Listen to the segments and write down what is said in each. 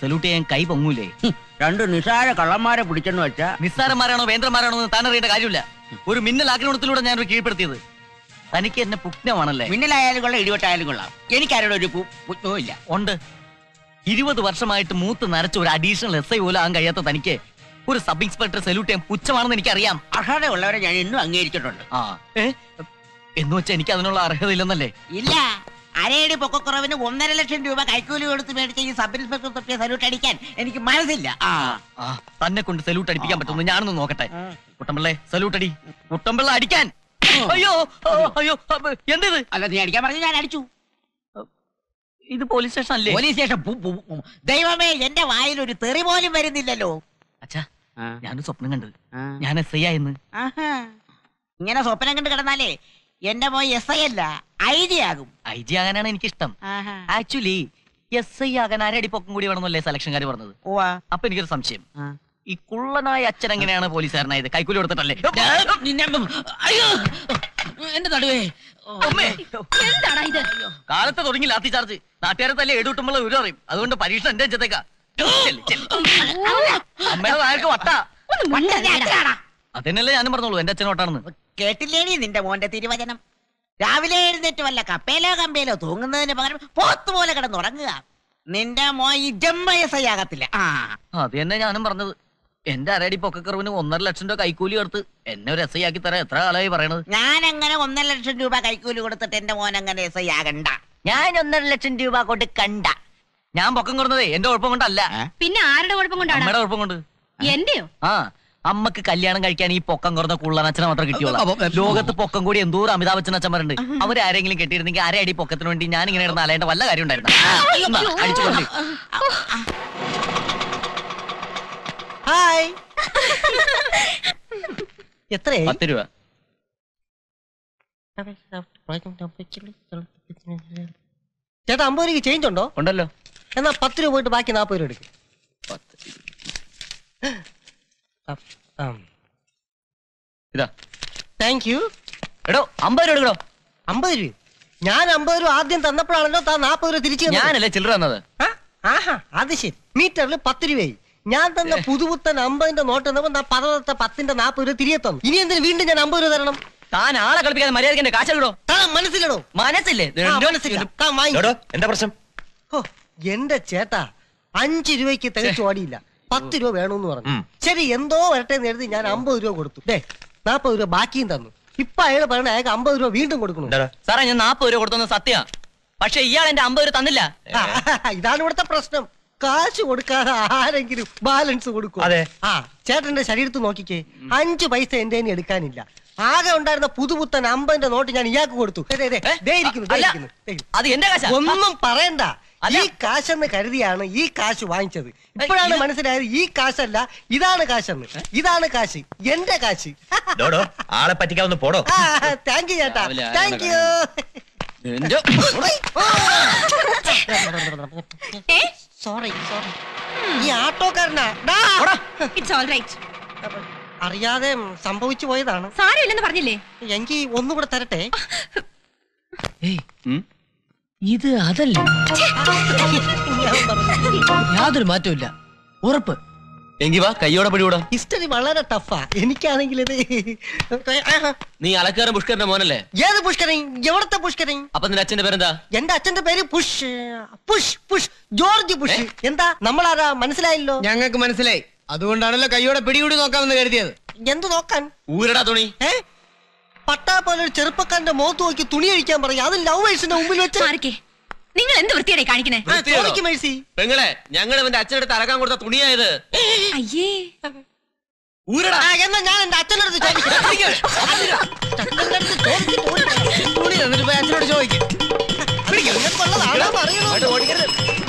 Salute ചെയ്യാൻ കൈ പൊങ്ങൂലേ? രണ്ട് നിസാര കള്ളന്മാരെ പിടിച്ചെന്ന് വെച്ചാ നിസ്സാരന്മാരാണോ വേന്ദ്രന്മാരാണോ എന്ന് താൻ അറിയേണ്ട കാര്യമില്ല. ഒരു മിന്നൽ ആക്രമണത്തിലൂടെ ഞാനൊരു കീഴ്പ്പെടുത്തിയത്. തനിക്ക് എന്നെ പുഗ്നമാണല്ലേ മിന്നലായാലും കൊള്ളാം ഇടിവെട്ടായാലും കൊള്ളാം. എനിക്കാരോട് ഒരു ഇല്ല. ഉണ്ട്. ഇരുപത് വർഷമായിട്ട് മൂത്ത് നരച്ച ഒരു അഡീഷണൽ എസ് ഐ പോലും ആകാൻ കഴിയാത്ത തനിക്ക് ഒരു സബ് ഇൻസ്പെക്ടർ സല്യൂട്ട് ചെയ്യാൻ പുച്ഛമാണെന്ന് എനിക്കറിയാം. അർഹതയുള്ളവരെ ഞാൻ ഇന്നും അംഗീകരിച്ചിട്ടുണ്ട്. ആ. ഏ? എന്ന് വെച്ചാൽ എനിക്ക് അതിനുള്ള അർഹത ഇല്ലെന്നല്ലേ ഇല്ല. അരയടി പൊക്കക്കുറവിന് ഒന്നര ലക്ഷം രൂപ കൈക്കൂലി കൊടുത്ത് മേടിച്ച ഈ സബ് ഇൻസ്പെക്ടർ തൊട്ടിയ സല്യൂട്ട് അടിക്കാൻ എനിക്ക് മനസ്സില്ല. തന്നെ കൊണ്ട് സല്യൂട്ട് അടിപ്പിക്കാൻ പറ്റുന്നു ഞാനൊന്ന് നോക്കട്ടെ. കുട്ടമ്പിള്ളേ സല്യൂട്ട് അടി. കുട്ടമ്പിള്ള അടിക്കാൻ. അയ്യോ അയ്യോ എന്തത്? അല്ല നീ അടിക്കാൻ പറഞ്ഞു ഞാൻ അടിച്ചു. ഇത് പോലീസ് സ്റ്റേഷൻ അല്ലേ പോലീസ് സ്റ്റേഷൻ ദൈവമേ എന്റെ വായിൽ ഒരു തെറി പോലും വരുന്നില്ലല്ലോ. അച്ഛാ ഞാനൊരു സ്വപ്നം കണ്ടത്. ഞാൻ എസ് ഐ ആയെന്ന്. ആഹാ. ഇങ്ങനെ സ്വപ്നം കണ്ട് കിടന്നാലേ എന്റെ മോൻ എസ് ഐ അല്ല ഐ ഡി ആകും. ഐ ജി ആകാനാണ് എനിക്ക് ഇഷ്ടം ആക്ച്വലി എസ് ഐ ആകാൻ ആരടി പൊക്കം കൂടി വേണമെന്നല്ലേ സെലക്ഷൻകാർ പറഞ്ഞത്? അപ്പൊ എനിക്കൊരു സംശയം. ഈ കുള്ളനായ അച്ഛൻ എങ്ങനെയാണ് പോലീസുകാരനായത്? കൈക്കൂലി കൊടുത്തിട്ടല്ലേ? നിന്നെ അയ്യോ എന്റെ നടുവേ. എന്താടാ ഇത്? കാലത്ത് തുടങ്ങി ലാത്തി ചാർജ്. നാട്ടുകാരെ തല്ലേ എടുട്ടുമ്പോൾ ഒരു അറിയും അതുകൊണ്ട് പരീക്ഷ എന്റെ അഞ്ചത്തേക്കാ. ചെല്ല്. അമ്മയുടെ വട്ടാ. അതന്നെയല്ലേ ഞാനും പറഞ്ഞോളൂ എന്റെ അച്ഛൻ വട്ടാണെന്ന് കേട്ടില്ലേടി നിന്റെ മോന്റെ തിരുവചനം? രാവിലെ എഴുന്നേറ്റ് വല്ല കപ്പേലോ കമ്പയിലോ തൂങ്ങുന്നതിന് പകരം പോത്തുപോലെ കിടന്നുറങ്ങുക നിന്റെ മോ ഈ ജമ്മയസയാകത്തില്ല ആ. അത് തന്നെ ഞാനും പറഞ്ഞത്. എന്റെ അരടി പൊക്കക്കറിവിന് ഒന്നര ലക്ഷം രൂപ കൈക്കൂലി കൊടുത്ത് എന്നെ ഒരു എസ് ഐ ആക്കി തരാൻ എത്ര കാലമായി പറയണത്? ഞാൻ അങ്ങനെ ഒന്നര ലക്ഷം രൂപ കൈക്കൂലി കൊടുത്തിട്ട് എന്റെ മോൻ അങ്ങനെ എസ് ഐ ആകണ്ട. ഞാൻ ഒന്നര ലക്ഷം രൂപ കൊണ്ട് കണ്ട ഞാൻ പൊക്കം കുറഞ്ഞതേ എന്റെ കുഴപ്പം കൊണ്ടല്ല. പിന്നെ ആരുടെ കുഴപ്പം കൊണ്ടാണ്? അമ്മയുടെ കുഴപ്പം കൊണ്ട്. എന്റെയോ? ആ. അമ്മയ്ക്ക് കല്യാണം കഴിക്കാൻ ഈ പൊക്കം കുറഞ്ഞ കുള്ളനച്ഛനെ മാത്രം കിട്ടിയോളാം. ലോകത്ത് പൊക്കം കൂടി എന്തോരം അമിതാഭ് ബച്ചൻ അച്ഛന്മാരുണ്ട് അവരാരെങ്കിലും കെട്ടിയിരുന്നെങ്കിൽ അരയടി പൊക്കത്തിന് വേണ്ടി ഞാൻ ഇങ്ങനെ ഇടുന്ന അലയേണ്ട വല്ല കാര്യം ഉണ്ടായിരുന്നു? ഹായ്. എത്രയായി? പത്ത് രൂപ. ചേട്ടാ അമ്പത് രൂപയ്ക്ക് ചേഞ്ച് ഉണ്ടോ? ഉണ്ടല്ലോ. എന്നാ പത്ത് രൂപ പോയിട്ട് ബാക്കി നാൽപ്പത് രൂപ എടുക്കും. ഇതാ. താങ്ക് യു എടോ അമ്പത് രൂപ എടുക്കടോ. അമ്പത് രൂപ ഞാൻ അമ്പത് രൂപ ആദ്യം തന്നപ്പോഴാണല്ലോ താ നാപ്പത് രൂപ തിരിച്ചു. ഞാനല്ലേ ചില്ലറ തന്നത്? ആഹാ അത് ശരി. മീറ്ററിൽ പത്ത് രൂപയായി. ഞാൻ തന്ന പുതുപുത്തൻ അമ്പതിന്റെ നോട്ട് തന്നപ്പോ ഞാൻ പതത്തെ പത്തിന്റെ നാപ്പത് രൂപ തിരികെ തന്നു. ഇനി എന്തിനു വീണ്ടും ഞാൻ അമ്പത് രൂപ തരണം? താൻ ആളെ കളിപ്പിക്കാതെ മര്യാദയ്ക്ക് എന്റെ കാശെടുക്കടോ താൻ മനസ്സിലടോ? മനസ്സില്ലേ? എന്താ പ്രശ്നം? ഓ എന്റെ ചേട്ടാ അഞ്ചു രൂപയ്ക്ക് തികച്ചു ഓടിയില്ല. പത്ത് രൂപ വേണമെന്ന് പറഞ്ഞു. ശരി എന്തോ വരട്ടെ എന്ന് എഴുതി ഞാൻ അമ്പത് രൂപ കൊടുത്തു. ദേ നാപ്പത് രൂപ ബാക്കിയും തന്നു. ഇപ്പൊ അയാൾ പറയണ അയാൾക്ക് അമ്പത് രൂപ വീണ്ടും കൊടുക്കണം? സാറേ ഞാൻ നാപ്പത് രൂപ കൊടുത്തെന്ന് സത്യ. പക്ഷെ ഇയാൾ എന്റെ അമ്പത് രൂപ തന്നില്ല. ഇതാണ് ഇവിടുത്തെ പ്രശ്നം. കാശ് കൊടുക്കാതെ ആരെങ്കിലും ബാലൻസ് കൊടുക്കും അതെ. ആ ചേട്ടന്റെ ശരീരത്ത് നോക്കിക്കേ. അഞ്ചു പൈസ എന്റെ എടുക്കാനില്ല. ആകെ ഉണ്ടായിരുന്ന പുതുപുത്തൻ അമ്പതിന്റെ നോട്ട് ഞാൻ ഇയാൾക്ക് കൊടുത്തു. അത് എന്റെ കാശാ. ഒന്നും പറയണ്ട. ഈ കാശെന്ന് കരുതിയാണ് ഈ കാശ് വാങ്ങിച്ചത്. ഇപ്പോഴാണ് മനസ്സിലായത് ഈ കാശല്ല ഇതാണ് കാശെന്ന്. ഇതാണ് കാശ്. എന്റെ കാശ്. ആളെ പറ്റിക്കാവുന്ന പോടോ. താങ്ക് യു ചേട്ടാ. താങ്ക് യു സോറി സോറി ഈ ആട്ടോക്കാരനാ. ഇറ്റ്സ് ഓൾ റൈറ്റ് അറിയാതെ സംഭവിച്ചു പോയതാണ്. സാരമില്ലെന്ന് പറഞ്ഞില്ലേ? എങ്കിൽ ഒന്നുകൂടെ തരട്ടെ? ഇത് അതല്ല. യാതൊരു മാറ്റമില്ല ഉറപ്പ്. എങ്കി വാ കയ്യോടെ പിടികൂടാ. ഹിസ്റ്ററി വളരെ ടഫാ എനിക്കാണെങ്കിൽ ഇത് ആഹാ. നീ അലക്കാരൻ പുഷ്കരന്റെ മോനല്ലേ? ഏത് പുഷ്കരൻ? എവിടത്തെ പുഷ്കരൻ? അപ്പൊ നിന്റെ അച്ഛന്റെ പേരെന്താ? എന്റെ അച്ഛന്റെ പേര് Bush. Bush Bush. George Bush. എന്താ? നമ്മളാരാ? മനസ്സിലായല്ലോ. ഞങ്ങൾക്ക് മനസ്സിലായി. അതുകൊണ്ടാണല്ലോ കയ്യോടെ പിടികൂടി നോക്കാമെന്ന് കരുതിയത്. എന്ത് നോക്കാൻ? ഊരടാ തുണി. ഏ? പട്ടാ പോലെ ഒരു ചെറുപ്പക്കാരന്റെ മുഖത്ത് നോക്കി തുണി അഴിക്കാൻ പറയും. അത് ലവ് വയസ്സിന്റെ മുമ്പിൽ വെച്ച്. നിങ്ങൾ എന്ത് വൃത്തിയായി കാണിക്കണേ? പെങ്ങളെ ഞങ്ങൾ ഇവന്റെ അച്ഛനടുത്ത് അലക്കാൻ കൊടുത്ത തുണിയായത്. അയ്യേ. ഊരടാ. എന്നാ ഞാൻ എന്റെ അച്ഛനടുത്ത്. തുണി തന്നിട്ട് പോയി അച്ഛനോട് ചോദിക്കും?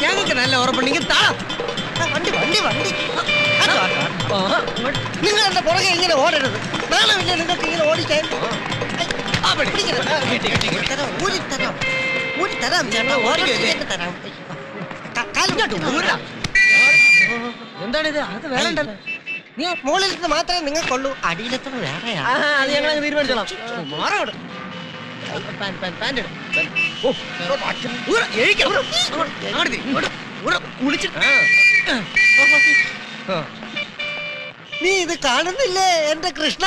ഞങ്ങൾക്ക് നല്ല ഉറപ്പുണ്ടെങ്കിൽ താ. വണ്ടി വണ്ടി വണ്ടി. നിങ്ങൾ എന്റെ പുറകെ ഇങ്ങനെ ഓടരുത്? നാണമില്ല നിങ്ങൾക്ക് ഇങ്ങനെ ഓടിക്കാൻ എന്താണിത്? അത് വേണ്ടല്ലോ നീ മുകളിലത്തെ മാത്രമേ നിങ്ങൾക്കുള്ളൂ. അടിയിലെത്തത് വേറെയാ. അത് ഞങ്ങൾ തീരുമാനിച്ചോളാം. മാറോട്. കുളിച്ചിട്ട് നീ ഇത് കാണുന്നില്ലേ? എന്റെ കൃഷ്ണ.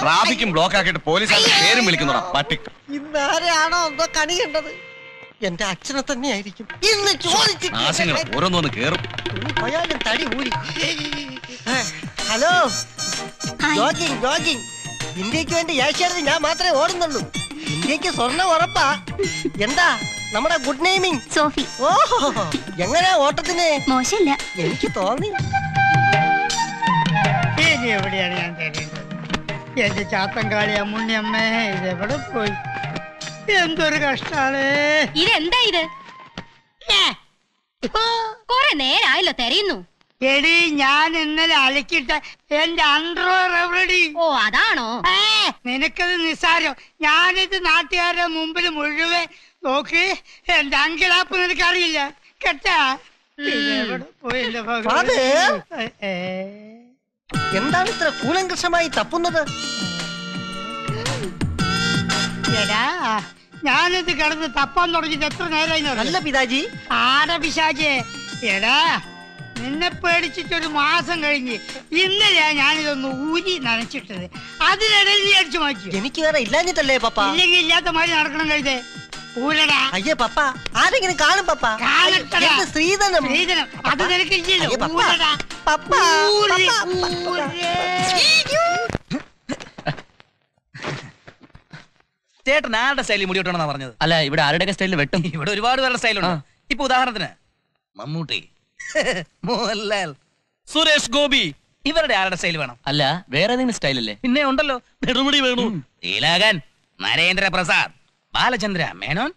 ട്രാഫിക്കും ബ്ലോക്ക് ആക്കിയിട്ട് പോലീസ് പേരും വിളിക്കുന്നതാ പട്ടി. ഇന്നാരെയാണോ എന്തോ കണി കണ്ടത്? എന്റെ അച്ഛനെ തന്നെ ആയിരിക്കും ഇന്ന് ചോദിച്ചിട്ട് ഓരോന്നോന്ന് കേറും. പോയാലും തടി ഊരി. ഹലോ. ജോഗിങ് ജോഗിങ് ഇന്ത്യയ്ക്ക് വേണ്ടി ഏഷ്യാനെറ്റ് ഞാൻ മാത്രമേ ഓടുന്നുള്ളൂ. ഇന്ത്യയ്ക്ക് സ്വർണ ഉറപ്പാ. എന്താ? നമ്മുടെ ഗുഡ് നെയ്മിങ് സോഫി. ഓഹോ എങ്ങനെ ഓട്ടത്തിന്? മോശമില്ല എനിക്ക് തോന്നി. ഇനി എവിടെയാണ് ഞാൻ തരേണ്ടത്? എന്റെ ചാത്തങ്കാളിയ മുണ്ണിയമ്മേ ഇതെവിടെ പോയി? എന്തൊരു കഷ്ടാണ് ഇതെന്താ ഇത്? കൊറേ നേരായല്ലോ തെരയുന്നു. എടി ഞാൻ ഇന്നലെ അലക്കിട്ട എന്റെ അണ്ടർവെയർ എവിടെടി? ഓ അതാണോ? ഏ, നിനക്കത് നിസ്സാരം. ഞാനിത് നാട്ടുകാരുടെ മുമ്പിൽ മുഴുവൻ നോക്കി. എന്റെ അങ്കിളാപ്പ് നിനക്കറിയില്ല. കേട്ടാ? എന്താണ് ഇത്ര കൂലങ്കഷമായി തപ്പുന്നത്? എടാ ഞാനിത് കിടന്ന് തപ്പാൻ തുടങ്ങിയിട്ട് എത്ര നേരമായി അല്ല പിതാജി. ആടെ പിശാചേ? എടാ നിന്നെ പേടിച്ചിട്ടൊരു മാസം കഴിഞ്ഞ് ഇന്നലെയാ ഞാനിതൊന്ന് ഊരി നനച്ചിട്ടത്. അതിനിടയിൽ നീ അടിച്ചു മാറ്റി. എനിക്ക് വേറെ ഇല്ലാഞ്ഞിട്ടല്ലേ പപ്പ? ഇല്ലെങ്കിൽ ഇല്ലാത്ത മാതിരി നടക്കണം കഴുതേ. ഊരടാ. അയ്യേ പപ്പ ആരെങ്കിലും കാണും പപ്പ. കാണട്ടടാ. എന്ത് സ്ത്രീധനം. ശ്രീധനം അത് പപ്പ. ഊരടാ. പപ്പ ഊര്, പപ്പ, ഊര്. ചേട്ടൻ ആരുടെ സ്റ്റൈലിൽ മുടി വെട്ടണമെന്നാ പറഞ്ഞത്? അല്ല ഇവിടെ ആരുടെയൊക്കെ സ്റ്റൈലിൽ വെട്ടും? ഇവിടെ ഒരുപാട് പേരുടെ സ്റ്റൈലുണ്ട്. ഇപ്പൊ ഉദാഹരണത്തിന്. മമ്മൂട്ടി. മോഹൻലാൽ. സുരേഷ് ഗോപി. ഇവരുടെ ആരുടെ സ്റ്റൈൽ വേണം? അല്ല വേറെ ഏതെങ്കിലും സ്റ്റൈൽ അല്ലേ? പിന്നെ ഉണ്ടല്ലോ. നെടുമുടി വേണു. നീലാകൻ നരേന്ദ്ര പ്രസാദ് ബാലചന്ദ്ര മേനോൻ.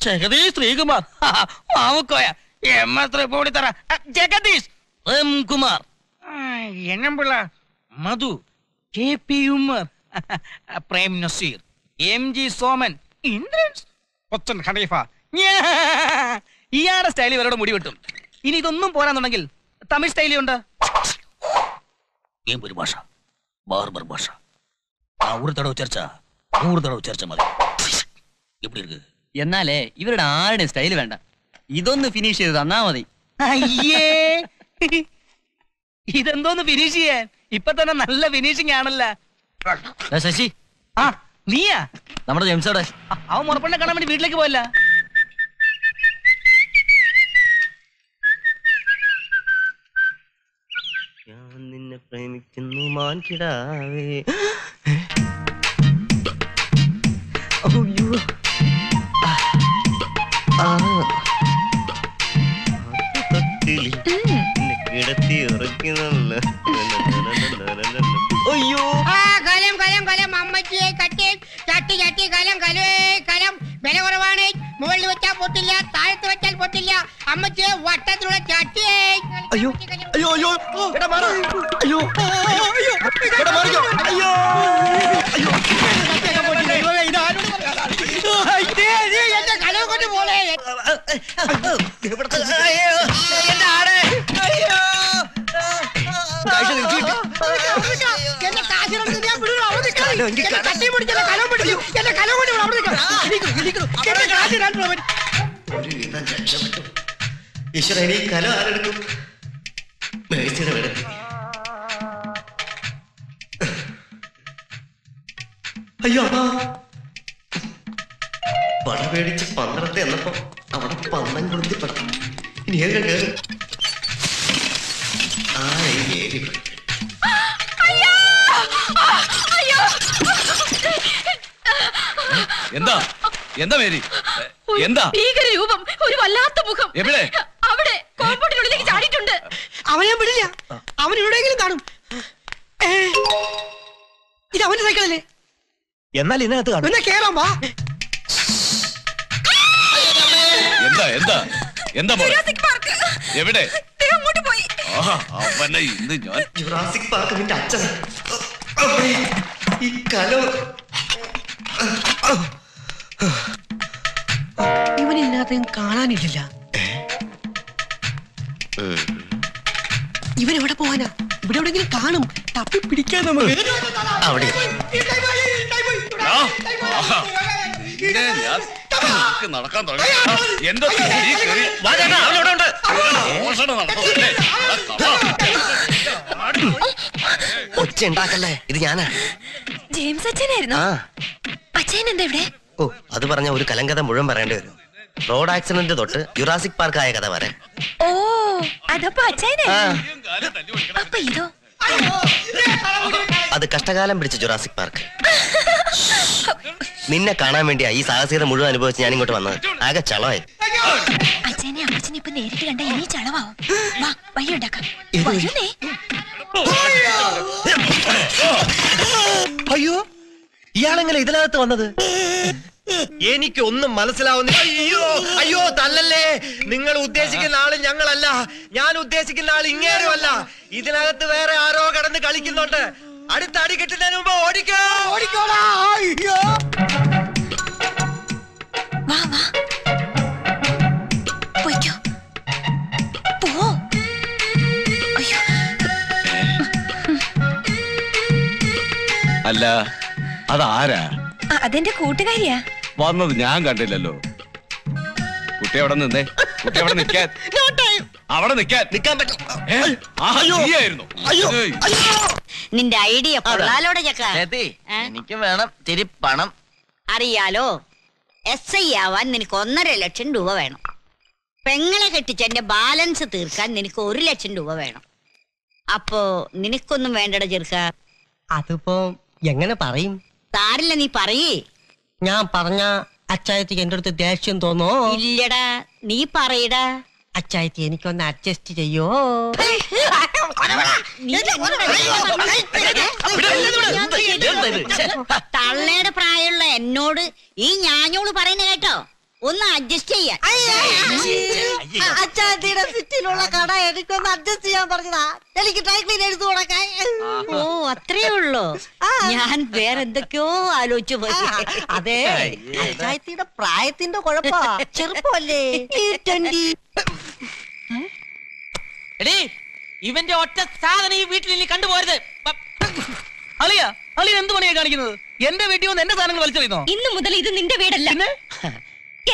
ജഗദീഷ് ശ്രീകുമാർ. മാമുക്കോയ. എം എസ് തൃപ്പൂണിത്തറ അ, Jagadish. M Kumar. എന്നമ്പിള്ള Madhu. K P Ummer. Prem Nazir. M G Soman. Indrans. കൊച്ചൻ ഖലീഫ. ഞാ. ഇയാളുടെ സ്റ്റൈൽ ഇവരോട് മുടി വെട്ടും. ഇനി ഇതൊന്നും പോരാന്നുണ്ടെങ്കിൽ തമിഴ് സ്റ്റൈലുണ്ട് ഏം ഒരു ഭാഷ ബാർബർ ഭാഷ ആ ഒരു തടവ് ചർച്ച നൂറ് തടവ് ചർച്ച മതി எப்படி இருக்கு എന്നാലേ ഇവരുടെ ആരുടെ സ്റ്റൈൽ വേണ്ട ഇതൊന്ന് ഫിനിഷ് ചെയ്ത് തന്നാ മതി അയ്യേ ഇതെന്തോന്ന് ഫിനിഷ് ചെയ്യാൻ ഇപ്പൊ തന്നെ നല്ല ഫിനിഷിംഗ് ആണല്ല ദാ ശശി ആ നീയാ നമ്മുടെ ജെയിംസോടെ ആ, അവൻ മുറപ്പെണ്ണെ കാണാൻ വേണ്ടി വീട്ടിലേക്ക് പോയല്ല പ്രേമിക്കുന്നു മാൻകിടാവേ കിടത്തി ഉറക്കുന്നല്ല അയ്യോ. കലം അമ്മച്ചിയെ കട്ടി ചട്ടി ചട്ടി കലം കലേ കലം. വില കുറവാണ്. മുകളിൽ വെച്ചാൽ പൊട്ടില്ല താഴത്ത് വെച്ചാൽ പൊട്ടില്ല. അമ്മച്ചിയെ വട്ടത്തിലുള്ള ചട്ടിയേ അയ്യോ അയ്യോ അയ്യോ. എടാ മാറ്. അയ്യോ. അയ്യോ എടാ മാറിക്കോ. അയ്യോ. അയ്യോ. എന്റെ എന്റെ കട്ടി പിടിച്ച് എന്റെ കലം പിടിച്ചു. എന്റെ കലം കൊണ്ട് ഇവിടെ അവിടെ നിൽക്കണം. എന്റെ കാശ് രണ്ടു രൂപ. ഒരുവിധം രക്ഷപ്പെട്ടു. ഈശ്വര ഇനി ഈ കല ആരെടുക്കും? എന്താ മേരി എന്താ? ഭീകരരൂപം ഒരു വല്ലാത്ത മുഖം. എവിടെ? അവിടെ കോമ്പൗണ്ടിനുള്ളിലേക്ക് ചാടിയിട്ടുണ്ട്. അവനെ വിടില്ല. അവൻ എവിടെയെങ്കിലും കാണും. ഇത് അവന്റെ സൈക്കിളല്ലേ? എന്നാൽ ഇതിനകത്ത് കാണും. എന്നാ കേറാം വാ. എന്താ എന്താ? എന്താ പാർക്ക്. എവിടെ? ദേ അങ്ങോട്ട് പോയി. അവനെ ഇന്ന് ഞാൻ ജുറാസിക് പാർക്ക് നിന്റെ അച്ഛൻ. ഈ കലോ ഇവനില്ലാതെ കാണാനില്ല ഇവൻ എവിടെ പോവാനാ? ഇവിടെ എവിടെങ്കിലും കാണും. തപ്പി പിടിക്കാൻ നമുക്ക് അവിടെ. നടക്കാൻ തുടങ്ങി. ഒച്ച ഉണ്ടാക്കല്ലേ ഇത് ഞാനാ. ജെയിംസ് അച്ഛനായിരുന്നു? അച്ഛൻ എന്താ ഇവിടെ? ഓ അത് പറഞ്ഞ ഒരു കലങ്കഥ മുഴുവൻ പറയേണ്ടി വരും. റോഡ് ആക്സിഡന്റ് തൊട്ട് ജുറാസിക് പാർക്ക് ആയ കഥ വരെ. ഓ അതപ്പോ അപ്പൊ ഇതോ? അത് കഷ്ടകാലം പിടിച്ച ജുറാസിക് പാർക്ക്. നിന്നെ കാണാൻ വേണ്ടിയാ ഈ സാഹസികത മുഴുവൻ അനുഭവിച്ച് ഞാൻ ഇങ്ങോട്ട് വന്നത്. ആകെ ചളമായി അച്ഛനെ അമ്മച്ചനെ ഇപ്പൊ നേരിട്ട് കണ്ട ഇനി ചളവാവും. വാ വഴി ഉണ്ടാക്കാം. അയ്യോ ഇയാളെങ്ങനെ ഇതിനകത്ത് വന്നത്? എനിക്കൊന്നും മനസ്സിലാവുന്നില്ല. അയ്യോ അയ്യോ തല്ലല്ലേ. നിങ്ങൾ ഉദ്ദേശിക്കുന്ന ആൾ ഞങ്ങളല്ല. ഞാൻ ഉദ്ദേശിക്കുന്ന ആൾ ഇങ്ങേരുമല്ല. ഇതിനകത്ത് വേറെ ആരോ കടന്ന് കളിക്കുന്നുണ്ട്. അടുത്ത അടി കിട്ടുന്നതിന് മുമ്പ് ഓടിക്കോ. ഓടിക്കോടാ. അയ്യോ. വാ വാ. പോയിക്കോ. പോ അയ്യോ. അല്ല അതാരാ? അതെന്റെ കൂട്ടുകാരിയാ. വന്നത് ഞാൻ കണ്ടില്ലല്ലോ. കുട്ടി അവിടെ നിന്നേ. കുട്ടി അവിടെ നിൽക്കാൻ അവിടെ നിൽക്കാൻ നിൽക്കാൻ പറ്റും. നിന്റെ ഐഡിയ കൊള്ളാലോടെ ചക്ക? എനിക്ക് വേണം തിരി പണം. അറിയാലോ എസ് ഐ ആവാൻ നിനക്ക് ഒന്നര ലക്ഷം രൂപ വേണം. പെങ്ങളെ കെട്ടിച്ച് എന്റെ ബാലൻസ് തീർക്കാൻ നിനക്ക് ഒരു ലക്ഷം രൂപ വേണം. അപ്പോ നിനക്കൊന്നും വേണ്ടട ചെറുക്ക? അതിപ്പോ എങ്ങനെ പറയും? താരില്ല നീ പറയേ ഞാൻ പറഞ്ഞ അച്ചായത്തിക്ക് എന്റെ അടുത്ത് ദേഷ്യം തോന്നോ ഇല്ലടാ നീ പറയടാ അച്ചായത്തി എനിക്കൊന്ന് അഡ്ജസ്റ്റ് ചെയ്യോ നീ തള്ളയുടെ പ്രായമുള്ള എന്നോട് ഈ ഞാഞ്ഞോൾ പറയുന്ന കേട്ടോ ഒന്ന് അഡ്ജസ്റ്റ് ചെയ്യാൻ. അച്ചായത്തിയുടെ സിറ്റിയിലുള്ള കട എനിക്കൊന്ന് അഡ്ജസ്റ്റ് ചെയ്യാൻ പറഞ്ഞതാ. എനിക്ക് ഡ്രൈ ക്ലീൻ എടുത്തു കൊടുക്കാൻ. ഓ അത്രേ ഉള്ളൂ. ഞാൻ വേറെന്തൊക്കെയോ ആലോചിച്ചു പോയി. അതെ അച്ചായത്തിയുടെ പ്രായത്തിന്റെ കുഴപ്പാ. ചെറുപ്പല്ലേ എടീ ഇവന്റെ ഒറ്റ സാധനം ഈ വീട്ടിൽ ഇനി കണ്ടുപോരുത്. അളിയ അളിയ എന്ത് പണിയാ കാണിക്കുന്നത്? എന്റെ വീട്ടിൽ വന്ന് എന്റെ സാധനങ്ങൾ വലിച്ചെറിയുന്നോ? ഇന്നു മുതൽ ഇത് നിന്റെ വീടല്ല.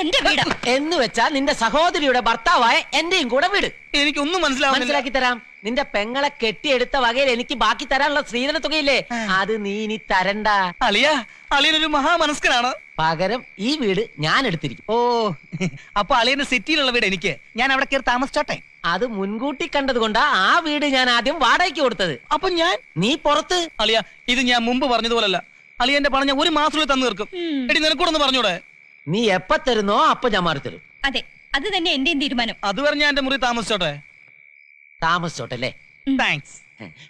എന്റെ വീട്. എന്ന് വെച്ചാ നിന്റെ സഹോദരിയുടെ ഭർത്താവായ എന്റെയും കൂടെ വീട്. എനിക്കൊന്നും മനസ്സിലാവുന്നില്ല. മനസ്സിലാക്കി തരാം. നിന്റെ പെങ്ങളെ കെട്ടിയെടുത്ത വകയിൽ എനിക്ക് ബാക്കി തരാനുള്ള സ്ത്രീധന തുകയില്ലേ? അത് നീ ഇനി തരണ്ട. അളിയ അളിയനൊരു മഹാമനസ്കനാണ്. പകരം ഈ വീട് ഞാൻ എടുത്തിരിക്കും. ഓ അപ്പൊ അളിയന്റെ സിറ്റിയിലുള്ള വീട് എനിക്ക്. ഞാൻ അവിടെ കയറി താമസിച്ചോട്ടെ? അത് മുൻകൂട്ടി കണ്ടത് കൊണ്ടാ ആ വീട് ഞാൻ ആദ്യം വാടകയ്ക്ക് കൊടുത്തത്. അപ്പൊ ഞാൻ? നീ പുറത്ത്. അളിയ ഇത് ഞാൻ മുമ്പ് പറഞ്ഞതുപോലല്ല. അളിയന്റെ പണം ഞാൻ ഒരു മാസത്തിനുള്ളിൽ തന്നു തീർക്കും. എടി നിനക്കൂടെ ഒന്ന് പറഞ്ഞൂടെ നീ എപ്പ തരുന്നോ അപ്പ ഞാൻ മാറി തരും. അതെ അത് തന്നെ എന്റെയും തീരുമാനം? അത് പറഞ്ഞാ എന്റെ മുറി താമസിച്ചോട്ടെ? താമസിച്ചോട്ടല്ലേ? താങ്ക്സ്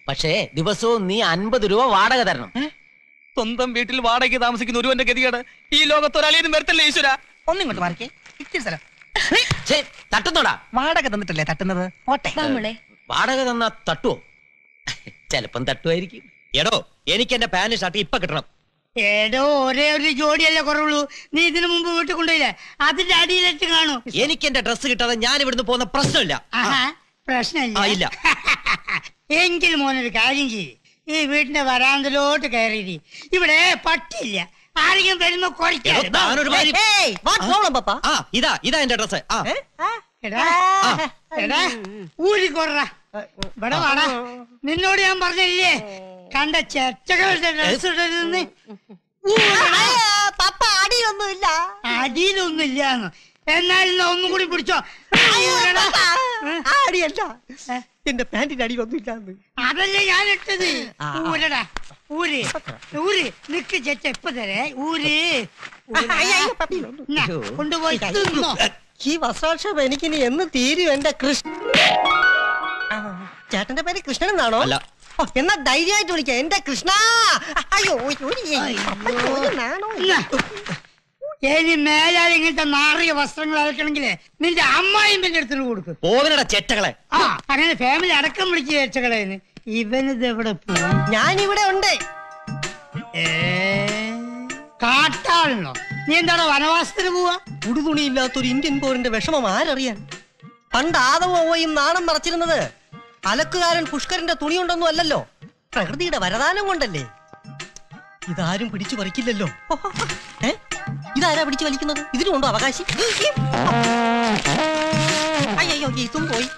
പക്ഷേ ദിവസവും നീ അൻപത് രൂപ വാടക തരണം. സ്വന്തം വീട്ടിൽ വാടകയ്ക്ക് താമസിക്കുന്ന ഒരുവന്റെ ഗതികേട്. ഈ ലോകത്ത് ഒരാളെയും വരത്തില്ല ഈശ്വര. ഒന്നിങ്ങോട്ട് മാറിക്കേ. ഇത്തിരി സ്ഥലം. തട്ടുന്നോടാ. വാടക തന്നിട്ടല്ലേ തട്ടുന്നത്? ഓട്ടെ വാടക തന്നാ തട്ടുവോ? ചെലപ്പം തട്ടുമായിരിക്കും എടോ എനിക്ക് എന്റെ പാന്റ് ഷർട്ട് ഇപ്പൊ കിട്ടണം. ഏടോ ഒരേ ഒരു ജോഡിയല്ലേ കുറവുള്ളൂ. നീ ഇതിനു മുമ്പ് വീട്ടിൽ കൊണ്ടുപോയില്ലേ? അതിന്റെ അടിയിലിട്ട് കാണൂ. എനിക്ക് എന്റെ ഡ്രസ്സ് കിട്ടാതെ ഞാൻ ഇവിടുന്ന് പോകുന്ന പ്രശ്നമില്ല. ആ, പ്രശ്നമില്ല. ഇല്ല. എങ്കിൽ മോനൊരു കാര്യം ചെയ്യ്. ഈ വീടിന്റെ വരാന്തലോട്ട് കയറി ഇവിടെ പട്ടില്ല ആരെങ്കിലും വരുമ്പോ ഇതാ ഇതാ എന്റെ ഡ്രസ് ഊരി കൊറ. ഇവിടെ വാടാ. നിന്നോട് ഞാൻ പറഞ്ഞില്ലേ? കണ്ട ചെറ്റകളുടെ അടിയിലൊന്നുമില്ല ഇടരുതെന്ന് പപ്പ അടിയൊന്നുമില്ല അടിയിലൊന്നുമില്ലാന്ന്. എന്നാലും എന്നാ ഒന്നും കൂടി പിടിച്ചോ? അടിയല്ല എന്റെ പാന്റിന്റെ അടിയൊന്നുമില്ല അതല്ലേ ഞാൻ ഇട്ടത് ഊരടാ ഊര് ഊര്. നിക്ക് ചേച്ച ഇപ്പൊ തരേ. ഊര് കൊണ്ടുപോയി ഈ വസ്ത്രാക്ഷേപം എനിക്കിനി എന്ന് തീരും എന്റെ കൃഷ്ണ ചേട്ടന്റെ പേര് കൃഷ്ണൻ എന്നാണോ? അല്ല. എന്നാ ധൈര്യമായിട്ട് വിളിക്ക. എന്റെ കൃഷ്ണ! അയ്യോ. ഇനി മേലാൽ ഇങ്ങനത്തെ നാറിയ വസ്ത്രങ്ങൾ അലക്കണമെങ്കിലേ നിന്റെ അമ്മായും പിന്നെ എടുത്തിട്ട് കൊടുക്കും. പോവനടാ ചെറ്റകളെ. ആ അങ്ങനെ ഫാമിലി അടക്കം വിളിച്ച് ചേച്ചകളെ ഇവനിത് എവിടെ പോയി? ഞാൻ ഇവിടെ ഉണ്ട്. ഏ കാട്ടാളോ നീ എന്താണ് വനവാസത്തിന് പോവാ? ഉടുതുണിയില്ലാത്തൊരു ഇന്ത്യൻ പോരിന്റെ വിഷമം ആരറിയാൻ? പണ്ട് ആദവും നാണം മറച്ചിരുന്നത് അലക്കുകാരൻ പുഷ്കരന്റെ തുണി കൊണ്ടൊന്നും അല്ലല്ലോ. പ്രകൃതിയുടെ വരദാനം കൊണ്ടല്ലേ? ഇതാരും പിടിച്ചു പറിക്കില്ലല്ലോ. ഏ? ഇതാരാ പിടിച്ചു വലിക്കുന്നത്? ഇതിനുണ്ടോ അവകാശി? അയ്യോ ഇതും പോയി.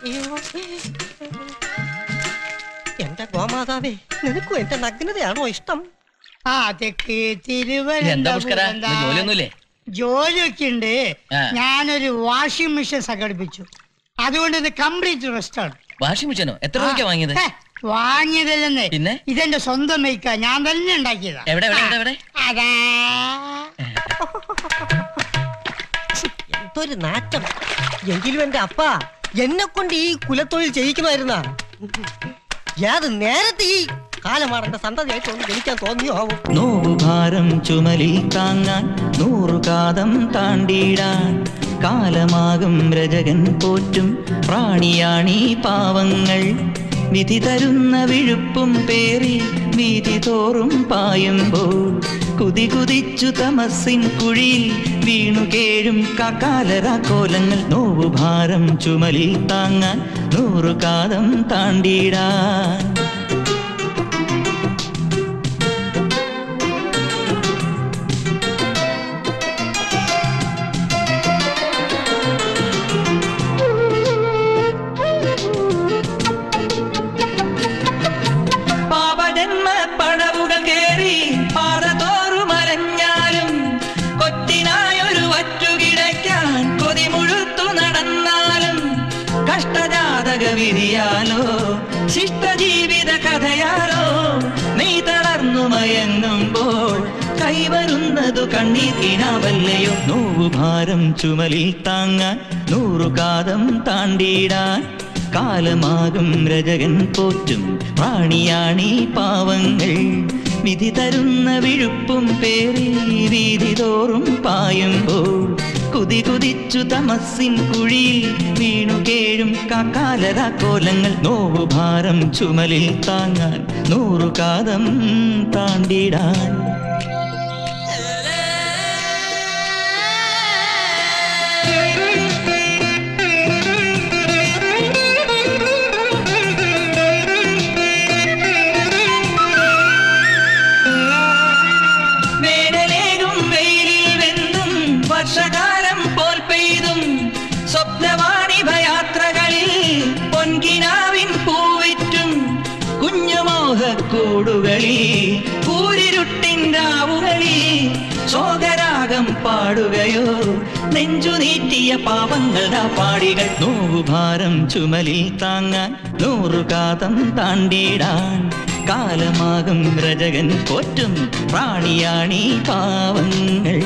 എന്റെ ഗോമാതാവേ നിനക്കും എന്റെ നഗ്നതയാണോ ഇഷ്ടം? തിരുവനന്തപുരം ജോലിയൊക്കെ ഉണ്ട്. ഞാനൊരു വാഷിംഗ് മെഷീൻ സംഘടിപ്പിച്ചു. അതുകൊണ്ട് ഇത് കംപ്ലീറ്റ് റെസ്റ്റ് ആണ്. വാഷിംഗ് മെഷീനോ? എത്ര രൂപയ്ക്ക് വാങ്ങിയത്? വാങ്ങിയതല്ലെന്നേ. പിന്നെ? ഇതെന്റെ സ്വന്തം മേക്കാ ഞാൻ തന്നെ ഉണ്ടാക്കിയതാ. എവിടെ എവിടെ അതാ. എന്തൊരു നാറ്റം. എങ്കിലും എന്റെ അപ്പ എന്നെ കൊണ്ട് ഈ കുലത്തൊഴിൽ ചെയ്യിക്കുമായിരുന്ന ഏത് നേരത്തെ ഈ കാലമാടന്റെ സന്തതിയായിട്ടൊന്ന് ജനിക്കാൻ തോന്നിയോ ആവും നോവുഭാരം ചുമലിൽ താങ്ങാൻ നൂറുകാതം താണ്ടിടാൻ. കാലമാകും രജകൻ പോറ്റും. പ്രാണിയാണീ പാവങ്ങൾ. വിധി തരുന്ന വിഴുപ്പും പേറി വീതി തോറും പായുമ്പോൾ കുതി കുതിച്ചു തമസിൻ കുഴിയിൽ വീണു കേഴും കാക്കാലരാ കോലങ്ങൾ. നോവുഭാരം ചുമലിൽ താങ്ങാൻ നൂറുകാലം താണ്ടിടാൻ. കൈവരുന്നതു നൂവു നോവുഭാരം ചുമലിൽ താങ്ങാൻ നൂറു കാതം താണ്ടിടാൻ. കാലമാകും രജകൻ പോറ്റും പ്രാണിയാണീ പാവങ്ങൾ. വിധി തരുന്ന വിഴുപ്പും പേറി വീതി തോറും പായുമ്പോൾ കുതി കുതിച്ചു തമസിൻ കുഴിയിൽ വീണു കേഴും കാലത കോലങ്ങൾ. നോവുഭാരം ചുമലിൽ താങ്ങാൻ നൂറു കാതം താണ്ടിടാൻ. പാടുകയോ നെഞ്ചു നീറ്റിയ പാവങ്ങൾ പാടികൾ നോവുഭാരം ചുമലിൽ താങ്ങാൻ നൂറുകാതം താണ്ടിയിടാൻ കാലമാകും രജകൻ പോറ്റും പ്രാണിയാണി പാവങ്ങൾ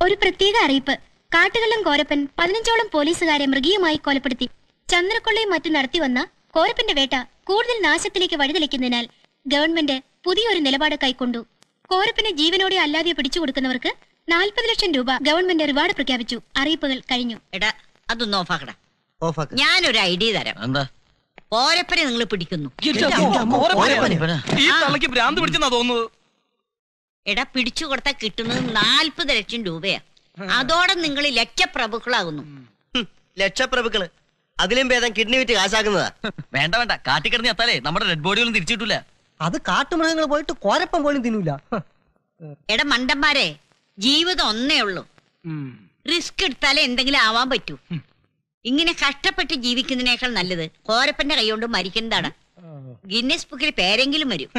ഒരു പ്രത്യേക അറിയിപ്പ് കാട്ടുകള്ളം കോരപ്പൻ പതിനഞ്ചോളം പോലീസുകാരെ മൃഗീയമായി കൊലപ്പെടുത്തി ചന്ദ്രക്കൊള്ളയും മറ്റും നടത്തിവന്ന കോരപ്പന്റെ വേട്ട കൂടുതൽ നാശത്തിലേക്ക് വഴിതെളിക്കുന്നതിനാൽ ഗവൺമെന്റ് പുതിയൊരു നിലപാട് കൈക്കൊണ്ടു. കോരപ്പനെ ജീവനോടെ അല്ലാതെ പിടിച്ചുകൊടുക്കുന്നവർക്ക് നാൽപ്പത് ലക്ഷം രൂപ ഗവൺമെന്റ് റിവാർഡ് പ്രഖ്യാപിച്ചു. അറിയിപ്പുകൾ കഴിഞ്ഞു. എടാ അതൊന്ന് ഓഫാക്കടാ. ഓഫാക്ക്. ഞാനൊരു ഐഡിയ തരാം. എന്താ? കോരപ്പനെ നിങ്ങൾ പിടിക്കുന്നു. ഭ്രാന്ത് പിടിച്ചെന്നാ തോന്നുന്നത് എടാ പിടിച്ചു കൊടുത്താൽ കിട്ടുന്നത് നാൽപ്പത് ലക്ഷം രൂപയാ. അതോടെ നിങ്ങൾ ലക്ഷപ്രഭുക്കളാകുന്നു. ലക്ഷപ്രഭുക്കൾ. അതിലും ഭേദം കിഡ്നി വിറ്റ് കാശാക്കുന്നതാ. വേണ്ട വേണ്ട. കാട്ടിക്കിടന്ന് എത്താലേ നമ്മുടെ റെഡ് ബോഡി ഒന്നും തിരിച്ചിട്ടില്ല അത് കാട്ടുമൃഗങ്ങൾ പോയിട്ട് കോരപ്പം പോലും തിന്നൂല. എടാ മണ്ടന്മാരെ ജീവിതം ഒന്നേ ഉള്ളൂ. റിസ്ക് എടുത്താലേ എന്തെങ്കിലും ആവാൻ പറ്റൂ. ഇങ്ങനെ കഷ്ടപ്പെട്ട് ജീവിക്കുന്നതിനേക്കാൾ നല്ലത് കോരപ്പന്റെ കൈകൊണ്ട് മരിക്കുന്നതാണ്. ഗിന്നസ് ബുക്കിൽ പേരെങ്കിലും വരും.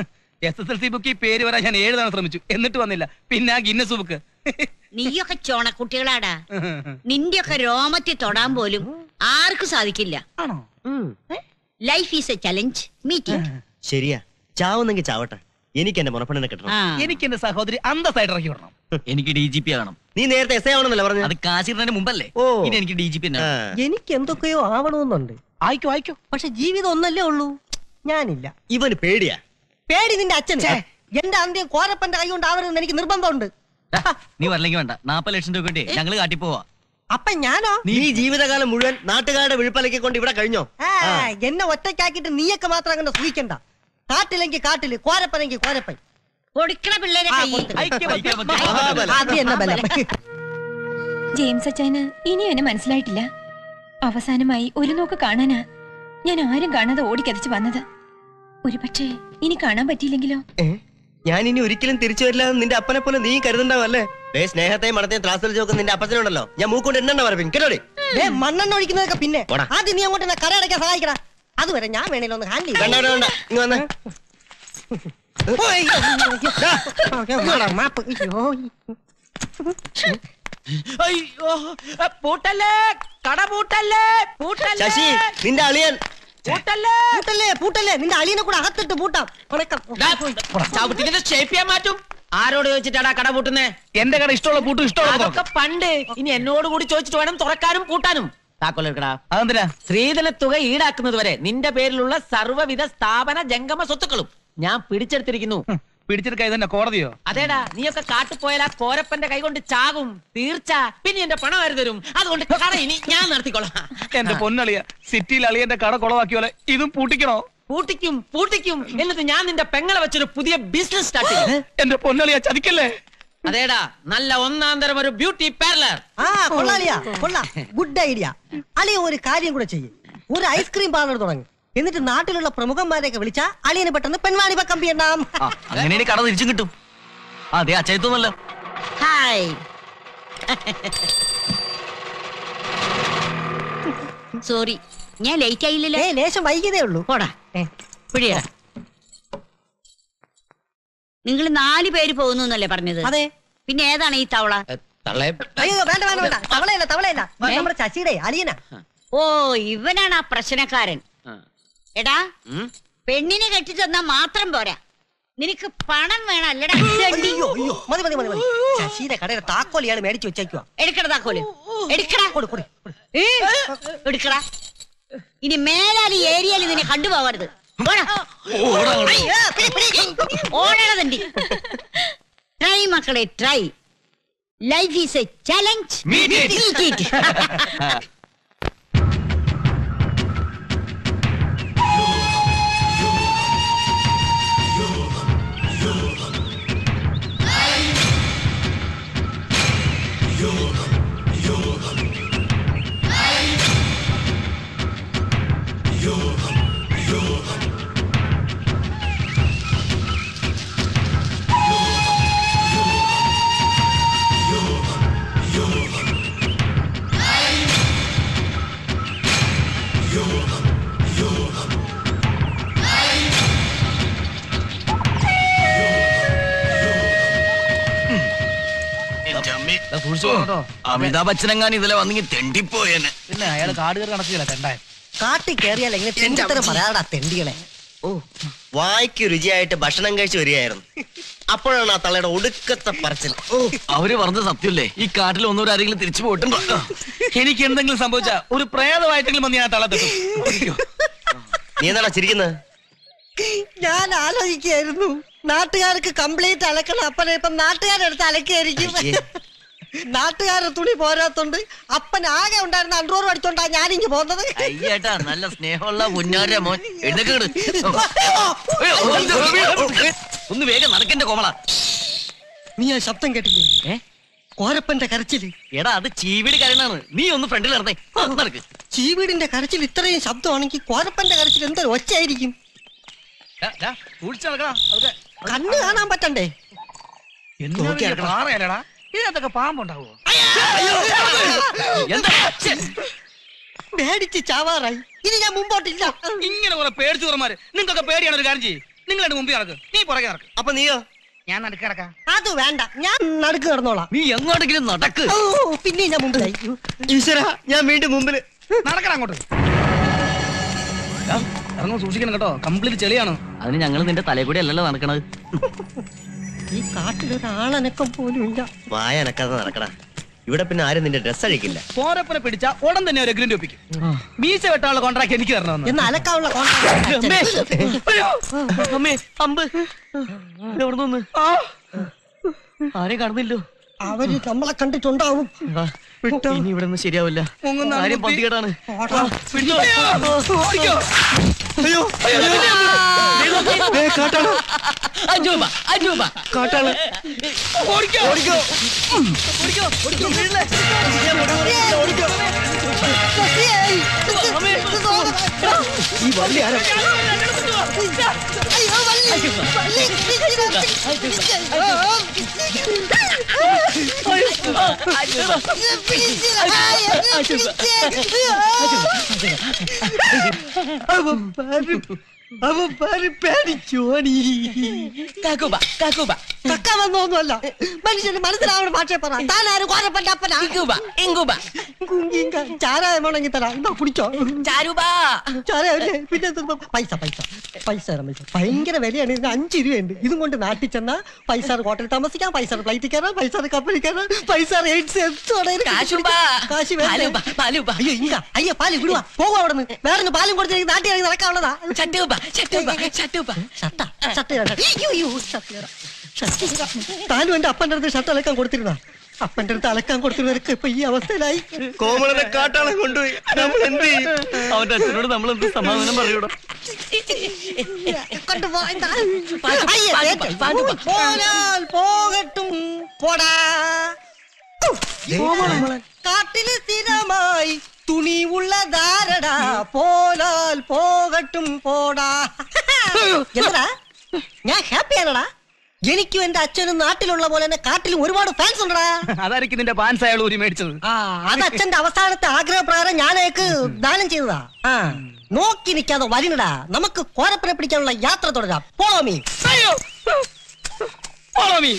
S S L C book ഈ പേര് വരാൻ ഞാൻ ഏഴ് തവണ ശ്രമിച്ചു. എന്നിട്ട് വന്നില്ല. പിന്നെ ആ ഗിന്നസ് ബുക്ക്. നീയൊക്കെ ചോണക്കുട്ടികളാടാ നിന്റെയൊക്കെ രോമത്തിൽ തൊടാൻ പോലും ആർക്കും സാധിക്കില്ല. Life is a challenge meeting ശരിയാ. ചാവുന്നെങ്കിൽ ചാവട്ടെ. എനിക്ക് എന്റെ മുറപ്പെണ്ണിനെ കിട്ടണം. എനിക്ക് എന്റെ സഹോദരി അന്തസ്സായിട്ട് ഇറക്കി വിടണം. എനിക്ക് ഡി ജി പി ആകണം. നീ നേരത്തെ എസ് ആവണമെന്നല്ല പറഞ്ഞു? അത് കാശിടുന്നതിന് മുമ്പല്ലേ? ഓ. ഇനി എനിക്ക് ഡി ജി പി എനിക്ക് എന്തൊക്കെയോ ആവണമെന്നുണ്ട്. ആയിക്കോ ആയിക്കോ. പക്ഷെ ജീവിതം ഒന്നല്ലേ ഉള്ളൂ. ഞാനില്ല. ഇവന് പേടിയാ. പേടി നിന്റെ അച്ഛൻ എന്റെ അന്ത്യം കോരപ്പന്റെ കൈ കൊണ്ട് ആവരുതെന്ന് എനിക്ക് നിർബന്ധമുണ്ട്. നീ വരലെങ്കിൽ വേണ്ട. നാപ്പത് ലക്ഷം രൂപ കിട്ടി ഞങ്ങൾ കാട്ടി പോവാ. അപ്പൊ ഞാനോ? നീ ജീവിതകാലം മുഴുവൻ നാട്ടുകാരുടെ വിഴുപ്പലക്കി കൊണ്ട് ഇവിടെ കഴിഞ്ഞോ? എന്നെ ഒറ്റയ്ക്കാക്കിട്ട് നീയൊക്കെ മാത്രം അങ്ങനെ സൂചിക്കണ്ട കാട്ടിലെങ്കിൽ കാട്ടിൽ കോരപ്പനെങ്കിൽ കോരപ്പൻ. കൊടുക്കണ പിള്ളേരെ ജെയിംസ് അച്ചായന് ഇനി എന്നെ മനസ്സിലായിട്ടില്ല. അവസാനമായി ഒരു നോക്ക് കാണാനാ. ഞാൻ ആരും കാണാതെ ഓടിക്കതച്ച് വന്നത്. ഒരുപക്ഷെ ഇനി കാണാൻ പറ്റിയില്ലെങ്കിലോ? ഞാൻ ഇനി ഒരിക്കലും തിരിച്ചു വരില്ല നിന്റെ അപ്പനെ പോലെ നീ കരുതണ്ടാവല്ലേ ദേ സ്നേഹത്തെയും മണത്തെയും ത്രാസിൽ ചോക്കുന്ന നിന്റെ അപ്പച്ചനുണ്ടല്ലോ ഞാൻ മൂക്കൊണ്ട് എണ്ണ പറയും കേട്ടോടി മണ്ണെണ്ണ ഒഴിക്കുന്നതൊക്കെ പിന്നെ. പോടാ. ആദ്യം നീ അങ്ങോട്ട് എന്നെ കരയടയ്ക്കാൻ സഹായിക്കടാ. അതുവരെ ഞാൻ വേണേലും ഒന്ന് ഹാൻഡിൽ വേണ്ട വേണ്ട വേണ്ട. ഇങ്ങ് വന്നേ. മാപ്പ്. അയ്യോ. അയ്യോ പൂട്ടല്ലേ? കട പൂട്ടല്ലേ പൂട്ടല്ലേ? ശശി നിന്റെ അളിയൻ. പൂട്ടല്ലേ പൂട്ടല്ലേ പൂട്ടല്ലേ നിന്റെ അളിയനെ കൂടെ അകത്തിട്ട് പൂട്ടാം. ഉണക്കം ചവിട്ടിന്റെ ഷേപ്പ് ചെയ്യാൻ മാറ്റും. ആരോട് ചോദിച്ചിട്ടാടാ കട പൂട്ടുന്നേ? എന്റെ കട ഇഷ്ടമുള്ള പൂട്ടും ഇഷ്ടമുള്ള അതൊക്കെ പണ്ട്. ഇനി എന്നോട് കൂടി ചോദിച്ചിട്ട് വേണം തുറക്കാനും പൂട്ടാനും. താക്കോലെടുക്കടാ അതെന്തിനാ? സ്ത്രീധന തുക ഈടാക്കുന്നത് വരെ നിന്റെ പേരിലുള്ള സർവവിധ സ്ഥാപന ജംഗമ സ്വത്തുക്കളും ഞാൻ പിടിച്ചെടുത്തിരിക്കുന്നു. പിടിച്ചെടുക്കാൻ ഇതന്നെ കോടതിയോ? അതേടാ നീയൊക്കെ കാട്ടുപോയാൽ ആ കോരപ്പന്റെ കൈ കൊണ്ട് ചാകും. തീർച്ച. പിന്നെ എന്റെ പണം ആര് തരും. അതുകൊണ്ട് കട ഇനി ഞാൻ നടത്തിക്കോളാം. എന്റെ പൊന്നളിയ സിറ്റിയിൽ അളിയന്റെ കട കൊളവാക്കി പോലെ ഇതും പൂട്ടിക്കണോ? പൂട്ടിക്കും പൂട്ടിക്കും. എന്നിട്ട് ഞാൻ നിന്റെ പെങ്ങളെ വെച്ചൊരു പുതിയ ബിസിനസ് സ്റ്റാർട്ട് ചെയ്യും. എന്റെ പൊന്നളിയ ചതിക്കല്ലേ? അതേടാ നല്ല ഒന്നാം തരം ഒരു ബ്യൂട്ടി പാർലർ ആ കൊള്ളാലിയാ കൊള്ളാം. ഗുഡ് ഐഡിയ അളിയ ഒരു കാര്യം കൂടെ ചെയ്യും. ഒരു ഐസ്ക്രീം പാർലർ തുടങ്ങി. എന്നിട്ട് നാട്ടിലുള്ള പ്രമുഖന്മാരെയൊക്കെ വിളിച്ചാ അളിയന് പെട്ടെന്ന് പെൺവാണിപ കമ്പി എണ്ണാം. അങ്ങനെ കട തിരിച്ചും കിട്ടും. അതെ അച്ഛനല്ല ഹായ്. സോറി ഞാൻ ലേറ്റ് ആയില്ലേ ഏ ലേശം വൈകിയതേ ഉള്ളൂ. പോടാ. പിടിയടാ. നിങ്ങൾ നാല് പേര് പോകുന്നു എന്നല്ലേ പറഞ്ഞത്? അതെ. പിന്നെ ഏതാണ് ഈ തവള? ഓ ഇവനാണ് ആ പ്രശ്നക്കാരൻ. എടാ പെണ്ണിനെ കെട്ടിച്ചെന്നാ മാത്രം പോരാ. നിനക്ക് പണം വേണം അല്ലടാ. ചെണ്ടി. അയ്യോ അയ്യോ. മതി മതി മതി മതി. ശശിയുടെ കടയുടെ താക്കോൽ ഇയാൾ മേടിച്ചു വെച്ചേക്കുവാ. എടുക്കടാ താക്കോൽ. എടുക്കടാ. കൊടു കൊടു ഏ, എടുക്കടാ. ഇനി മേലാൽ ഈ ഏരിയയിൽ നിന്നെ കണ്ടുപോകരുത്. പോടാ. ഓടണതണ്ടി ട്രൈ മക്കളെ try. Life is a challenge Amitabh ബച്ചനെങ്ങാൻ ഇതിലെ വന്നെങ്കിൽ തെണ്ടിപ്പോയെന്നെ പിന്നെ അയാൾ കാട് കയറി നടക്കില്ല തെണ്ടാൻ? കാട്ടി കയറിയാൽ എങ്ങനെ തെണ്ടിത്തരം പറയാടാ തെണ്ടികളെ. ഓ വായ്ക്ക് രുചിയായിട്ട് ഭക്ഷണം കഴിച്ചു വരികയായിരുന്നു. അപ്പോഴാണ് ആ തള്ളയുടെ ഒടുക്കത്തെ പറച്ചിൽ. ഓ അവർ പറഞ്ഞ സത്യല്ലേ? ഈ കാട്ടിൽ ഒന്നൂർ ആരെങ്കിലും തിരിച്ചു പോയിട്ടുണ്ടോ? എനിക്ക് എന്തെങ്കിലും സംഭവിച്ച ഒരു പ്രേതമായിട്ടെങ്കിലും വന്ന് ഞാൻ തള്ളത്തിട്ടു നീ എന്താണോ ചിരിക്കുന്നത് ഞാൻ ആലോചിക്കായിരുന്നു നാട്ടുകാർക്ക് കംപ്ലീറ്റ് അലക്കണം. അപ്പനെ ഇപ്പം നാട്ടുകാരെടുത്ത് അലക്കായിരിക്കും. നാട്ടുകാരുടെ തുണി പോരാത്തോണ്ട് അപ്പൻ ആകെ ഉണ്ടായിരുന്ന അണ്ടൂർ അടിച്ചോണ്ടാ ഞാനിങ്ങ് പോകുന്നത്. അയ്യേട്ടാ നല്ല സ്നേഹമുള്ള മുന്നാര മോൻ. എഴുന്നേക്കട് ഒന്ന് വേഗം നടക്കണ്ട കോമള. നീ ആ ശബ്ദം കേട്ടില്ലേ? ഏ? കോരപ്പന്റെ കരച്ചിൽ. എടാ അത് ചീവീട് കരണാണ് നീ ഒന്ന് ഫ്രണ്ടിൽ നടന്നേ. നടക്ക്. ചീവീടിന്റെ കരച്ചിൽ ഇത്രയും ശബ്ദമാണെങ്കിൽ കോരപ്പന്റെ കരച്ചിൽ എന്തൊരു ഒച്ചയായിരിക്കും? കണ്ണ് കാണാൻ പറ്റണ്ടേ? പാറയല്ലടാ? ഇതിനകത്തൊക്കെ പാമ്പുണ്ടാവോ? എന്താ? പേടിച്ച് ചാവാറായി. ഇനി ഞാൻ മുമ്പോട്ടില്ല. ഇങ്ങനെ കുറെ പേടിച്ചു തുറമാര് നിങ്ങൾക്കൊക്കെ പേടിയാണ് ഒരു കാര്യം ചെയ്യും. നിങ്ങൾ എന്റെ മുമ്പിൽ നടക്ക്. നീ പുറകെ നടക്ക്. അപ്പൊ നീയോ? ഞാൻ നടക്ക് നടക്കാം. അത് വേണ്ട. ഞാൻ നടുക്ക് കിടന്നോളാം. നീ എങ്ങോട്ടെങ്കിലും നടക്ക്. പിന്നെ ഞാൻ മുമ്പിലായി. ഈശ്വര ഞാൻ വീണ്ടും മുമ്പിൽ നടക്കണം അങ്ങോട്ട്. ഇറങ്ങും സൂക്ഷിക്കണം കേട്ടോ. കംപ്ലീറ്റ് ചെളിയാണ്. അതിന് ഞങ്ങൾ നിന്റെ തലേ കൂടി അല്ലല്ലോ നടക്കണത്. ഈ കാട്ടിലൊരാളനക്കം പോലും ഇല്ല വായ അനക്കാതെ നടക്കടാ. ഇവിടെ പിന്നെ ആരും നിന്റെ ഡ്രസ് അഴിക്കില്ല. പോരപ്പനെ പിടിച്ച ഉടൻ തന്നെ ഒരു അഗ്രിമെന്റ് ഒപ്പിക്കും. മീശ വെട്ടാനുള്ള കോൺട്രാക്ട് എനിക്ക് തരണമെന്ന്. എന്ന് അലക്കാനുള്ള അമ്മേ, കോൺട്രാക്ട് അയ്യോ, അമ്മേ അമ്പ്. എവിടെ നിന്ന്? ആരെയും കാണുന്നില്ലോ അവർ നമ്മളെ കണ്ടിട്ടുണ്ടാവും. ഇനി ഇവിടെ ശരിയാവില്ല. ആരും കാര്യം. പന്തികേടാണ്. പിടിച്ചോ. ഓടിക്കോ. അയ്യോ കാട്ടാൾ. അജൂബ അജൂബ. കാട്ടാൾ. ഓടിക്കോ. ഓടിക്കോ. ഓടിക്കോ ഓടിക്കോ? ഓടിക്കോ ഈ വള്ളി ആരാ? അവൻ പാര് അവൻ പേടിച്ചോടി. കാക്കൂബ കാക്കൂബ. കക്ക വന്നൊന്നുമല്ല മനുഷ്യന് മനസ്സിലാവണം ഭാഷ പറ. താനാരും കോരപ്പന്റെ അപ്പനാ ഇങ്കുബ. ഇങ്കുബ ചാരായം വേണമെങ്കിൽ തരാം. എന്താ കുടിച്ചോ. ചാരുബാ. ചാരായല്ലേ പിന്നെ? പൈസ പൈസ. പൈസ പൈസ. ഭയങ്കര വിലയാണ്. ഇതിന് അഞ്ച് രൂപയുണ്ട്. ഇതും കൊണ്ട് നാട്ടിൽ ചെന്നാ പൈസ ഹോട്ടലിൽ താമസിക്കാം പൈസ ഫ്ലൈറ്റിൽ കയറാം പൈസ കപ്പലിൽ കയറാം പൈസ അയ്യോ പാൽ വിടുക പോകും അവിടെ നിന്ന് വേറെ പാലും കൊടുത്ത് നാട്ടിൽ ഇറങ്ങി നടക്കാനുള്ളതാ. ചട്ടൂപ്പ ചട്ടൂപ്പ ചട്ടൂപ്പ ഷട്ട ഷട്ട് ഷട്ട്. താനും എന്റെ അപ്പന്റെ അടുത്ത് ഷർട്ട് അലക്കാൻ കൊടുത്തിരുന്ന അപ്പന്റെ അടുത്ത് അലക്കാൻ കൊടുത്തിരുന്നവർക്ക് ഇപ്പൊ ഈ അവസ്ഥയിലായി. കോമളനെ കാട്ടാളെ കൊണ്ടുപോയി. നമ്മൾ എന്ത് അവന്റെ അച്ഛനോട് നമ്മൾ എന്ത് സമാധാനം പറയൂടാ? പോകട്ടും പോടാ. കാട്ടിൽ സ്ഥിരമായി തുണി ഉള്ള ധാരടാ പോലാൽ പോകട്ടും പോടാ എന്താ ഞാൻ ഹാപ്പിയാണടാ എനിക്കും എന്റെ അച്ഛനും നാട്ടിലുള്ള പോലെ തന്നെ കാട്ടിലും ഒരുപാട് ഫാൻസ് ഉണ്ടടാ. അതായിരിക്കും നിന്റെ ഫാൻസ് അയാൾ ഊരി മേടിച്ചത്. ആ അത് അച്ഛന്റെ അവസാനത്തെ ആഗ്രഹപ്രകാരം ഞാനേക്ക് ദാനം ചെയ്തതാ. ആ നോക്കി നിൽക്കാതെ വരിനടാ നമുക്ക് കോരപ്പനെ പിടിക്കാനുള്ള യാത്ര തുടരാം. പോളോമി me.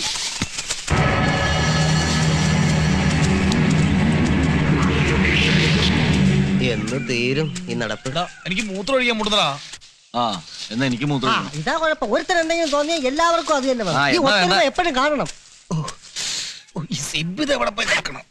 എന്ന് തീരും ഈ നടപ്പ്. എനിക്ക് മൂത്രം ഒഴിക്കാൻ മുട്ടുന്നതാ ആ എന്നാ എനിക്ക് മൂത്രം ഇതാ കുഴപ്പം. ഒരുത്തൻ എന്തെങ്കിലും തോന്നിയാൽ എല്ലാവർക്കും അത് തന്നെ ആ, വേണം. ഈ എന്നാ ഒത്തൊരുമ വേണ്ട. എപ്പോഴും കാണണം. ഈ സിബ് ഇത് എവിടെ പോയി കിടക്കണം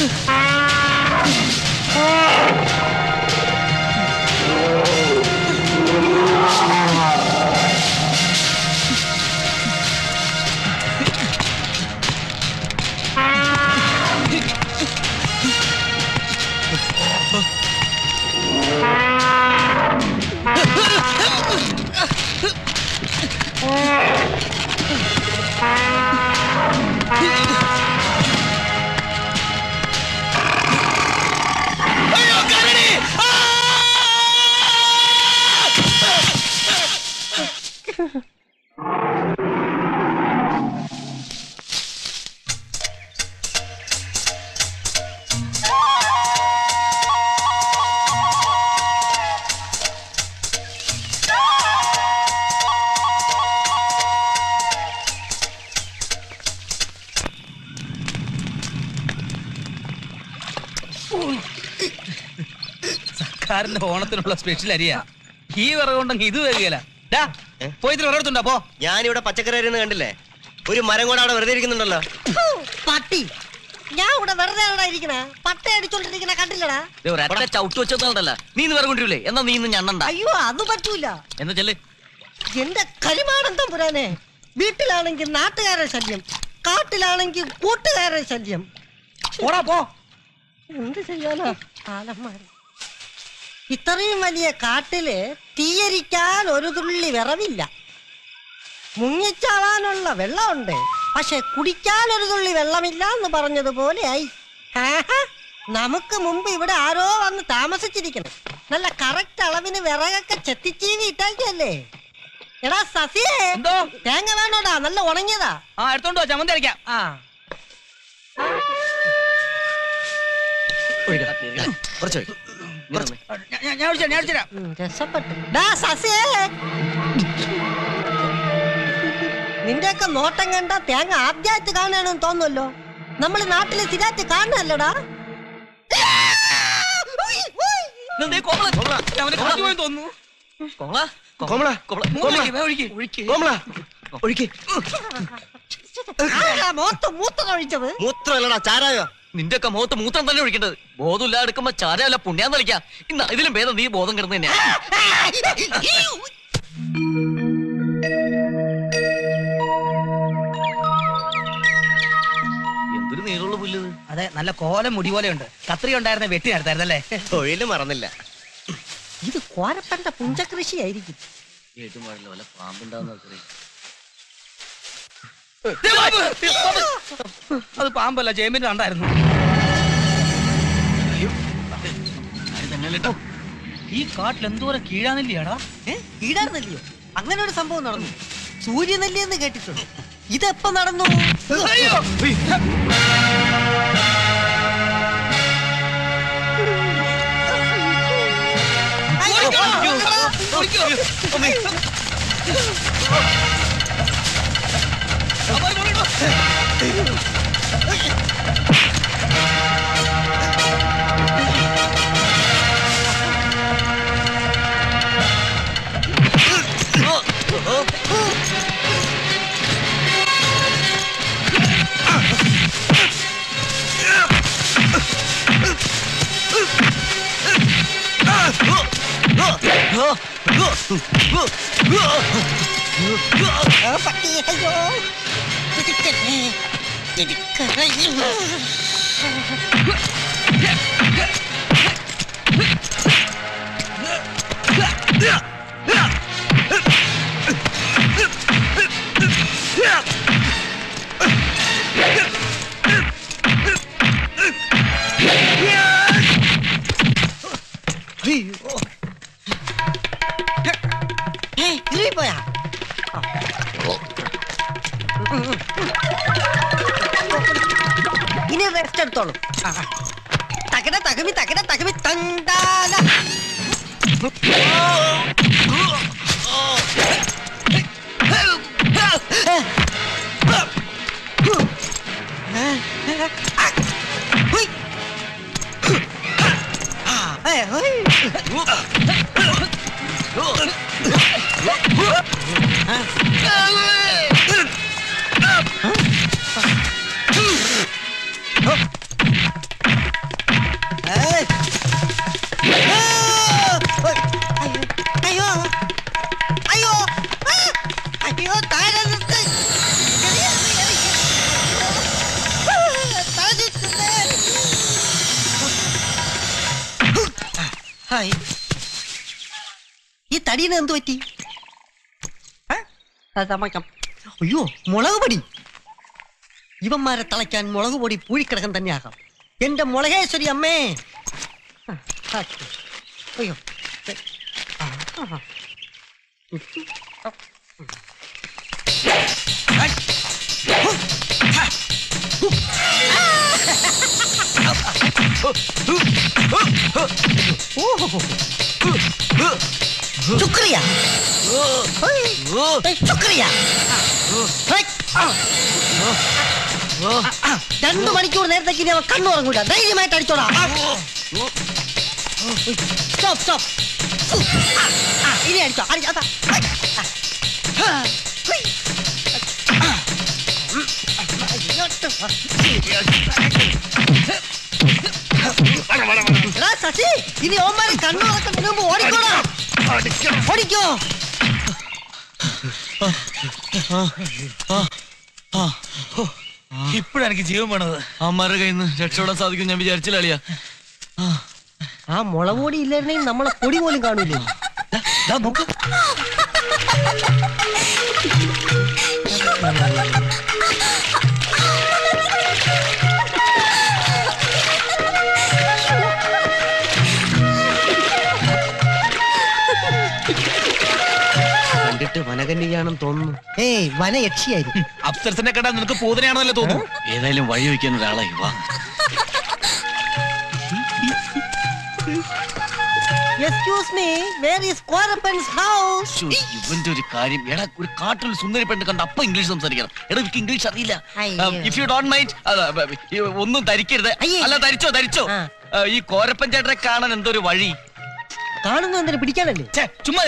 അയ്യോ ഓണത്തിനുള്ള സ്പെഷ്യൽ അരിയാ. ഈ വിറകൊണ്ടെങ്കിൽ ഇത് വേഗല പോയി ഇതിൽ പോ പോ. ഞാനിവിടെ പച്ചക്കറി അരിയുന്നത് കണ്ടില്ലേ? ഒരു മരം കൂടെ അവിടെ വെറുതെ ഇരിക്കുന്നുണ്ടല്ലോ. പട്ടി. ഞാൻ ഇവിടെ വെറുതെ ഇരിക്കണേ. പട്ട അടിച്ചോണ്ടിരിക്കണ കണ്ടില്ലടാ. ചവിട്ട് വെച്ചതല്ല നീ ഇന്ന് വിറകൊണ്ടിരില്ലേ എന്നാ നീ ഇന്ന് ഞണ്ണണ്ട? അയ്യോ അത് പറ്റൂല. എന്താ ചെല്ല്. എന്റെ കരിമാടം പുരാനെ വീട്ടിലാണെങ്കിൽ നാട്ടുകാരെ ശല്യം കാട്ടിലാണെങ്കിൽ കൂട്ടുകാരെ ശല്യം. പോടാ പോ. എന്ത് ചെയ്യാനാ? കാലന്മാര് ഇത്രയും വലിയ കാട്ടിൽ തീയരിക്കാൻ ഒരു തുള്ളി വിറവില്ല. മുങ്ങിച്ചാവാനുള്ള വെള്ളമുണ്ട്. പക്ഷെ കുടിക്കാൻ ഒരു തുള്ളി വെള്ളമില്ല എന്ന് പറഞ്ഞതുപോലെ ആയി നമുക്ക് മുമ്പ് ഇവിടെ ആരോ വന്ന് താമസിച്ചിരിക്കണം. നല്ല കറക്റ്റ് അളവിന് വിറകൊക്കെ ചെത്തിച്ചീവി ഇട്ടേക്കല്ലേ എടാ സസിയേ തേങ്ങ വേണോടാ നല്ല ഉണങ്ങിയതാ. ആ എടുത്തോണ്ടോ ചമന്തി അരക്കാം ആ. കുറച്ച്. ഞാൻ- ഞാൻ- ഞാൻ വിളിച്ചുതരാം, ഞാൻ വിളിച്ചുതരാം. രസപ്പെട്ടു. ഡാ സസ്യേ. നിന്റെയൊക്കെ നോട്ടം കണ്ട തേങ്ങ ആദ്യമായിട്ട് കാണുകയാണെന്ന് തോന്നുമല്ലോ നമ്മൾ നാട്ടിലെ സ്ഥിരമായിട്ട് കാണുന്നല്ലോടാ മൂത്രമല്ലടാ ചാരായോ? നിന്റെ ഒക്കെ മുഖത്ത് മൂത്രം തന്നെ ഒഴിക്കേണ്ടത്. ബോധമില്ലാതെ എടുക്കുമ്പോ ചാരല്ല പുണ്യാന്ന് കളിക്കാം ഇന്ന് ഇതിലും ഭേദം നീ ബോധം കിടന്നു തന്നെ എന്തൊരു നീളമുള്ള. അതെ നല്ല കോലം മുടി പോലെ ഉണ്ട്. കത്രി ഉണ്ടായിരുന്ന വെട്ടി നടത്തായിരുന്നല്ലേ? തൊഴിൽ മറന്നില്ല. ഇത് കോരപ്പന്റെ പുഞ്ചകൃഷിയായിരിക്കും. ഏട്ടും പാടില്ല വല്ല പാമ്പുണ്ടാവുന്ന. അത് പാമ്പല്ല ജയമിന് ഉണ്ടായിരുന്നു തന്നെ ഈ കാട്ടിൽ എന്തോരം കീഴാനെല്ലിയാടാ കീഴാനെല്ലിയോ അങ്ങനെ ഒരു സംഭവം നടന്നു സൂര്യനെല്ലി എന്ന് കേട്ടിട്ടുണ്ട് ഇതെപ്പോ നടന്നു Oh my അയ്യോ. പിടിക്കണേ. എനിക്കറിയില്ല. അയ്യോ. ഏയ്, ഇതിലേ പോയാ? ഇനി റെസ്റ്റ് എടുത്തോളൂ ആ, ആ. തകട തകമി തകട തകമി തണ്ടാല അയ്യോ ഈ തടീന് എന്ത് പറ്റി ഏ? ആ, തമാക്കാം. അയ്യോ മുളക് പൊടി ഇവന്മാരെ തളയ്ക്കാൻ മുളക് പൊടി പൂഴിക്കിടക്കം തന്നെയാകാം എന്റെ മുളകേശ്വരി അമ്മേ. അയ്യോ ഏ, ആ, ആ. ശുക്രിയ ശുക്രിയ രണ്ടു മണിക്കൂർ നേരത്തേക്ക് ഇനി അവൻ കണ്ണു ഉറങ്ങൂല ധൈര്യമായിട്ട് അടിച്ചോടാ സ്റ്റോപ്പ് സ്റ്റോപ്പ് ഇനി അടിച്ചോ അടിച്ചോ അതാ. ആ. ഹുയ്. ആ. ഉം. ഇങ്ങോട്ട് വാ. എടാ ശശി ഇനി ഓന്മാരെ കണ്ണു തുറക്കുന്നതിന് മുമ്പ് ഓടിക്കോടാ ഓടിക്കോ ഇപ്പഴാ എനിക്ക് ജീവൻ വേണത്. അമ്മാരുടെ കയ്യിൽ നിന്ന് രക്ഷപ്പെടാൻ സാധിക്കും ഞാൻ വിചാരിച്ചില്ല അളിയ. ആ മുളകൂടി ഇല്ലായിരുന്നെങ്കിൽ നമ്മളെ പൊടി പോലും കാണൂലേ നോക്ക്. കണ്ടിട്ട് വനകന്യാണെന്ന് തോന്നുന്നു. ഏയ് വനയക്ഷിയായിരിക്കും. അപ്സരസിനെ കണ്ടാൽ നിനക്ക് പൂതനയാണെന്നല്ലേ തോന്നുന്നു? ഏതായാലും വഴി വയ്ക്കുന്ന ഒരാളായി വാ. Excuse me where is Korappan's house ശ്ശോ, ഇവന്റെ ഒരു കാര്യം. എടാ ഒരു കാട്ടിൽ സുന്ദരി പെണ്ണ് കണ്ട അപ്പൊ ഇംഗ്ലീഷ് സംസാരിക്കണം. എടാ എനിക്ക് ഇംഗ്ലീഷ് അറിയില്ല. അയ്യോ. ഇഫ് യു ഡോണ്ട് മൈൻഡ് ഒന്നും ധരിക്കരുത്. അയ്യേ. അല്ല ധരിച്ചോ ധരിച്ചോ. ആ. ഈ കോരപ്പൻ ചേട്ടനെ കാണാൻ എന്തൊരു വഴി? കാണുന്ന എന്തിനു പിടിക്കാനല്ലേ ചുമ്മാ.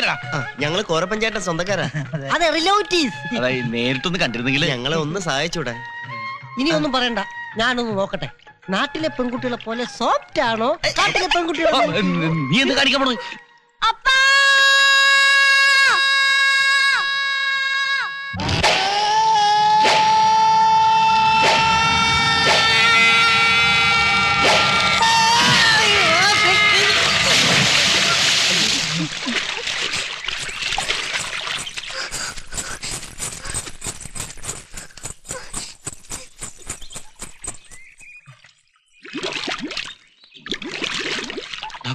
ഞങ്ങൾ കോരപ്പഞ്ചായത്തിന്റെ സ്വന്തക്കാരാ. അതെ. റിലേറ്റീവ്സ് നേരിട്ടൊന്ന് കണ്ടിരുന്നെങ്കിൽ ഞങ്ങളെ ഒന്ന് സഹായിച്ചൂടെ? ഇനി ഒന്നും പറയണ്ട. ഞാനൊന്ന് നോക്കട്ടെ. നാട്ടിലെ പെൺകുട്ടികളെ പോലെ സോഫ്റ്റ് ആണോ? കാട്ടിലെ പെൺകുട്ടികളെ നീ എന്ത് കാണിക്കാൻ പോണത്?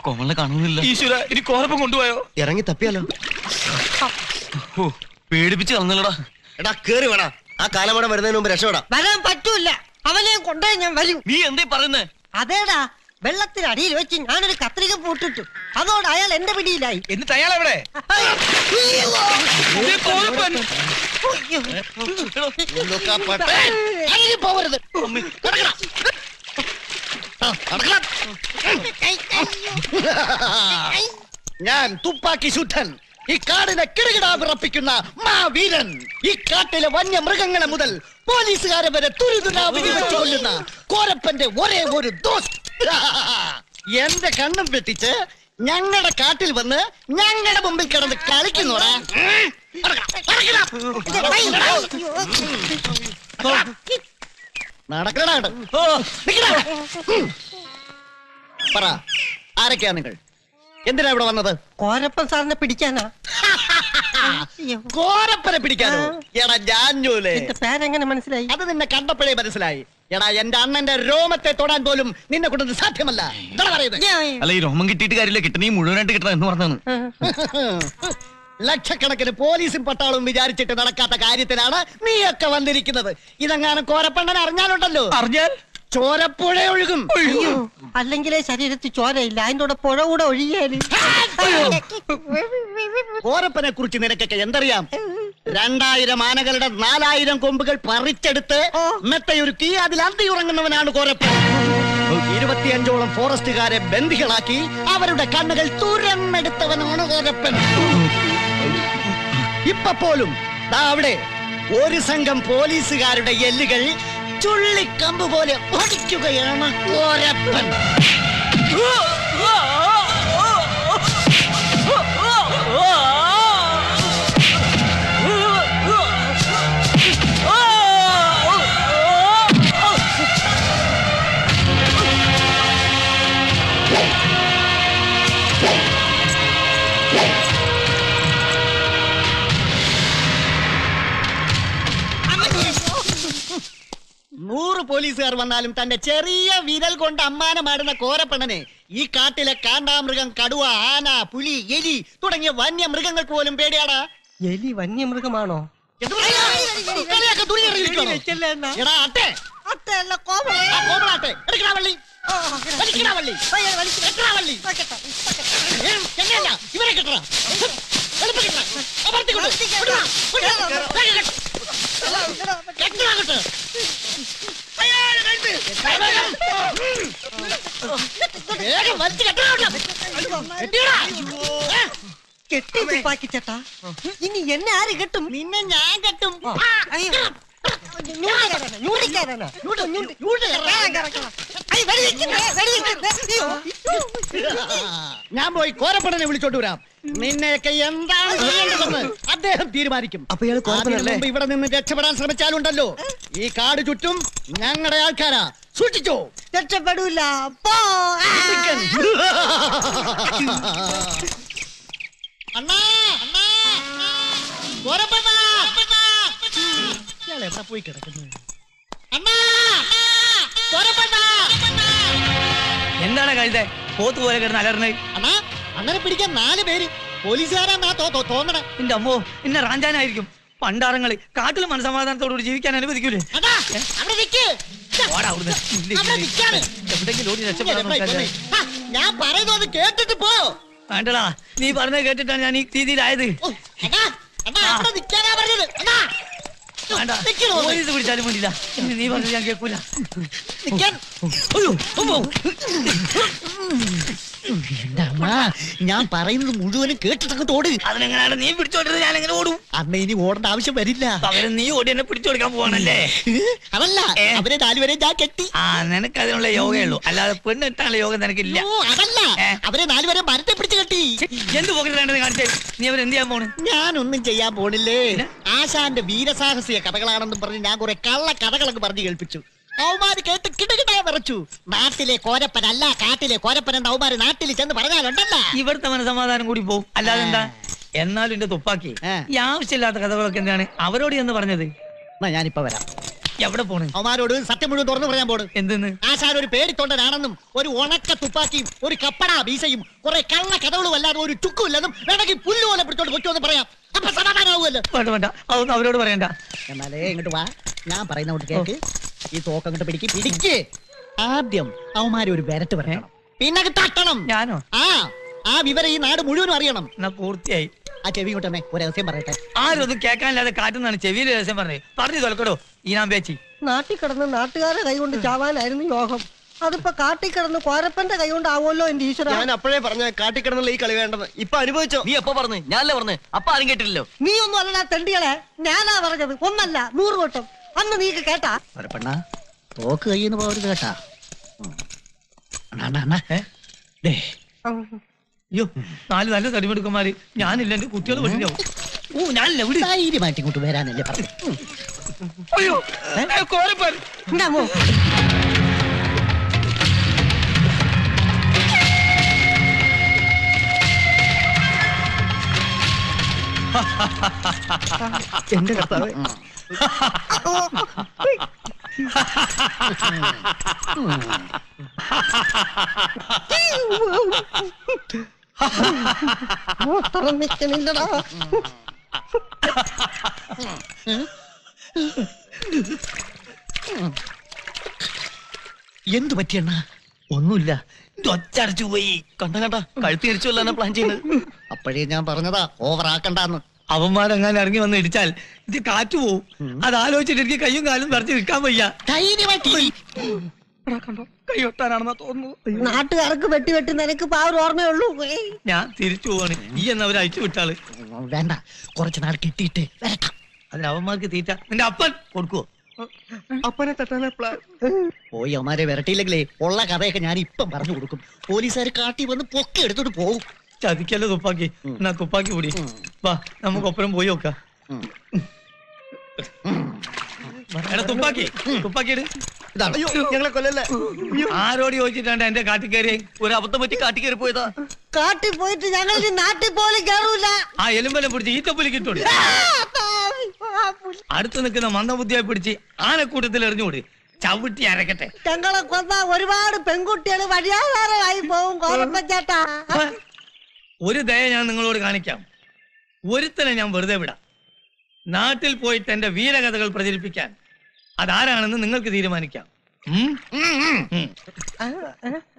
കോമളിനെ കാണുന്നില്ല ഈശ്വര ഇനി കോരപ്പം കൊണ്ടുപോയോ ഇറങ്ങി തപ്പിയാലോ ഓ പേടിപ്പിച്ച് കളഞ്ഞല്ലടാ എടാ കേറി വേണ ആ കാലമടം വരുന്നതിന് മുമ്പ് രക്ഷപ്പെടാ വരാൻ പറ്റൂല അവനെ കൊണ്ടേ ഞാൻ വരും നീ എന്തേ പറയുന്നേ അതേടാ വെള്ളത്തിനടിയിൽ വെച്ച് ഞാനൊരു കത്രിക പൂട്ടിട്ടു അതോടെ അയാൾ എന്റെ പിടിയിലായി എന്നിട്ട് അയാൾ എവിടെ പോവരുത് ഞാൻ തുപ്പാക്കി ശുദ്ധൻ. ഈ കാടിനെ കിടുകിടാ വിറപ്പിക്കുന്ന മാവീരൻ. ഈ കാട്ടിലെ വന്യ മൃഗങ്ങളെ മുതൽ പോലീസുകാരെ വരെ തുരുതുരാ വെടിവെച്ച് കൊല്ലുന്ന കോരപ്പന്റെ ഒരേ ഒരു ദോസ്. എന്റെ കണ്ണും വെട്ടിച്ച് ഞങ്ങളുടെ കാട്ടിൽ വന്ന് ഞങ്ങളുടെ മുമ്പിൽ കിടന്ന് കളിക്കുന്നോടാ. നടക്കണ പറ ആരൊക്കെയാ നിങ്ങൾ? എന്തിനാ ഇവിടെ വന്നത്? കോരപ്പൻ സാറിനെ പിടിക്കാനാ? കോരപ്പനെ പിടിക്കാനോ? എടാ ഞാൻ എന്റെ പേരെങ്ങനെ മനസ്സിലായി? അത് നിന്നെ കണ്ടപ്പോഴേ മനസ്സിലായി. എടാ എന്റെ അണ്ണന്റെ രോമത്തെ തൊടാൻ പോലും നിന്നെ കൊണ്ടത് സാധ്യമല്ല. അല്ല ഈ രോമം കിട്ടിയിട്ട് കാര്യമില്ല. കിട്ടണേ മുഴുവനായിട്ട് കിട്ടണം എന്ന് പറഞ്ഞാണ് ലക്ഷക്കണക്കിന് പോലീസും പട്ടാളും വിചാരിച്ചിട്ട് നടക്കാത്ത കാര്യത്തിനാണ് നീയൊക്കെ വന്നിരിക്കുന്നത്. ഇതെങ്ങാനും കോരപ്പണ്ണൻ അറിഞ്ഞാലുണ്ടല്ലോ. അറിഞ്ഞാൽ? ചോരപ്പുഴ ഒഴുകും. അയ്യോ അല്ലെങ്കിലേ ശരീരത്തിൽ ചോരയില്ല. അതിന്റെ കൂടെ പുഴ കൂടെ ഒഴിയാൽ കോരപ്പനെ കുറിച്ച് നിനക്കൊക്കെ എന്തറിയാം? രണ്ടായിരം ആനകളുടെ നാലായിരം കൊമ്പുകൾ പറിച്ചെടുത്ത് മെത്തയൊരുക്കി അതിൽ അന്തി ഉറങ്ങുന്നവനാണ് കോരപ്പൻ. ഇരുപത്തിയഞ്ചോളം ഫോറസ്റ്റുകാരെ ബന്ദികളാക്കി അവരുടെ കണ്ണുകൾ തുരന്നെടുത്തവനാണ് കോരപ്പൻ. ഇപ്പൊ പോലും അവിടെ ഒരു സംഘം പോലീസുകാരുടെ എല്ലുകൾ ചുള്ളിക്കമ്പ് പോലെ ഒടിക്കുകയാണ് കോരപ്പൻ നൂറ് പോലീസുകാർ വന്നാലും തന്റെ ചെറിയ വിരൽ കൊണ്ട് അമ്മാനമാടുന്ന കോരപ്പണ്ണനെ ഈ കാട്ടിലെ കാണ്ടാമൃഗം കടുവ ആന പുലി എലി തുടങ്ങിയ വന്യമൃഗങ്ങൾക്ക് പോലും പേടിയാടാ. എലി വന്യമൃഗമാണോ? ഇവരെ കെട്ടടാ. കെട്ട്. ചേട്ടാ ഇനി എന്നെ ആര് കെട്ടും നിന്നെ ഞാൻ കെട്ടും. ഞാൻ പോയി കോരപ്പടനെ വിളിച്ചോട്ട് വരാം നിന്നെയൊക്കെ എന്താണ് ചെയ്യേണ്ടതെന്ന് അദ്ദേഹം തീരുമാനിക്കും. അതിനു മുമ്പ് ഇവിടെ നിന്ന് രക്ഷപ്പെടാൻ ശ്രമിച്ചാലുണ്ടല്ലോ. ഈ കാട് ചുറ്റും ഞങ്ങളുടെ ആൾക്കാരാ. സൂക്ഷിച്ചോ? രക്ഷപ്പെടൂല. അണ്ണാ അണ്ണാ പോയി കിടക്കുന്നു? അണ്ണാ എന്താണ് കഴുതേ? പോത്ത് പോലെ കിടന്ന് അലർന്ന്. അണ്ണാ അങ്ങനെ പിടിക്കാൻ നാല് പേര്. പോലീസുകാരാന്നാ തോന്നണേ. എന്റെ അമ്മോ എന്നെ റാഞ്ചാനായിരിക്കും. പണ്ടാറങ്ങൾ കാട്ടിൽ മനസമാധാനത്തോടുകൂടി ജീവിക്കാൻ അനുവദിക്കൂലേ? ഞാൻ പറയുന്നത് കേട്ടിട്ട് പോ. വേണ്ടടാ നീ പറഞ്ഞത് കേട്ടിട്ടാണ് ഞാൻ ഈ രീതിയിലായത്? പോലീസ് പിടിച്ചാലും വേണ്ടില്ല നീ പറഞ്ഞത് ഞാൻ കേൾക്കൂല. ഞാൻ പറയുന്നത് മുഴുവനും കേട്ടിട്ടോട് തോട് അതിനെങ്ങനെയാണ് നീ പിടിച്ചോട്ടത് ഞാൻ എങ്ങനെ ഓടും? അന്ന് ഇനി ഓടേണ്ട ആവശ്യം വരില്ല. അവരെ നീ ഓടി എന്നെ പിടിച്ചു കൊടുക്കാൻ പോവാണല്ലേ? അതല്ല? അവരെ നാലുപേരെ ഞാൻ കെട്ടി. ആ നിനക്ക് അതിനുള്ള യോഗയുള്ളൂ അല്ലാതെ പെണ്ണിട്ടാനുള്ള യോഗം നിനക്കില്ല. അതല്ല? അവരെ നാലുപേരെ മരത്തെ പിടിച്ചു കെട്ടി. എന്ത് പോകരുതേണ്ടത് കാണിച്ചേ? നീ അവരെന്ത് ചെയ്യാൻ പോണു? ഞാനൊന്നും ചെയ്യാൻ പോണില്ലേ. ആശാന്റെ വീരസാഹസിക കഥകളാണെന്നും പറഞ്ഞ് ഞാൻ കുറെ കള്ള കഥകളൊക്കെ പറഞ്ഞു കേൾപ്പിച്ചു. അവമാര് കേട്ട് കിടകിടയെ വിറച്ചു. നാട്ടിലെ കോരപ്പൻ അല്ല കാട്ടിലെ കോരപ്പൻ എന്ന് അവമാര് നാട്ടിൽ ചെന്ന് പറഞ്ഞാലുണ്ടല്ല. ഇവിടുത്തെ മനസമാധാനം കൂടി പോവും. അല്ലാതെ എന്താ? എന്നാലും എന്റെ തുപ്പാക്കി. ഈ ആവശ്യമില്ലാത്ത കഥകളൊക്കെ എന്താണ്? അവരോട് എന്ന് പറഞ്ഞത്. എന്നാ ഞാനിപ്പോ വരാം. എവിടെ പോണേ? അവന്മാരോട് സത്യം മുഴുവൻ തുറന്നു പറയാൻ പോണ്. എന്തെന്ന്? ആശാൻ ഒരു പേടിത്തൊണ്ടനാണെന്നും ഒരു ഉണക്ക തുപ്പാക്കിയും ഒരു കപ്പട ബീസയും കുറെ കള്ള കഥകളും അല്ലാതെ ഒരു ചുക്കുമില്ലെന്നും വേണമെങ്കിൽ പുല്ലുപോലെ പിടിച്ചോണ്ട് പൊയ്ക്കോന്ന് പറയാം. അപ്പൊ സമാധാനമാവുമല്ലോ. വേണ്ട വേണ്ട. അതൊന്നും അവരോട് പറയണ്ട. എന്നാലേ ഇങ്ങോട്ട് വാ. ഞാൻ പറയുന്ന കൊണ്ട് കേക്ക്. ഈ തോക്ക് അങ്ങോട്ട് പിടിക്ക് പിടിക്ക്. ആദ്യം അവന്മാരെ ഒരു വിരട്ട് പറയണം പിന്നെ അത് തട്ടണം. ഞാനോ? ആ ആ വിവരം ഈ നാട് മുഴുവനും അറിയണം. എന്നാ പൂർത്തിയായി. ആ ചെവി ഇങ്ങോട്ടന്നെ ഒരു രഹസ്യം പറയട്ടെ. ആരും ഒന്നും കേൾക്കാനില്ലാതെ കാറ്റുന്നാണ് ചെവിയിൽ രഹസ്യം പറഞ്ഞത്. പറഞ്ഞു തൊലക്കടോ ഈ നാം പേച്ചി നാട്ടിൽ കിടന്ന് നാട്ടുകാരെ കൈകൊണ്ട് ചാവാനായിരുന്നു യോഗം അതിപ്പോ കാട്ടി കിടന്ന് കോരപ്പന്റെ കൈകൊണ്ട് ആവുമല്ലോ എന്റെ ഈശ്വര? ഞാൻ അപ്പോഴേ പറഞ്ഞ കാട്ടിക്കിടന്നുള്ള ഈ കളി വേണ്ടെന്ന്. ഇപ്പൊ അനുഭവിച്ചോ? നീ എപ്പോ പറഞ്ഞു? ഞാനല്ലേ പറഞ്ഞു? അപ്പൊ ആരും കേട്ടില്ലല്ലോ. നീ ഒന്നും അല്ലടാ തെണ്ടികളെ. ഞാനാ പറഞ്ഞത്. ഒന്നല്ല നൂറ് വട്ടം. അന്ന് നീക്ക് കേട്ടാ? പെണ്ണ തോക്ക് പോകരുത് കേട്ടാ. അയ്യോ നാല് നല്ല തടിമെടുക്കന്മാര്. ഞാനില്ല എന്റെ കുട്ടികൾ പറ്റില്ലാവും ഓ ഞാനില്ല വിട്. മാറ്റി ഇങ്ങോട്ട് വരാനല്ലേ പറഞ്ഞു. അയ്യോ കോരപ്പൻ. കോരപ്പൻ എന്റെ കർത്താവ്. എന്തു പറ്റിയണ്ണ? ഒന്നുമില്ല. ഒച്ചടച്ചു പോയി കണ്ട കണ്ട? കഴുത്തി തിരിച്ചു പ്ലാൻ ചെയ്യുന്നത്. അപ്പോഴേ ഞാൻ പറഞ്ഞതാ ഓവർ ആക്കണ്ടെന്ന്. അവന്മാരെങ്ങാനും ഇറങ്ങി വന്ന് ഇടിച്ചാൽ ഇത് കാറ്റ് പോവും. അത് ആലോചിച്ചിട്ട് എനിക്ക് കയ്യും കാലും നിറച്ച് നിൽക്കാൻ വയ്യ. കൈയൊട്ടാനാണെന്നാ തോന്നുന്നു നാട്ടുകാർക്ക് വെട്ടി വെട്ടി നിനക്ക് ഇപ്പൊ ആ ഒരു ഓർമ്മയുള്ളൂ. ഞാൻ തിരിച്ചു പോവാണ്. ഈ എന്നവരെ അയച്ചു വിട്ടാൾ. വേണ്ട. കുറച്ചു നാൾ കിട്ടിയിട്ട് വരട്ടാം. അതിന് അവന്മാർക്ക് തീറ്റ. നിന്റെ അപ്പൻ കൊടുക്കുവോ? അപ്പനെ തട്ടാനാ പ്ലാൻ പോയി അവന്മാരെ വരട്ടിയില്ലെങ്കിലേ ഉള്ള കഥയൊക്കെ ഞാൻ ഇപ്പം പറഞ്ഞു കൊടുക്കും. പോലീസുകാർ കാട്ടി വന്ന് പൊക്കി എടുത്തോട്ട് പോകും ചതിക്കല്ലോ തുപ്പാക്കി. എന്നാ തുപ്പാക്കി കൂടി. വാ നമുക്ക് ഒപ്പരം പോയി നോക്കാം. എടാ തുപ്പാക്കി. തുപ്പാക്കി ഇട്. ഇതാണ് അയ്യോ ഞങ്ങളെ കൊല്ലല്ലേ? ആരോട് ചോദിച്ചിട്ടാണ് എന്റെ കാട്ടിൽ കയറി ഒരു അബദ്ധം പറ്റി കാട്ടി കയറി പോയതാ. കാട്ടിൽ പോയിട്ട് ഞങ്ങൾ നാട്ടിൽ പോലും കയറൂല ആ എലുമ്പലം പിടിച്ച് ഈത്തപ്പുലി കിട്ടൂടി അടുത്ത് നിൽക്കുന്ന മന്ദബുദ്ധിയെ പിടിച്ച് ആനക്കൂട്ടത്തിൽ എറിഞ്ഞുകൂടി. ചവിട്ടി അരക്കട്ടെ. ഞങ്ങളെ കൊന്ന ഒരുപാട് പെൺകുട്ടികൾ വഴിയാധാരമായി പോകും കോരപ്പച്ചേട്ടാ ഒരു ദയ ഞാൻ നിങ്ങളോട് കാണിക്കാം. ഒരുത്തനെ ഞാൻ വെറുതെ വിടാം. നാട്ടിൽ പോയിട്ട് എന്റെ വീരകഥകൾ പ്രചരിപ്പിക്കാൻ അതാരാണെന്ന് നിങ്ങൾക്ക് തീരുമാനിക്കാം.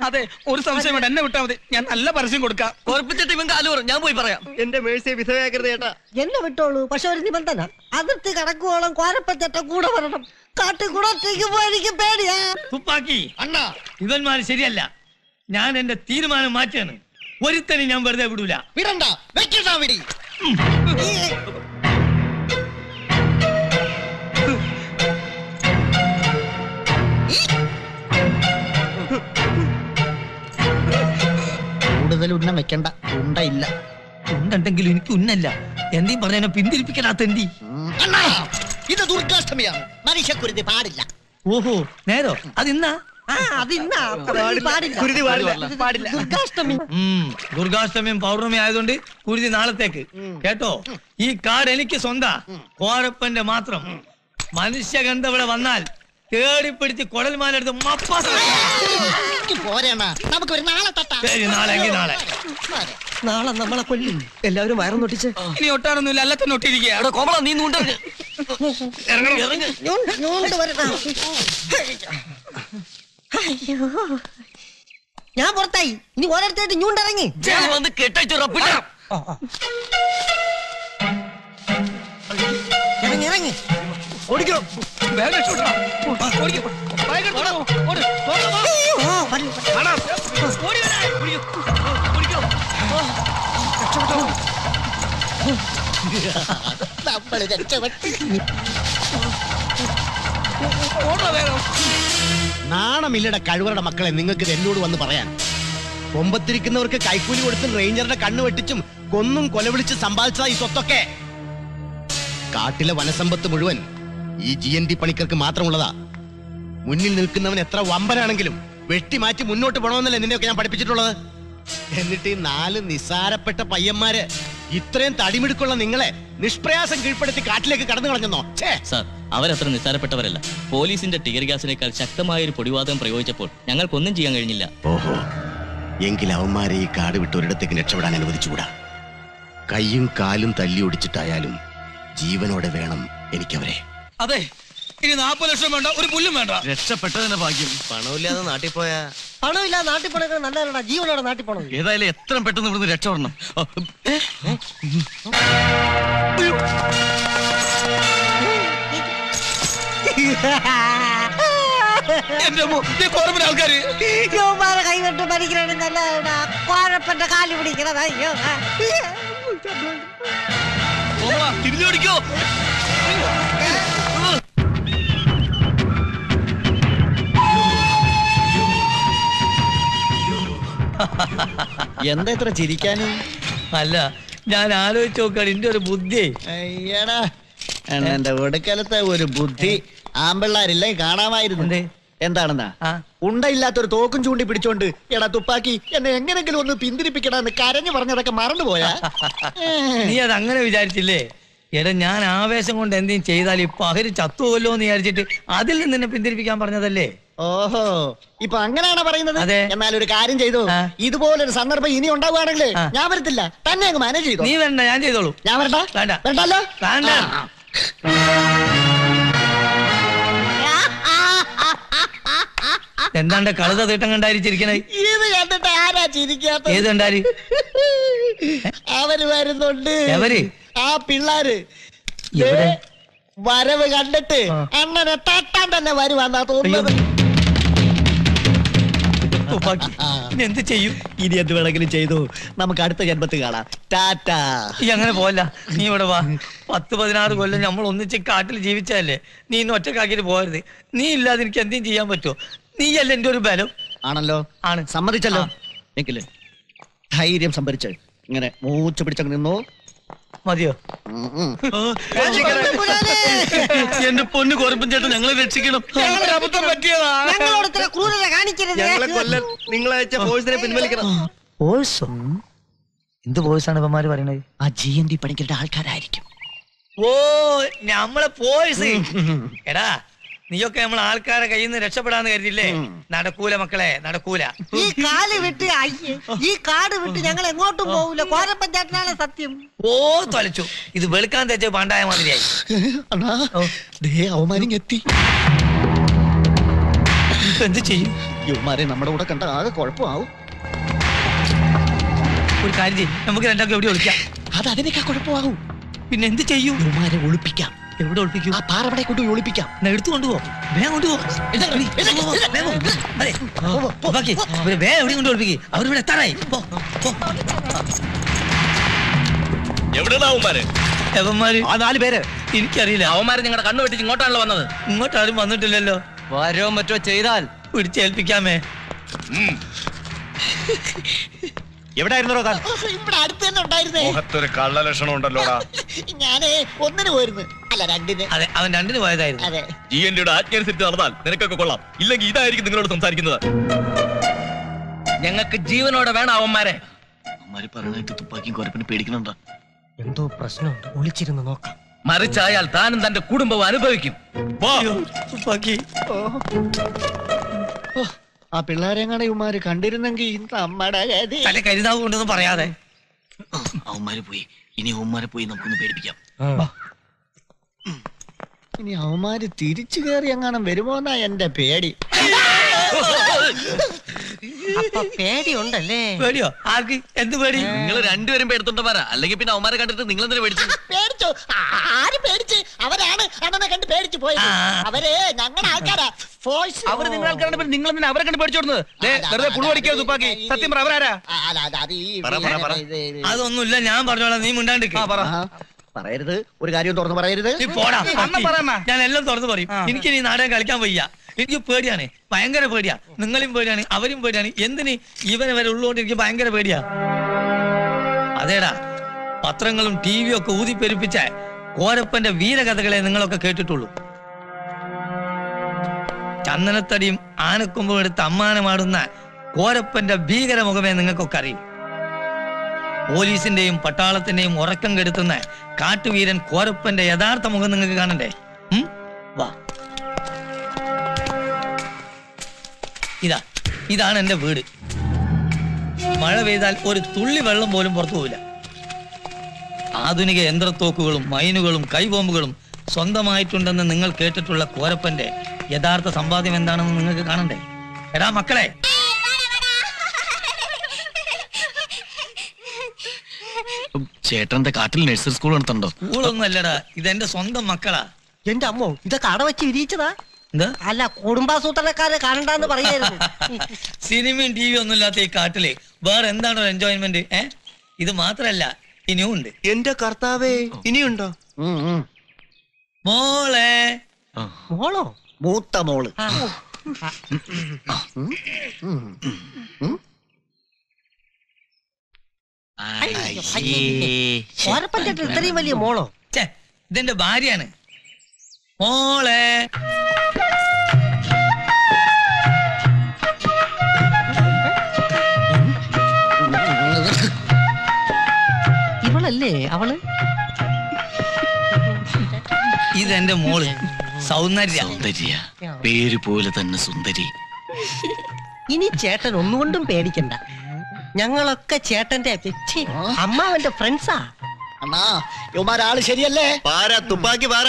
അതെ ഒരു സംശയം വേണ്ട. എന്നെ വിട്ടാ മതി. ഞാൻ നല്ല പരസ്യം കൊടുക്കാം. ഉറപ്പിച്ചിട്ട് ഇവൻ കാലു പറഞ്ഞു ഞാൻ പോയി പറയാം. എന്റെ മേഴ്സിയെ വിധവയാക്കരുത് ചേട്ടാ. എന്നെ വിട്ടോളൂ. പക്ഷെ ഒരു നിബന്ധന. അതിർത്തി കടക്കുവോളം കോരപ്പച്ചേട്ട കൂടെ വരണം. കാട്ടിക്കുടത്തേക്ക് പോയിരിക്കും പേടിയാ. തുപ്പാക്കി അണ്ണാ. ഇവന്മാര് ശരിയല്ല. ഞാൻ എന്റെ തീരുമാനം മാറ്റിയാണ്. ഒരുത്തനെ ഞാൻ വെറുതെ വിടൂല. വിടണ്ട. വെക്കണ്ട വിടി. കൂടുതൽ ഉന്നം വെക്കണ്ട. ഉണ്ട ഇല്ല. ഉണ്ടെങ്കിലും എനിക്ക് ഉന്നല്ല. എന്തെയും പറഞ്ഞ പിന്തിരിപ്പിക്കണാത്ത എന്തി? അണ്ണാ ഇത് ദുർഗാഷ്ടമിയാണ്. മനുഷ്യക്കുരുതി പാടില്ല. ഓഹോ നേരോ? ദുർഗാഷ്ടമി. ഉം ദുർഗാഷ്ടമിയും പൗർണമി ആയതുകൊണ്ട് കുരുതി നാളത്തേക്ക്. കേട്ടോ? ഈ കാട് എനിക്ക് സ്വന്താ. കോരപ്പന്റെ മാത്രം. മനുഷ്യഗന്ധ ഇവിടെ വന്നാൽ തേടിപ്പിടിച്ച് കുടൽമാലെടുത്ത് മപ്പാസ് എനിക്ക് പോരേണ നമുക്ക് ഒരു നാളെ തട്ടാം. ശരി, നാളെ എങ്കിൽ നാളെ. നാളെ നമ്മളെ കൊല്ലും. എല്ലാവരും വയറും നൊട്ടിച്ച്. ഇനി ഒട്ടാനൊന്നുമില്ല അല്ല തന്നെ ഒട്ടിരിക്കുക അവിടെ കോമള നീ വരട്ടാ അയ്യോ. ഞാൻ പുറത്തായി. ഇനി ഓരോരുത്തരായിട്ട് ഞൂണ്ടിറങ്ങി. വന്ന് കെട്ടയച്ചു റപ്പിട്ട ഇറങ്ങി ഇറങ്ങി. വേഗം ഓടോ. ഓട്. ഓട്, നമ്മൾ രക്ഷപ്പെട്ട്. നാണമില്ലട കഴിവറുടെ മക്കളെ നിങ്ങൾക്ക് ഇത് എന്നോട് വന്ന് പറയാൻ. കൊമ്പത്തിരിക്കുന്നവർക്ക് കൈക്കൂലി കൊടുത്തും റേഞ്ചറുടെ കണ്ണ് വെട്ടിച്ചും കൊന്നും കൊലവിളിച്ച് സമ്പാദിച്ചതാ ഈ സ്വത്തൊക്കെ. കാട്ടിലെ വനസമ്പത്ത് മുഴുവൻ ഈ ജി എൻ ഡി പണിക്കർക്ക് മാത്രമുള്ളതാ. മുന്നിൽ നിൽക്കുന്നവൻ എത്ര വമ്പനാണെങ്കിലും വെട്ടിമാറ്റി മുന്നോട്ട് പോണമെന്നല്ലേ നിന്നെയൊക്കെ ഞാൻ പഠിപ്പിച്ചിട്ടുള്ളത്? എന്നിട്ട് ഈ നാല് നിസ്സാരപ്പെട്ട പയ്യന്മാര് ഇത്രയും തടിമിടുക്കുള്ള നിങ്ങളെ നിഷ്പ്രയാസം കീഴ്പ്പെടുത്തി കാട്ടിലേക്ക് കടന്നു കളഞ്ഞെന്നോ? ഛേ. സാർ അവരത്ര നിസ്സാരപ്പെട്ടവരല്ല. പോലീസിന്റെ ടിയർ ഗ്യാസിനേക്കാൾ ശക്തമായ ഒരു പൊടിവാദം പ്രയോഗിച്ചപ്പോൾ ഞങ്ങൾക്കൊന്നും ചെയ്യാൻ കഴിഞ്ഞില്ല. ഓഹോ. എങ്കിൽ അവന്മാരെ ഈ കാട് വിട്ട് ഒരിടത്തേക്ക് രക്ഷപ്പെടാൻ അനുവദിച്ചുകൂടാ? കയ്യും കാലും തല്ലി ഒടിച്ചിട്ടായാലും ജീവനോടെ വേണം എനിക്കവരെ. അതെ ഇനി നാപ്പത് ലക്ഷം വേണ്ട ഒരു പുല്ലും വേണ്ട. രക്ഷപ്പെട്ടതിന്റെ ഭാഗ്യം. പണമില്ലാതെ നാട്ടിൽ പോയാ? പണമില്ലാതെ നാട്ടിൽ പോണെങ്കിൽ നല്ലതാ ജീവനോടെ നാട്ടിൽ പോണം. ഏതായാലും എത്രയും പെട്ടെന്ന് ഇവിടുന്ന് രക്ഷപ്പെടണം ഓ, എന്റെ അമ്മോ, ദേ കോരമ്പൻ ആൾക്കാര്. യോമാരെ കൈവിട്ട് പഠിക്കണത് നല്ലതാ കുഴപ്പന്റെ കാൽ പിടിക്കണത് അയ്യോ. കോമള, തിരിഞ്ഞോടിക്കോ എന്താ ഇത്ര ചിരിക്കാനും? അല്ല ഞാൻ ആലോചിച്ച് നോക്കാൻ എന്റെ ഒരു ബുദ്ധി. അയ്യടാ എന്റെ ഒടുക്കലത്തെ ഒരു ബുദ്ധി. ആമ്പിള്ളാരില്ലേ കാണാമായിരുന്നു. എന്താണെന്നാ? ഉണ്ടയില്ലാത്തൊരു തോക്കും ചൂണ്ടി പിടിച്ചോണ്ട് എടാ തുപ്പാക്കി എന്നെ എങ്ങനെങ്കിലും ഒന്ന് പിന്തിരിപ്പിക്കണമെന്ന് കരഞ്ഞു പറഞ്ഞതൊക്കെ മറന്നുപോയാ? നീ അത് അങ്ങനെ വിചാരിച്ചില്ലേ? എടാ ഞാൻ ആവേശം കൊണ്ട് എന്തെങ്കിലും ചെയ്താൽ ഇപ്പൊ അവർ ചത്തുപോലോ എന്ന് വിചാരിച്ചിട്ട് അതിൽ നിന്ന് നിന്നെ പിന്തിരിപ്പിക്കാൻ പറഞ്ഞതല്ലേ? ഓഹോ. ഇപ്പൊ അങ്ങനെയാണ് പറയുന്നത്? എന്നാൽ ഒരു കാര്യം ചെയ്തു. ഇതുപോലൊരു സന്ദർഭം ഇനി ഉണ്ടാവുകയാണെങ്കിൽ ഞാൻ വരത്തില്ല. തന്നെ അങ്ങ് മാനേജ് ചെയ്തു? നീ വരണ്ട ഞാൻ ചെയ്തോളൂ. ഞാൻ വരണ്ട? വേണ്ട. വേണ്ടല്ലോ വേണ്ട. എന്താണ്ട് കളുത തീട്ടം കണ്ടായിരിച്ചിരിക്കണേ? ഇത് കണ്ടിട്ട് ആരാ ചിരിക്കാത്ത ഏതുണ്ടാരി അവർ വരുന്നുണ്ട്. എവര്? ആ പിള്ളാര്. വരവ് കണ്ടിട്ട് അണ്ണനെ തട്ടാൻ തന്നെ വരുവാന്നാ തോന്നുന്നത്. തുപ്പാക്കി പിന്നെ എന്ത് ചെയ്യും? ഇനി എന്ത് വേണമെങ്കിലും ചെയ്തു. നമുക്ക് അടുത്ത ജന്മത്തിൽ കാണാം. ടാറ്റ. ഈ അങ്ങനെ പോല നീ ഇവിടെ വാ. പത്ത് പതിനാറ് കൊല്ലം നമ്മൾ ഒന്നിച്ച് കാട്ടിൽ ജീവിച്ചാലേ നീ ഇന്ന് ഒറ്റക്കാക്കിട്ട് പോകരുത്. നീ ഇല്ലാതെ എനിക്ക് എന്തും ചെയ്യാൻ പറ്റുമോ? നീ അല്ല എന്റെ ഒരു ബലം? ആണല്ലോ. ആണ്. സമ്മതിച്ചല്ലോ. എങ്കിൽ ധൈര്യം സംഭരിച്ച് ഇങ്ങനെ മൂച്ചു പിടിച്ചങ്ങ് നിന്നോ. മതിയോ? എന്റെ പൊന്ന് കോരപ്പൻ ചേട്ടൻ ഞങ്ങളെ രക്ഷിക്കണം. അബദ്ധം പറ്റിയതാ. ഞങ്ങളോട് ഇത്ര ക്രൂരത കാണിക്കരുത്. ഞങ്ങളെ കൊല്ലൻ നിങ്ങളയച്ച ഫോഴ്സിനെ പിൻവലിക്കണം. എന്ത് ഇവന്മാര് പറയുന്നത്? ആ ജി എൻ ഡി പണിക്കരുടെ ആൾക്കാരായിരിക്കും. ഓ നമ്മളെ പോയിസ്. എടാ നീയൊക്കെ നമ്മൾ ആൾക്കാരെ കയ്യിൽ നിന്ന് രക്ഷപ്പെടാന്ന് കരുതില്ലേ നടക്കൂല മക്കളെ നടക്കൂല. ഈ കാൽ വിട്ട് അയ്യേ ഈ കാട് വിട്ട് ഞങ്ങൾ എങ്ങോട്ടും പോകൂല കോരപ്പൻ ചേട്ടനാണ് സത്യം. ഓ തൊലച്ചു. ഇത് വെളുക്കാൻ തേച്ച പണ്ടായ മാതിരിയായി. അവമാനം എത്തി. എന്ത് ചെയ്യും? ഇവന്മാരെ നമ്മുടെ കൂടെ കണ്ട ആകെ കുഴപ്പമാവും. ഒരു കാര്യം ചെയ്യും. നമുക്ക് രണ്ടാൾക്ക് എവിടെ ഒളിക്കാം അത് അതിനേക്കാ കുഴപ്പമാവും. പിന്നെ എന്ത് ചെയ്യും? ഇവന്മാരെ ഒളിപ്പിക്കാം. എവിടെ ഒളിപ്പിക്കും? ആ പാറവിടെ കൊണ്ട് ഒളിപ്പിക്കാം. എന്നാ എടുത്തു കൊണ്ടുപോകും വേഗം കൊണ്ടുപോകും. വേഗം പോ, പോ. ബാക്കി. അവർ വേഗം എവിടെ കൊണ്ട് ഒളിപ്പിക്കും. അവരിവിടെ എത്താറായി. എവിടെയാണ് അവന്മാര്? ആ നാല് പേര്. എനിക്കറിയില്ല. അവന്മാര് നിങ്ങളുടെ കണ്ണു വെട്ടിച്ച് ഇങ്ങോട്ടാണല്ലോ വന്നത്. ഇങ്ങോട്ടാരും വന്നിട്ടില്ലല്ലോ. വരോ മറ്റോ ചെയ്താൽ. പിടിച്ചേൽപ്പിക്കാമേ. എവിടെയായിരുന്നോ താൻ ഇവിടെ അടുത്ത് തന്നെ ഉണ്ടായിരുന്നേ. മുഖത്തൊരു കള്ളലക്ഷണം ഉണ്ടല്ലോടാ. ഞാനേ ഒന്നിന് പോയിരുന്നു. അല്ല രണ്ടിന്. അതെ അവൻ രണ്ടിന് പോയതായിരുന്നു. അതെ. ജി എൻ ഡിയുടെ ആജ്ഞനുസരിച്ച് നടന്നാൽ നിനക്കൊക്കെ കൊള്ളാം. ഇല്ലെങ്കിൽ ഇതായിരിക്കും നിങ്ങളോട് സംസാരിക്കുന്നത്. ഞങ്ങൾക്ക് ജീവനോടെ വേണം അവന്മാരെ. അമ്മാര് പറഞ്ഞിട്ട് തുപ്പാക്കിയും കോരപ്പനെ പേടിക്കണുണ്ടോ? എന്തോ പ്രശ്നമുണ്ട്. ഒളിച്ചിരുന്ന് നോക്കാം. മറിച്ചായാൽ താനും തന്റെ കുടുംബവും അനുഭവിക്കും. തുപ്പാക്കി. ആ പിള്ളേരെങ്ങനെ ഇവന്മാര് കണ്ടിരുന്നെങ്കിൽ നമ്മുടെ ഗതി. തല കരുതാവ് കൊണ്ടൊന്നും പറയാതെ. അവന്മാര് പോയി. ഇനി അവന്മാരെ പോയി നമുക്കൊന്ന് പേടിപ്പിക്കാം. ഇനി അവന്മാര് തിരിച്ചു കയറി എങ്ങാനും വരുമോന്നാ എന്റെ പേടി. അപ്പൊ പേടിയുണ്ടല്ലേ? പേടിയോ? ആർക്ക്? എന്ത് പേടി? നിങ്ങൾ രണ്ടുപേരും പേടുത്തോണ്ട് പറ. അല്ലെങ്കിൽ പിന്നെ അവന്മാരെ കണ്ടിട്ട് നിങ്ങൾ എന്തിനു പേടിച്ചു. പേടിച്ചു ആര് പേടിച്ച്? അവരാണ് അണ്ണനെ കണ്ട് പേടിച്ചു പോയത്. അവർ ഞങ്ങളുടെ ആൾക്കാരാ. അവർ നിങ്ങൾ ആൾക്കാരാണ് പിന്നെ നിങ്ങൾ എന്തിനാ അവരെ കണ്ട് പേടിച്ചോടുന്നത് വെറുതെ പുളു അടിക്കാതെ തുപ്പാക്കി? സത്യം പറ അവരാരാ? അതൊന്നുമില്ല ഞാൻ പറഞ്ഞോളാം നീ മിണ്ടാണ്ടിക്ക് പറ. പറയരുത്. ഒരു കാര്യം തുറന്ന് പറയരുത്. ഞാൻ എല്ലാം തുറന്ന് പറയും. എനിക്ക് നീ നാടകം കളിക്കാൻ വയ്യ. എനിക്ക് പേടിയാണ്. ഭയങ്കര പേടിയാ. നിങ്ങളും പേടിയാണ് അവരും പേടിയാണ്. എന്തിന് ഇവനെ വരെ ഉള്ളതുകൊണ്ട് എനിക്ക് ഭയങ്കര പേടിയാ? അതേടാ പത്രങ്ങളും ടി വിയും ഒക്കെ ഊതിപ്പെരുപ്പിച്ച കോരപ്പന്റെ വീരകഥകളെ നിങ്ങളൊക്കെ കേട്ടിട്ടുള്ളൂ. ചന്ദനത്തടിയും ആനക്കൊമ്പും എടുത്ത് അമ്മാനമാടുന്ന കോരപ്പന്റെ ഭീകര മുഖമേ നിങ്ങൾക്കൊക്കെ അറിയും. പോലീസിന്റെയും പട്ടാളത്തിന്റെയും ഉറക്കം കെടുത്തുന്ന കാട്ടുവീരൻ കോരപ്പന്റെ യഥാർത്ഥ മുഖം നിങ്ങൾക്ക് കാണണ്ടേ? വാ. ഇതാ ഇതാണ് എന്റെ വീട്. മഴ പെയ്താൽ ഒരു തുള്ളി വെള്ളം പോലും പുറത്തു പോവില്ല. ആധുനിക യന്ത്രത്തോക്കുകളും മൈനുകളും കൈബോംബുകളും സ്വന്തമായിട്ടുണ്ടെന്ന് നിങ്ങൾ കേട്ടിട്ടുള്ള കോരപ്പന്റെ യഥാർത്ഥ സമ്പാദ്യം എന്താണെന്ന് നിങ്ങൾക്ക് കാണണ്ടേ? എടാ മക്കളെ. ചേട്ടന്റെ കാട്ടിൽ നഴ്സറി സ്കൂൾ നടത്തണ്ടോ? സ്കൂളൊന്നും അല്ലടാ ഇതെന്റെ സ്വന്തം മക്കളാ. എന്റെ അമ്മോ ഇതൊക്കെ അടവച്ച് ഇരിച്ചതാ അല്ല കുടുംബാസൂത്രണക്കാരെ കാണണ്ടെന്ന് പറയായിരുന്നു. സിനിമയും ടി വി ഒന്നും ഇല്ലാത്ത ഈ കാട്ടിൽ വേറെ എന്താണ് ഒരു എൻജോയ്മെന്റ് ഏ? ഇത് മാത്രല്ല ഇനിയും ഉണ്ട്. എന്റെ കർത്താവേ ഇനിയുണ്ടോ? മോളെ. മോളോ? മൂത്ത മോൾ. ഇത്രയും വലിയ മോളോ? ഇതെന്റെ ഭാര്യയാണ്. മോളെ. ഇവളല്ലേ അവൾ? ഇതെന്റെ മോൾ. സൗന്ദര്യ. സൗന്ദര്യ. പേര് പോലെ തന്നെ സുന്ദരി. ഇനി ചേട്ടൻ ഒന്നുകൊണ്ടും പേടിക്കണ്ട. ഞങ്ങളൊക്കെ ചേട്ടന്റെ അമ്മാവന്റെ ഫ്രണ്ട്സാ അണ്ണാ ഇവന്മാരാൾ ശരിയല്ലേ? പാര തുപ്പാക്കി പാര.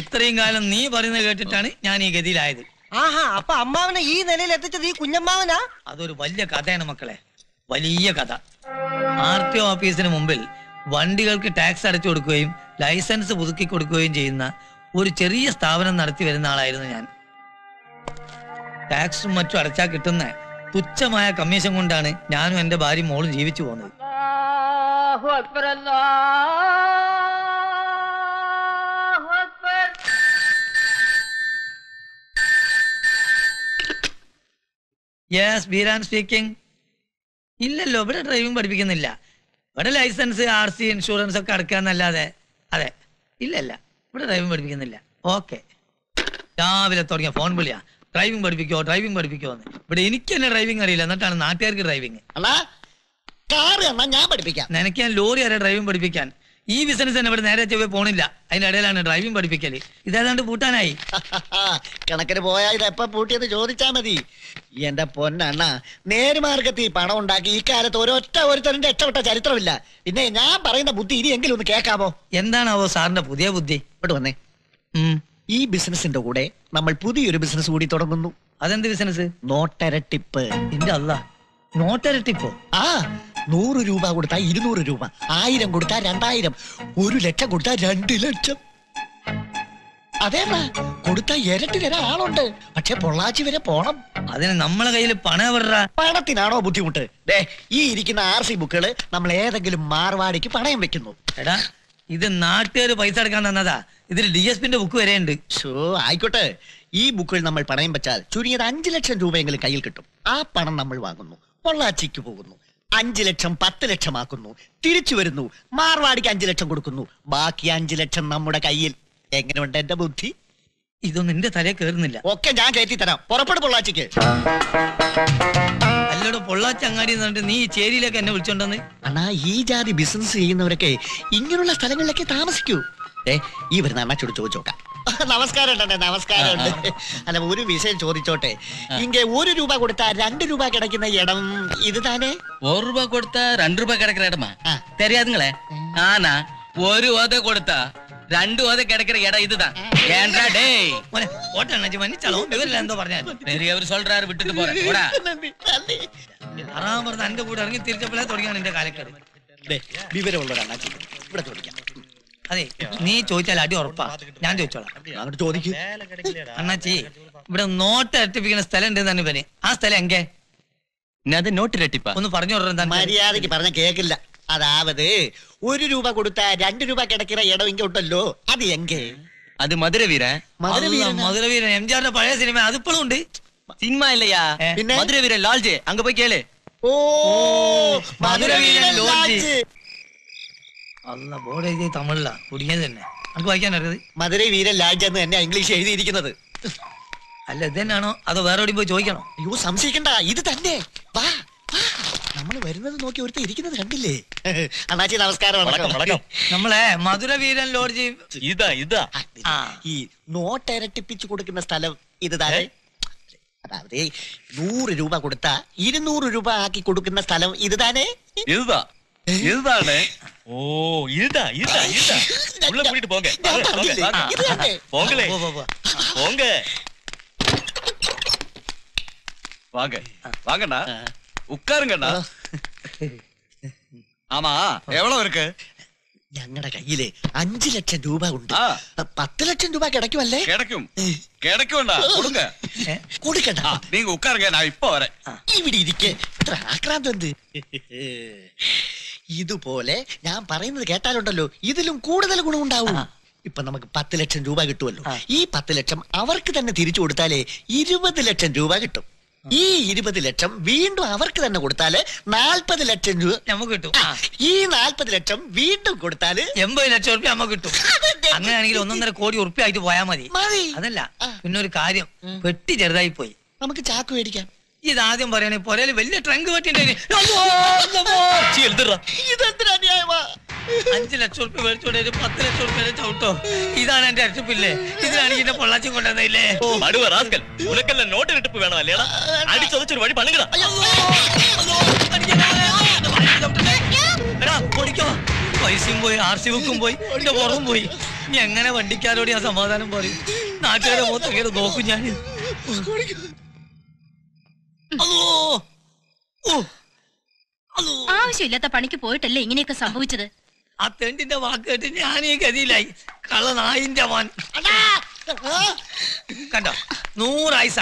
ഇത്രയും കാലം നീ പറയുന്നത് കേട്ടിട്ടാണ് ഞാൻ ഈ ഗതിയിലായത്. ആഹാ അപ്പൊ അമ്മാവനെ ഈ നിലയിൽ എത്തിച്ചത് ഈ കുഞ്ഞമ്മാവനാ? അതൊരു വലിയ കഥയാണ് മക്കളെ. വലിയ കഥ. ആർ ടി ഒ ഓഫീസിന് മുമ്പിൽ വണ്ടികൾക്ക് ടാക്സ് അടച്ചു കൊടുക്കുകയും ലൈസൻസ് പുതുക്കി കൊടുക്കുകയും ചെയ്യുന്ന ഒരു ചെറിയ സ്ഥാപനം നടത്തി വരുന്ന ആളായിരുന്നു ഞാൻ. ടാക്സും മറ്റും അടച്ചാൽ കിട്ടുന്ന തുച്ഛമായ കമ്മീഷൻ കൊണ്ടാണ് ഞാനും എന്റെ ഭാര്യ മോളും ജീവിച്ചു പോകുന്നത്. യെസ് ബീരാൻ സ്പീക്കിംഗ് ഇല്ലല്ലോ ഇവിടെ ഡ്രൈവിംഗ് പഠിപ്പിക്കുന്നില്ല. ഇവിടെ ലൈസൻസ് ആർ സി ഇൻഷുറൻസ് ഒക്കെ അടക്കാന്നല്ലാതെ അതെ. ഇല്ലല്ല ഇവിടെ ഡ്രൈവിംഗ് പഠിപ്പിക്കുന്നില്ല. ഓക്കെ രാവിലെ തുടങ്ങിയ ഫോൺ വിളിയാ. ഡ്രൈവിംഗ് പഠിപ്പിക്കോ ഡ്രൈവിംഗ് പഠിപ്പിക്കോ എന്ന് ഇവിടെ എനിക്ക് തന്നെ ഡ്രൈവിംഗ് അറിയില്ല. എന്നിട്ടാണ് നാട്ടുകാർക്ക് ഡ്രൈവിംഗ് കാർ ഞാൻ പഠിപ്പിക്കാം. നിനക്ക് ഞാൻ ലോറി വരെ ഡ്രൈവിംഗ് പഠിപ്പിക്കാൻ? ഈ ബിസിനസ് തന്നെ ഇവിടെ നേരെ ചൊവ്വേ പോണില്ല. അതിന്റെ ഇടയിലാണ് ഡ്രൈവിംഗ് പഠിപ്പിക്കൽ. ഇതേതാണ്ട് പൂട്ടാനായി. കണക്കിന് പോയാ ഇത് എപ്പ പൂട്ടിയത് ചോദിച്ചാ മതി. എന്റെ പൊന്നണ്ണ നേരുമാർഗത്തിൽ പണം ഉണ്ടാക്കി ഈ കാലത്ത് ഒരൊറ്റ ഒരുത്തരും രക്ഷപ്പെട്ട ചരിത്രമില്ല. പിന്നെ ഞാൻ പറയുന്ന ബുദ്ധി ഇനി എങ്കിലും ഒന്ന് കേൾക്കാമോ? എന്താണാവോ സാറിന്റെ പുതിയ ബുദ്ധി? ഇങ്ങോട്ട് വന്നേ. ഈ ബിസിനസിന്റെ കൂടെ നമ്മൾ പുതിയൊരു ബിസിനസ് കൂടി തുടങ്ങുന്നു. അതെന്ത് ബിസിനസ്? നോട്ടരട്ടിപ്പ്. എന്റെ അല്ല നോട്ടരട്ടിപ്പോ? ആ. നൂറ് രൂപ കൊടുത്താൽ ഇരുന്നൂറ് രൂപ. ആയിരം കൊടുത്താൽ രണ്ടായിരം. ഒരു ലക്ഷം കൊടുത്താൽ രണ്ട് ലക്ഷം. അതെ കൊടുത്ത ഇരട്ടി വരെ ആളുണ്ട്. പക്ഷെ പൊള്ളാച്ചി വരെ പോണം. അതിന് നമ്മളെ കയ്യിൽ പണം പണത്തിനാണോ ബുദ്ധിമുട്ട്? ദേ ഈ ഇരിക്കുന്ന ആർ സി ബുക്കുകൾ നമ്മൾ ഏതെങ്കിലും മാർവാടിക്ക് പണയം വെക്കുന്നു. എടാ ഇത് നാട്ടുകാർ പൈസ അടക്കാൻ തന്നതാ. ഇതിൽ ഡി എസ് പിന്റെ ബുക്ക് വരെ ഉണ്ട്. ഷോ ആയിക്കോട്ടെ. ഈ ബുക്കുകൾ നമ്മൾ പണയം വെച്ചാൽ ചുരുങ്ങിയത് അഞ്ചു ലക്ഷം രൂപയെങ്കിലും കയ്യിൽ കിട്ടും. ആ പണം നമ്മൾ വാങ്ങുന്നു. പൊള്ളാച്ചിക്ക് പോകുന്നു. അഞ്ചു ലക്ഷം പത്ത് ലക്ഷമാക്കുന്നു. തിരിച്ചു വരുന്നു. മാർവാടിക്ക് അഞ്ചു ലക്ഷം കൊടുക്കുന്നു. ബാക്കി അഞ്ചു ലക്ഷം നമ്മുടെ കയ്യിൽ. എങ്ങനെയുണ്ട് എന്റെ ബുദ്ധി? ഇതൊന്നും എന്റെ തലേ കയറുന്നില്ല ഒക്കെ ഞാൻ കയറ്റി തരാം. പുറപ്പെടു പൊള്ളാച്ചിക്ക്. അല്ലടോ പൊള്ളാച്ചി അങ്ങാടി എന്നിട്ട് നീ ഈ ചേരിയിലേക്ക് എന്നെ വിളിച്ചോണ്ടെന്ന്? അണ്ണാ ഈ ജാതി ബിസിനസ് ചെയ്യുന്നവരൊക്കെ ഇങ്ങനെയുള്ള സ്ഥലങ്ങളിലൊക്കെ താമസിക്കൂ. ഏ ഈ വരുന്ന അണ്ണാച്ചോട് ചോദിച്ചു നോക്കാം. നമസ്കാരം ഉണ്ടേ നമസ്കാരം ഉണ്ട് അല്ല ഒരു വിഷയം ചോദിച്ചോട്ടെ ഇങ്ങ ഒരു രൂപ കൊടുത്താ രണ്ട് രൂപ കിടക്കുന്ന ഇടം ഇത് താനേ ஒரு ரூபா கொடுத்தா ரெண்டு ரூபாய் கிடைக்கிற இடமா தெரியாதுங்களே ஆனா ஒரு ஓதை கொடுத்தா ரெண்டு ஓதை கிடைக்கிற இடம் இதுதான் ஏன்டா டேய் ஓட்டண்ணாச்சி மன்னிச்சாலும் விவரில் എന്തോ പറഞ്ഞാൽ பெரியவர் சொல்றாரு விட்டுட்டு போறேன் போடா ആറാം പറഞ്ഞ എന്റെ കൂടെ ഇറങ്ങി തിരിച്ചപ്പോഴേ തുടങ്ങിയാണ് എന്റെ കാലക്കേട് വിവരമുള്ള അണ്ണാച്ചി ഇവിടെ ചോദിക്കാം അതെ നീ ചോദിച്ചാൽ അടി ഉറപ്പാ. ഞാൻ ചോദിച്ചോളാം. അങ്ങോട്ട് ചോദിക്കൂ. അണ്ണാച്ചി ഇവിടെ നോട്ട് ഇരട്ടിപ്പിക്കുന്ന സ്ഥലം ഉണ്ട് തന്നെ ഇവന്. ആ സ്ഥലം എങ്കേ? അത് നോട്ട് ഇരട്ടിപ്പാ. ഒന്ന് പറഞ്ഞു മര്യാദയ്ക്ക് പറഞ്ഞ കേക്കില്ല. അതാവത് ഒരു രൂപ കൊടുത്ത രണ്ട് രൂപ കിടക്കുന്ന ഇടം ഇങ്ങ ഉണ്ടല്ലോ. അത് എങ്കേ? അത് മധുരവീര. മധുരവീര? മധുരവീരൻ. എം ജിആറിന്റെ പഴയ സിനിമ അതിപ്പോഴും ഉണ്ട്. സിനിമ ഇല്ലയാ പിന്നെ? മധുര വീര ലാൽജെ അങ്ങ് പോയി കേളേ. ഓ മധുരവീരൻ ലോഡ്ജ്. അല്ല ബോർഡ് എഴുതി തമിഴിലാ. കുടുങ്ങിയത് തന്നെ. നമുക്ക് വായിക്കാൻ അറിയത്? മധുരൈ വീര ലാജ് എന്ന് തന്നെ ഇംഗ്ലീഷ് എഴുതിയിരിക്കുന്നത്. അല്ല ഇത് തന്നെയാണോ? അതോ വേറെ എവിടെയും പോയി ചോദിക്കണോ? അയ്യോ സംശയിക്കണ്ട. ഇത് തന്നെ. വാ നമ്മൾ വരുന്നത് നോക്കി ഒരുത്തി ഇരിക്കുന്നത് കണ്ടില്ലേ? അണ്ണാച്ചി നമസ്കാരം നമ്മളെ മധുര വീരൻ ലോഡ്ജ് ഇതാ ഇതാ. ഈ നോട്ട് ഇരട്ടിപ്പിച്ചു കൊടുക്കുന്ന സ്ഥലം ഇത് താഴെ അതായത് നൂറ് രൂപ കൊടുത്ത ഇരുന്നൂറ് രൂപ ആക്കി കൊടുക്കുന്ന സ്ഥലം ഇത് താനേ? ഇതാ இதுதானே ஓ இதுதான் இதுதான் இதுதான் உள்ள கூட்டிட்டு போங்க ഞാൻ வாங்க, പറഞ്ഞില്ലേ வாங்க, ഇത് തന്നെ போங்களே പോ, പോ, പോ. போங்க வாங்க வாங்கண்ணா உட்காருங்கண்ணா ஆமா எவ்வளவு இருக்கு ഞങ്ങളുടെ കയ്യില് അഞ്ചു ലക്ഷം രൂപ ഉണ്ട് ആ. പത്ത് ലക്ഷം രൂപ കിടക്കുമല്ലേ கிடைக்கும் கிடைக்கும்ண்ணா கொடுங்க കൊടുക്കണ്ട ஆ, நீங்க உட்காருங்க நான் இப்ப வரேன் ഇവിടെ ഇരിക്കെ ഇത്ര ആക്രാന്തം എന്ത് ഇതുപോലെ ഞാൻ പറയുന്നത് കേട്ടാലുണ്ടല്ലോ. ഇതിലും കൂടുതൽ ഗുണമുണ്ടാവും. ഇപ്പൊ നമുക്ക് പത്ത് ലക്ഷം രൂപ കിട്ടുമല്ലോ. ഈ പത്ത് ലക്ഷം അവർക്ക് തന്നെ തിരിച്ചു കൊടുത്താലേ ഇരുപത് ലക്ഷം രൂപ കിട്ടും. ഈ ഇരുപത് ലക്ഷം വീണ്ടും അവർക്ക് തന്നെ കൊടുത്താൽ നാൽപ്പത് ലക്ഷം രൂപ നമുക്ക് കിട്ടും. ഈ നാൽപ്പത് ലക്ഷം വീണ്ടും കൊടുത്താൽ എൺപത് ലക്ഷം റുപ്യ നമുക്ക് കിട്ടും. അങ്ങനെയാണെങ്കിൽ ഒന്നൊന്നര കോടി ഉറുപ്പ്യ ആയിട്ട് പോയാൽ മതി. മതി. അതല്ല. പിന്നെ ഒരു കാര്യം. പെട്ടി ചെറുതായി പോയി. നമുക്ക് ചാക്ക് മേടിക്കാം. ഇതാദ്യം പറയണേ പോലെ വലിയ ട്രങ്ക് അന്യായമാ? അഞ്ചു ലക്ഷം റുപ്യ മേടിച്ചോണ്ട് ഒരു പത്ത് ലക്ഷം റുപ്യ ചവിട്ടോ? ഇതാണ് എന്റെ അരച്ചപ്പില്ലേ? ഇതിലാണ് എന്റെ പൊള്ളാച്ചി കൊണ്ടുവന്നില്ലേ മടുവ റാസ്കൽ. ഉനക്കല്ല നോട്ട് ഇരട്ടിപ്പ് വേണം അല്ലേടാ അടിച്ചൊരു വഴി പണി എടാ ഓടിക്കോ. പൈസയും പോയി ആർ സി ബുക്കും പോയി എന്റെ പുറവും പോയി. ഇനി എങ്ങനെ വണ്ടിക്കാരോട് ഞാൻ സമാധാനം പറയും? നാട്ടുകാരെ മൊത്തം നോക്കും ഞാൻ ആവശ്യമില്ലാത്ത പണിക്ക് പോയിട്ടല്ലേ ഇങ്ങനെയൊക്കെ സംഭവിച്ചത്? ആ തെണ്ടിന്റെ വാക്ക് കേട്ട് ഞാൻ ഈ ഗതിയിലായി. കള്ളനായിന്റെ മോൻ കണ്ടോ? നൂറായിസ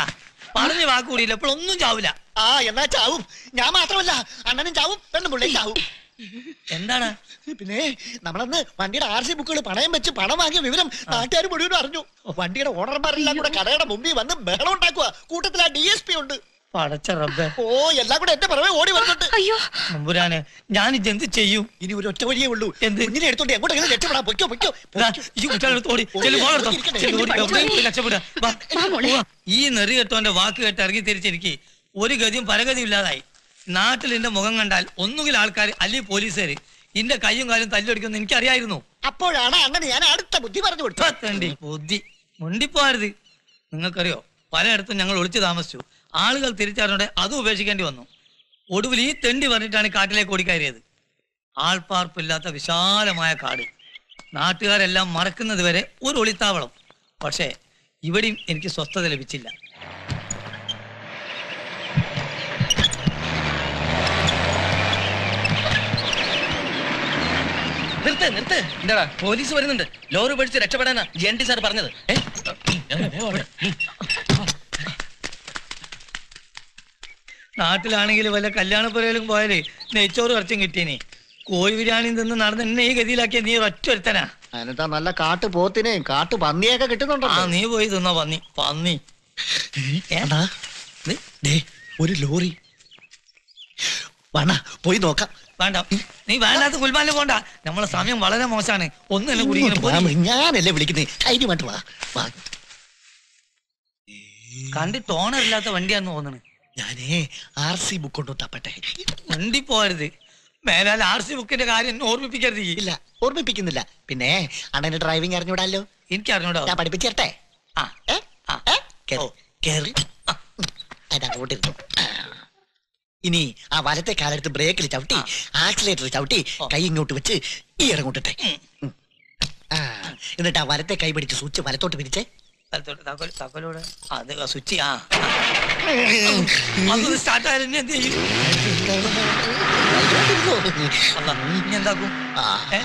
പറഞ്ഞ വാക്ക് കൂടിയില്ല. ഇപ്പോഴൊന്നും ചാവില്ല ആ എന്നാ ചാവും. ഞാൻ മാത്രമല്ല അണ്ണനും ചാവും. പെണ്ണും പിള്ളേ ചാവും. എന്താണ്? പിന്നെ നമ്മളന്ന് വണ്ടിയുടെ ആർ സി ബുക്കുകൾ പണയം വെച്ച് പണം വാങ്ങിയ വിവരം നാട്ടുകാർ മുഴുവനും അറിഞ്ഞു. വണ്ടിയുടെ ഓണർമാരെല്ലാം കൂടെ കടയുടെ മുമ്പിൽ വന്ന് ബഹളം ഉണ്ടാക്കുക കൂട്ടത്തിൽ ആ ഡി എസ് പി ഉണ്ട്. പടച്ച റബ്ബേ. ഓ എല്ലാം കൂടെ എന്റെ പുറമെ ഓടി വരുന്നുണ്ട് അയ്യോ. നമ്പുരാനെ ഞാൻ ഇതെന്ത് ചെയ്യും? ഇനി ഒരു ഒറ്റ വഴിയേ ഉള്ളൂ. എന്ത്? കുഞ്ഞിനെ എടുത്തോണ്ട് എങ്ങോട്ടെങ്കിലും രക്ഷപ്പെടാം. പൊയ്ക്കോ പൊയ്ക്കോ. ദാ, ഈ കുട്ടികളെടുത്ത് ഓടി. ചെല്ലു, മോളെ ചെല്ലു, ഓടി. എവിടെയും പോയി രക്ഷപ്പെടുക. വാ. വാ. ഈ നെറി കെട്ടോന്റെ വാക്ക് കേട്ട് ഇറങ്ങി തിരിച്ചിരിക്കി. ഒരു ഗതിയും പരഗതിയും ഇല്ലാതായി. നാട്ടിൽ എന്റെ മുഖം കണ്ടാൽ ഒന്നുകിൽ ആൾക്കാർ അല്ലെങ്കിൽ പോലീസുകാർ ഇന്റെ കയ്യും കാലും തല്ലിയൊടിക്കുമെന്ന് എനിക്കറിയായിരുന്നു. അപ്പോഴാണ് അങ്ങനെ ഞാൻ അടുത്ത ബുദ്ധി പറഞ്ഞു കൊടുത്തു ബുദ്ധി. മുണ്ടിപ്പോരുത് നിങ്ങൾക്കറിയോ? പലയിടത്തും ഞങ്ങൾ ഒളിച്ചു താമസിച്ചു. ആളുകൾ തിരിച്ചറിഞ്ഞോടെ അത് ഉപേക്ഷിക്കേണ്ടി വന്നു. ഒടുവിൽ ഈ തെണ്ടി പറഞ്ഞിട്ടാണ് കാട്ടിലേക്ക് ഓടിക്കയറിയത്. ആൾപ്പാർപ്പില്ലാത്ത വിശാലമായ കാട്. നാട്ടുകാരെല്ലാം മറക്കുന്നത് വരെ ഒരു ഒളിത്താവളം. പക്ഷേ ഇവിടെയും എനിക്ക് സ്വസ്ഥത ലഭിച്ചില്ല. നിർത്ത് നിർത്ത്. എന്താടാ പോലീസ് വരുന്നുണ്ട്. ലോറി പഠിച്ച് രക്ഷപ്പെടാനാ ജി എൻ ടി സാർ പറഞ്ഞത്. ഏ? ഇറങ്ങ്, വേഗം അവിടെ. ഉം. നാട്ടിലാണെങ്കിൽ വല്ല കല്യാണപ്പുരയിലും പോയാലേ നെയ്ച്ചോറ് കുറച്ചും കിട്ടിയനെ കോഴി ബിരിയാണി നിന്ന് നടന്ന് എന്നെ ഈ ഗതിയിലാക്കിയ നീ ഒറ്റ ഒരുത്തനാ. അതിനെന്താ നല്ല കാട്ടു പോത്തിനെയും കാട്ടു പന്നിയൊക്കെ കിട്ടുന്നുണ്ടോ ആ നീ പോയി തിന്ന പന്നി പന്നി. ഒരു ലോറി. വണ പോയി നോക്കാം. വേണ്ട. നീ വേണ്ടാത്ത കുൽമാനിൽ പോണ്ട. നമ്മളെ സമയം വളരെ മോശമാണ്. ഒന്നല്ല കുടിക്കണം. ഞാനല്ലേ വിളിക്കുന്നത് ധൈര്യമായിട്ട് വാ. വാ. കണ്ടിട്ട് ഇല്ലാത്ത വണ്ടിയാന്ന് തോന്നണ്. ഞാനേ ആർ സി ബുക്ക് കൊണ്ടു തപ്പട്ടെ. വണ്ടി പോരുത് മേലാൽ ആർ സി ബുക്കിന്റെ കാര്യം എന്നെ ഓർമ്മിപ്പിക്കരുത്. ഇല്ല ഓർമ്മിപ്പിക്കുന്നില്ല. പിന്നെ അണ്ണന് ഡ്രൈവിംഗ് അറിഞ്ഞൂടാലോ എനിക്ക് അറിഞ്ഞൂടാ ഞാൻ പഠിപ്പിച്ചേരട്ടെ? ആ കേറി. ഇനി ആ വലത്തെ കാലെടുത്ത് ബ്രേക്കിൽ ചവിട്ടി ആക്സിലേറ്റർ ചവിട്ടി കൈ ഇങ്ങോട്ട് വെച്ച് ഈ ഇറങ്ങോട്ടെ എന്നിട്ട് ആ വലത്തെ കൈ പിടിച്ച് സൂച്ച് വലത്തോട്ട് പിരിച്ചേ വലത്തോട്ട് താക്കോൽ താക്കോലോട് അത് സ്വിച്ച് ആ. അത് സ്റ്റാർട്ട് ആയാലും ഇനി എന്ത് ചെയ്യും? ഇനി എന്താക്കും?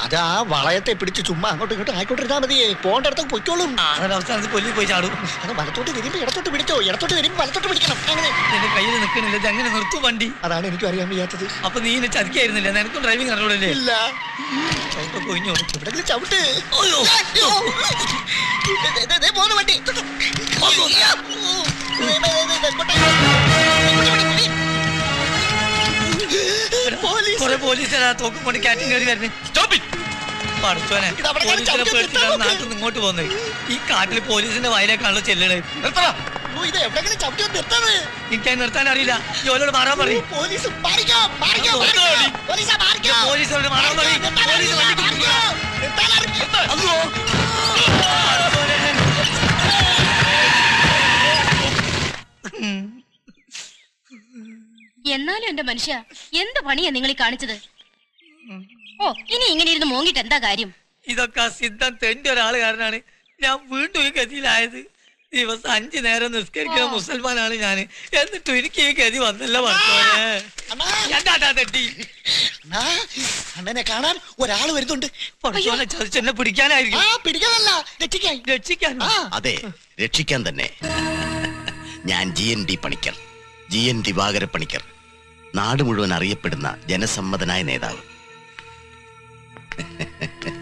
അത് ആ വളയത്തെ പിടിച്ച് ചുമ്മാ അങ്ങോട്ടും ഇങ്ങോട്ടും ആയിക്കോട്ടിരുന്നാ മതി പോകേണ്ടടുത്ത് പൊയ്ക്കോളും. ആ അങ്ങനെ അവസാനത്ത് കൊല്ലി പോയി ചാടും. അത് വലത്തോട്ട് തിരുമ്പി ഇടത്തോട്ട് പിടിച്ചോ. ഇടത്തോട്ട് തിരുമ്പി വലത്തോട്ട് പിടിക്കണം. അങ്ങനെ. എന്റെ കയ്യിൽ നിൽക്കണില്ല ഇത് നിർത്തു നിർത്തും വണ്ടി? അതാണ് എനിക്ക് അറിയാൻ വയ്യാത്തത്. അപ്പൊ നീ എന്നെ ചതിക്കായിരുന്നില്ല? നിനക്കും ഡ്രൈവിംഗ് അറിയൂടല്ലേ ഇല്ല. കൊഞ്ഞു എവിടെങ്കിലും ചവിട്ട്. പോകുന്നു വണ്ടി. ഇങ്ങോട്ട്. പോകുന്നത് ഈ കാട്ടിൽ പോലീസിന്റെ വയലേക്കാണല്ലോ ചെല്ലണേ. നിർത്തണം. എനിക്കത് നിർത്താൻ അറിയില്ല. ജോലിയോട് മാറാൻ പറയും. പോലീസ് മാറാൻ മാറിക്കോ എന്നാലും എന്റെ മനുഷ്യ എന്ത് പണിയാ നിങ്ങൾ ഈ കാണിച്ചത്? ഓ ഇനി ഇങ്ങനെ ഇരുന്ന് മോങ്ങിട്ട് എന്താ കാര്യം? ഇതൊക്കെ സിദ്ധം തെണ്ടി ഒരാൾ കാരനാണ് ഞാൻ വീണ്ടും ഈ ഗതിയിലായത്. ദിവസം അഞ്ചു നേരം നിസ്കരിക്കുന്ന മുസൽമാനാണ് ഞാൻ എന്നിട്ടും എനിക്ക് ഈ ഗതി വന്നില്ല അണ്ണനെ കാണാൻ ഒരാൾ വരുന്നുണ്ട്. ചതിച്ചെന്നെ പിടിക്കാനായിരിക്കും. ആ പിടിക്കാനല്ല രക്ഷിക്കാൻ. രക്ഷിക്കാൻ. അതെ രക്ഷിക്കാൻ തന്നെ. ഞാൻ G N D Panicker G N Divakara Panicker നാട് മുഴുവൻ അറിയപ്പെടുന്ന ജനസമ്മതനായ നേതാവ്.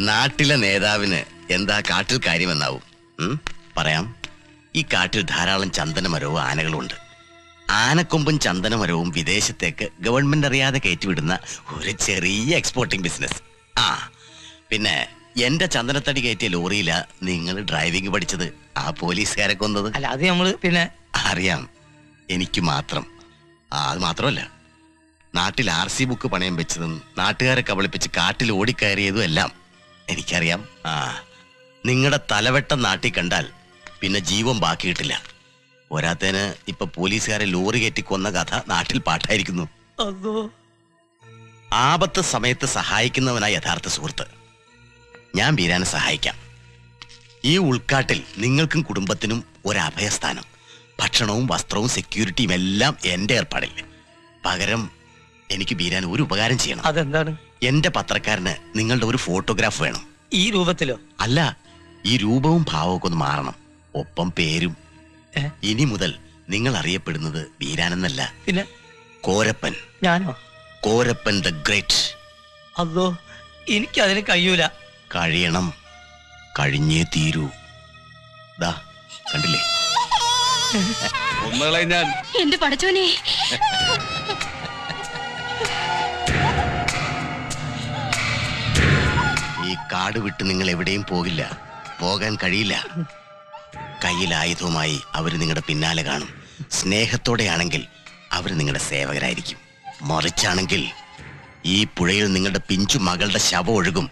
നാട്ടിലെ നേതാവിന് എന്താ കാട്ടിൽ കാര്യമെന്നാവും? പറയാം. ഈ കാട്ടിൽ ധാരാളം ചന്ദനമരവും ആനകളും ഉണ്ട് ആനക്കൊമ്പും ചന്ദനമരവും വിദേശത്തേക്ക് ഗവൺമെന്റ് അറിയാതെ കയറ്റിവിടുന്ന ഒരു ചെറിയ എക്സ്പോർട്ടിംഗ് ബിസിനസ് ആ പിന്നെ എന്റെ ചന്ദനത്തടി കയറ്റിയ ലോറിയില നിങ്ങൾ ഡ്രൈവിംഗ് പഠിച്ചത്. ആ പോലീസുകാരെ കൊന്നത്. അല്ല അത് നമ്മൾ പിന്നെ അറിയാം. എനിക്ക് മാത്രം. ആ അത് മാത്രമല്ല. നാട്ടിൽ ആർ സി ബുക്ക് പണയം വെച്ചതും നാട്ടുകാരെ കബളിപ്പിച്ച് കാട്ടിൽ ഓടിക്കയറിയതും എല്ലാം എനിക്കറിയാം. ആ നിങ്ങളുടെ തലവെട്ടം നാട്ടിൽ കണ്ടാൽ പിന്നെ ജീവൻ ബാക്കി കിട്ടില്ല പോരാത്തതിന് ഇപ്പൊ പോലീസുകാരെ ലോറി കയറ്റി കൊന്ന കഥ നാട്ടിൽ പാട്ടായിരിക്കുന്നു. അതോ ആപത്ത് സമയത്ത് സഹായിക്കുന്നവനായി യഥാർത്ഥ സുഹൃത്ത്. ഞാൻ ബീരാനെ സഹായിക്കാം. ഈ ഉൾക്കാട്ടിൽ നിങ്ങൾക്കും കുടുംബത്തിനും ഒരഭയസ്ഥാനം. അഭയസ്ഥാനം ഭക്ഷണവും വസ്ത്രവും സെക്യൂരിറ്റിയും എല്ലാം എന്റെ ഏർപ്പാടിൽ. പകരം എനിക്ക് ബീരാൻ ഒരു ഉപകാരം ചെയ്യണം. അതെന്താണ്? എന്റെ പത്രക്കാരന് നിങ്ങളുടെ ഒരു ഫോട്ടോഗ്രാഫ് വേണം. ഈ രൂപത്തിലോ? അല്ല ഈ രൂപവും ഭാവവും ഒന്ന് മാറണം. ഒപ്പം പേരും. ഇനി മുതൽ നിങ്ങൾ അറിയപ്പെടുന്നത് ബീരാനെന്നല്ല. പിന്നെ? കോരപ്പൻ. ഞാനോ? Korappan the great. അതോ എനിക്കതിന് കഴിയൂല. കഴിയണം. കഴിഞ്ഞേ തീരൂ. ദാ കണ്ടില്ലേ? ഒന്നുകളെ ഞാൻ. എന്റെ പടച്ചോനെ? ഈ കാട് വിട്ട് നിങ്ങൾ എവിടെയും പോകില്ല. പോകാൻ കഴിയില്ല. കയ്യിൽ ആയുധവുമായി അവർ നിങ്ങളുടെ പിന്നാലെ കാണും. സ്നേഹത്തോടെയാണെങ്കിൽ അവർ നിങ്ങളുടെ സേവകരായിരിക്കും. മറിച്ചാണെങ്കിൽ ഈ പുഴയിൽ നിങ്ങളുടെ പിഞ്ചു മകളുടെ ശവം ഒഴുകും.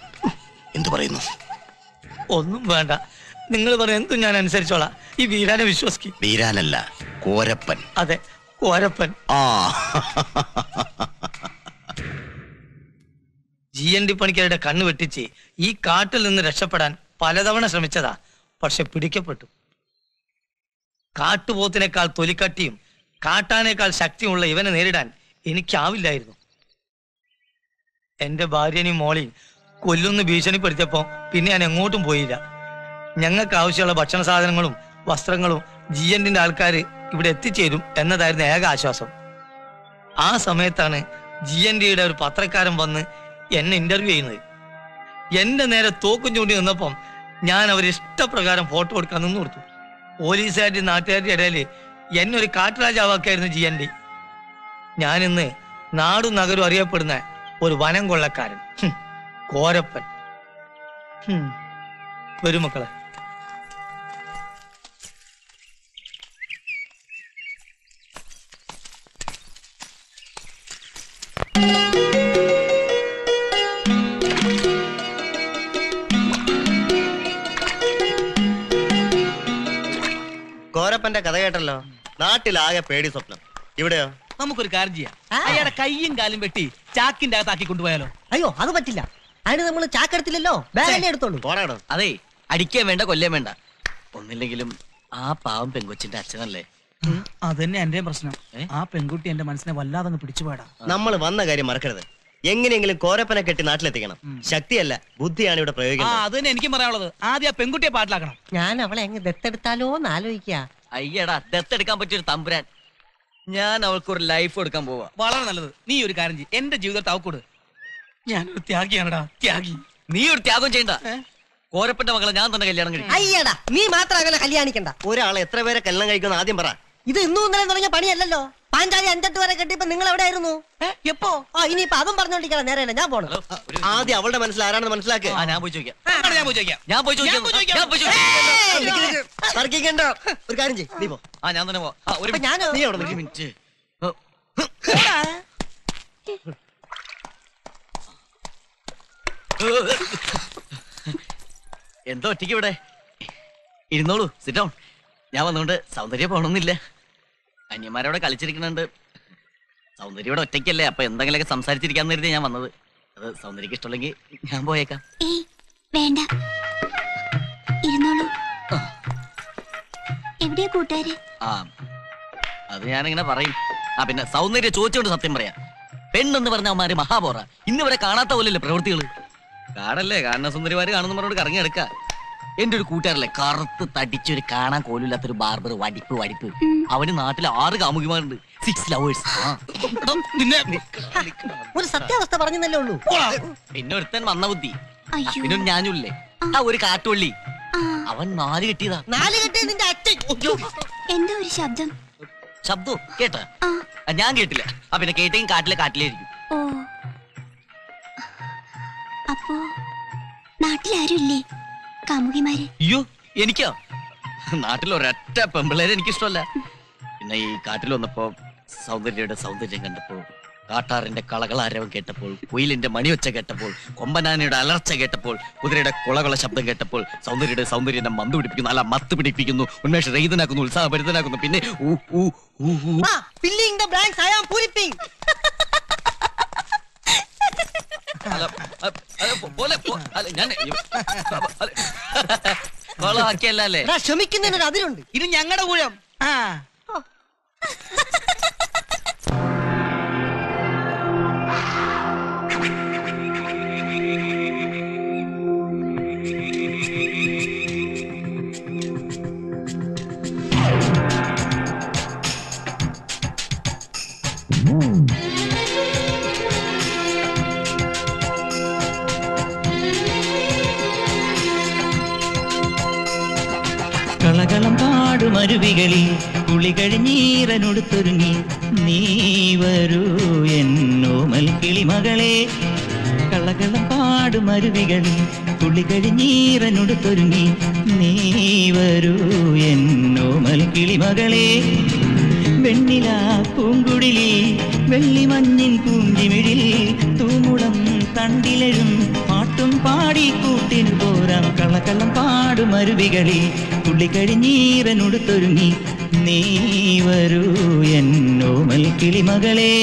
എന്തു പറയുന്നു? ഒന്നും വേണ്ട. നിങ്ങൾ പറയാം എന്തും ഞാൻ അനുസരിച്ചോളാം. ഈ വീരാനെ വിശ്വസിക്കും. വീരാനല്ല കോരപ്പൻ. അതെ കോരപ്പൻ. ആ. ജി എൻ ഡി പണിക്കരുടെ കണ്ണ് വെട്ടിച്ച് ഈ കാട്ടിൽ നിന്ന് രക്ഷപ്പെടാൻ പലതവണ ശ്രമിച്ചതാ. പക്ഷെ പിടിക്കപ്പെട്ടു. കാട്ടുപോത്തിനേക്കാൾ തൊലിക്കട്ടിയും കാട്ടാനേക്കാൾ ശക്തിയുമുള്ള ഇവനെ നേരിടാൻ എനിക്കാവില്ലായിരുന്നു. എന്റെ ഭാര്യനെയും മോളെയും കൊല്ലുന്ന് ഭീഷണിപ്പെടുത്തിയപ്പോ പിന്നെ ഞാൻ എങ്ങോട്ടും പോയില്ല. ഞങ്ങൾക്ക് ആവശ്യമുള്ള ഭക്ഷണ സാധനങ്ങളും വസ്ത്രങ്ങളും ജി എന്റെ ആൾക്കാർ ഇവിടെ എത്തിച്ചേരും എന്നതായിരുന്നു ഏക ആശ്വാസം. ആ സമയത്താണ് ജി എൻ ഡിയുടെ ഒരു പത്രക്കാരൻ വന്ന് എന്നെ ഇന്റർവ്യൂ ചെയ്യുന്നത്. എന്റെ നേരെ തോക്കും ചൂണ്ടി നിന്നപ്പം ഞാൻ അവർ ഇഷ്ടപ്രകാരം ഫോട്ടോ എടുക്കാൻ നിന്ന് കൊടുത്തു. പോലീസുകാരുടെ നാട്ടുകാരുടെ ഇടയിൽ എന്നെ ഒരു കാട്ടുരാജാവാക്കായിരുന്നു ജി എൻ ഡി ഞാനിന്ന് നാടും നഗരവും അറിയപ്പെടുന്ന ഒരു വനം കൊള്ളക്കാരൻ. കോരപ്പൻ. വരും മക്കളെ. കോരപ്പന്റെ കഥ കേട്ടല്ലോ. നാട്ടിലാകെ പേടി സ്വപ്നം. ഇവിടെയോ? നമുക്കൊരു കാര്യം ചെയ്യാം. അയാളുടെ കയ്യും കാലും വെട്ടി ചാക്കിന്റെ അകത്താക്കി കൊണ്ടുപോയാലോ? അയ്യോ അത് പറ്റില്ല. അതിന് നമ്മൾ ചാക്കെടുത്തില്ലല്ലോ? ബാഗല്ലേ എടുത്തോളൂ. പോടാടോ അതെ അടിക്കാൻ വേണ്ട കൊല്ലാൻ വേണ്ട. ഒന്നില്ലെങ്കിലും ആ പാവം പെങ്കൊച്ചിന്റെ അച്ഛനല്ലേ? അതന്നെ എന്റെ പ്രശ്നം. ആ പെൺകുട്ടി എന്റെ മനസ്സിനെ വല്ലാതെ അങ്ങ് പിടിച്ചുപോയടാ നമ്മൾ വന്ന കാര്യം മറക്കരുത്. എങ്ങനെയെങ്കിലും കോരപ്പനെ കെട്ടി നാട്ടിലെത്തിക്കണം. ശക്തിയല്ല ബുദ്ധിയാണ് ഇവിടെ ആ പ്രയോഗിക്കുന്നത്. അത് തന്നെ എനിക്കും പറയാനുള്ളത്. ആദ്യം ആ പെൺകുട്ടിയെ പാട്ടിലാക്കണം. ഞാൻ അവളെ അങ്ങ് ദത്തെടുത്താലോ എന്ന് ആലോചിക്കുക അയ്യടാ ദത്തെടുക്കാൻ പറ്റിയൊരു തമ്പുരാൻ. ഞാൻ അവൾക്ക് ഒരു ലൈഫ് കൊടുക്കാൻ പോവാ. വളരെ നല്ലത്. നീ ഒരു കാര്യം ചെയ്യ്. എന്റെ ജീവിതത്തെ അവക്കൂട് ഞാനൊരു ത്യാഗിയാണടാ ത്യാഗി. നീ ഒരു ത്യാഗം ചെയ്യണ്ട. കോരപ്പന്റെ മകളെ ഞാൻ തന്നെ കല്യാണം കഴിക്കും. അയ്യടാ നീ മാത്രം അങ്ങനെ കല്യാണിക്കണ്ട. ഒരാളെ എത്ര പേരെ കല്യാണം കഴിക്കുന്ന ആദ്യം പറ. ഇത് ഇന്നും ഇന്നലെ തുടങ്ങിയ പണിയല്ലല്ലോ. പാഞ്ചാലി അഞ്ചെട്ട് വരെ കെട്ടിയപ്പോ നിങ്ങൾ എവിടെ ആയിരുന്നു എപ്പോ? ആ ഇനിയിപ്പൊ അതും പറഞ്ഞോണ്ടിരിക്കണം നേരെ ഞാൻ പോണം. ആദ്യം അവളുടെ മനസ്സിൽ ആരാണെന്ന് മനസ്സിലാക്കുക ആ ഞാൻ പോയി ചോദിക്കാം. ഞാൻ പോയി ചോദിക്കാം. ഞാൻ പോയി ചോദിക്കാം. ഞാൻ പോയി ചോദിക്കാം. തർക്കിക്കണ്ട ഒരു കാര്യം ചെയ്യ്. നീ പോ. ആ ഞാൻ തന്നെ പോ ആ, ഒരു അപ്പൊ ഞാനോ? നീ അവിടെ. മിനിറ്റ്. എന്തോ ഒറ്റയ്ക്ക് ഇവിടെ. ഇരുന്നോളൂ സിറ്റ് ഡൗൺ ഞാൻ വന്നുകൊണ്ട് സൗന്ദര്യം പോകണമെന്നില്ല അന്യന്മാരവിടെ കളിച്ചിരിക്കുന്നുണ്ട്. സൗന്ദര്യം ഇവിടെ ഒറ്റയ്ക്കല്ലേ അപ്പൊ എന്തെങ്കിലുമൊക്കെ സംസാരിച്ചിരിക്കാന്ന് കരുതി ഞാൻ വന്നത്. അത് സൗന്ദര്യക്ക് ഇഷ്ടമുണ്ടെങ്കിൽ ഞാൻ പോയേക്കാം. ഏയ് വേണ്ട. ഇരുന്നോളൂ. എവിടെയാ കൂട്ടുകാര്? ആ അത് ഞാനിങ്ങനെ പറയും. ആ പിന്നെ സൗന്ദര്യം ചോദിച്ചുകൊണ്ട് സത്യം പറയാം. പെണ്ണെന്ന് പറഞ്ഞ അവന്മാര് മഹാപോറ ഇന്ന് വരെ കാണാത്ത പോലെയല്ലേ പ്രവൃത്തികൾ? കാടല്ലേ? കാണുന്ന സുന്ദരിമാര് കാണുന്ന പറഞ്ഞോട് കറങ്ങി എടുക്ക എന്റെ ഒരു കൂട്ടുകാരല്ലേ കറുത്ത് തടിച്ചൊരു കാണാൻ കോലില്ലാത്തൊരു ബാർബർ വടിപ്പ് വടിപ്പ്. അവന് നാട്ടിൽ ആറ് കാമുകിമാരുണ്ട്. സിക്സ് ലവേഴ്സ് ഒരു സത്യാവസ്ഥ പറഞ്ഞല്ലേ ഉള്ളൂ. പിന്നെ ഒരുത്തൻ വന്ന ബുദ്ധി. പിന്നെ ഒരു ഞാനുമില്ലേ ആ. ഒരു കാട്ടുവള്ളി. അവൻ നാല് കെട്ടിയതാ. നാല് കെട്ടി നിന്റെ അച്ഛൻ. എന്താ ഒരു ശബ്ദം. ശബ്ദം? കേട്ടാ? ഞാൻ കേട്ടില്ല. ആ പിന്നെ കേട്ടെങ്കിൽ കാട്ടിലെ കാട്ടിലായിരിക്കും അപ്പോ നാട്ടിലാരുമില്ലേ കാമുകിമാര്? അയ്യോ എനിക്കോ? നാട്ടിൽ ഒരൊറ്റ പെമ്പിളേരെ എനിക്കിഷ്ടമല്ല. പിന്നെ ഈ കാട്ടിൽ വന്നപ്പോ സൗന്ദര്യയുടെ സൗന്ദര്യം കണ്ടപ്പോൾ കാട്ടാറിന്റെ കളകളാരവം കേട്ടപ്പോൾ കുയിലിന്റെ മണിയൊച്ച കേട്ടപ്പോൾ കൊമ്പനാനയുടെ അലർച്ച കേട്ടപ്പോൾ കുതിരയുടെ കുളകുള ശബ്ദം കേട്ടപ്പോൾ സൗന്ദര്യയുടെ സൗന്ദര്യം മന്ത് പിടിപ്പിക്കുന്നു അല്ല മത്ത് പിടിപ്പിക്കുന്നു ഉന്മേഷ രഹിതനാക്കുന്നു ഉത്സാഹഭരിതനാക്കുന്നു പിന്നെ ഊ ഊ ഊ ഊ ആ filling the blanks I am പൂരിപ്പിംഗ് അല്ല, അ- അല്ല, പോ- പോലെ പോ- അല്ല, ഞാൻ അല്ല, കൊളമാക്കിയല്ല ക്ഷമിക്കുന്നതിനൊരു അതിരുണ്ട് ഇത് ഞങ്ങളുടെ കൂടെ ആ. കളകളം പാടുമരുവികളിൽ കുളി കഴിഞ്ഞീറനൊടുത്തൊരുങ്ങി നീ വരൂ എന്നോമൽ കിളിമകളെ കളകളം പാടുമരുവികളിൽ കുളി കഴിഞ്ഞീറനൊടുത്തൊരുങ്ങി നീ വരൂ മൽക്കിളി കിളിമകളെ വെണ്ണില പൂങ്കുടിലിൽ വെള്ളിമഞ്ഞിൻ പൂഞ്ചിമിഴിൽ തൂമുളം തണ്ടിലഴും പാട്ടും പാടി കൂട്ടിനു പോരാം. കള്ളക്കള്ളം പാടുമരുവികളിൽ തുള്ളി കഴിഞ്ഞീറനൊടുത്തൊരുങ്ങി നീ വരൂ മൽക്കിളി കിളിമകളെ.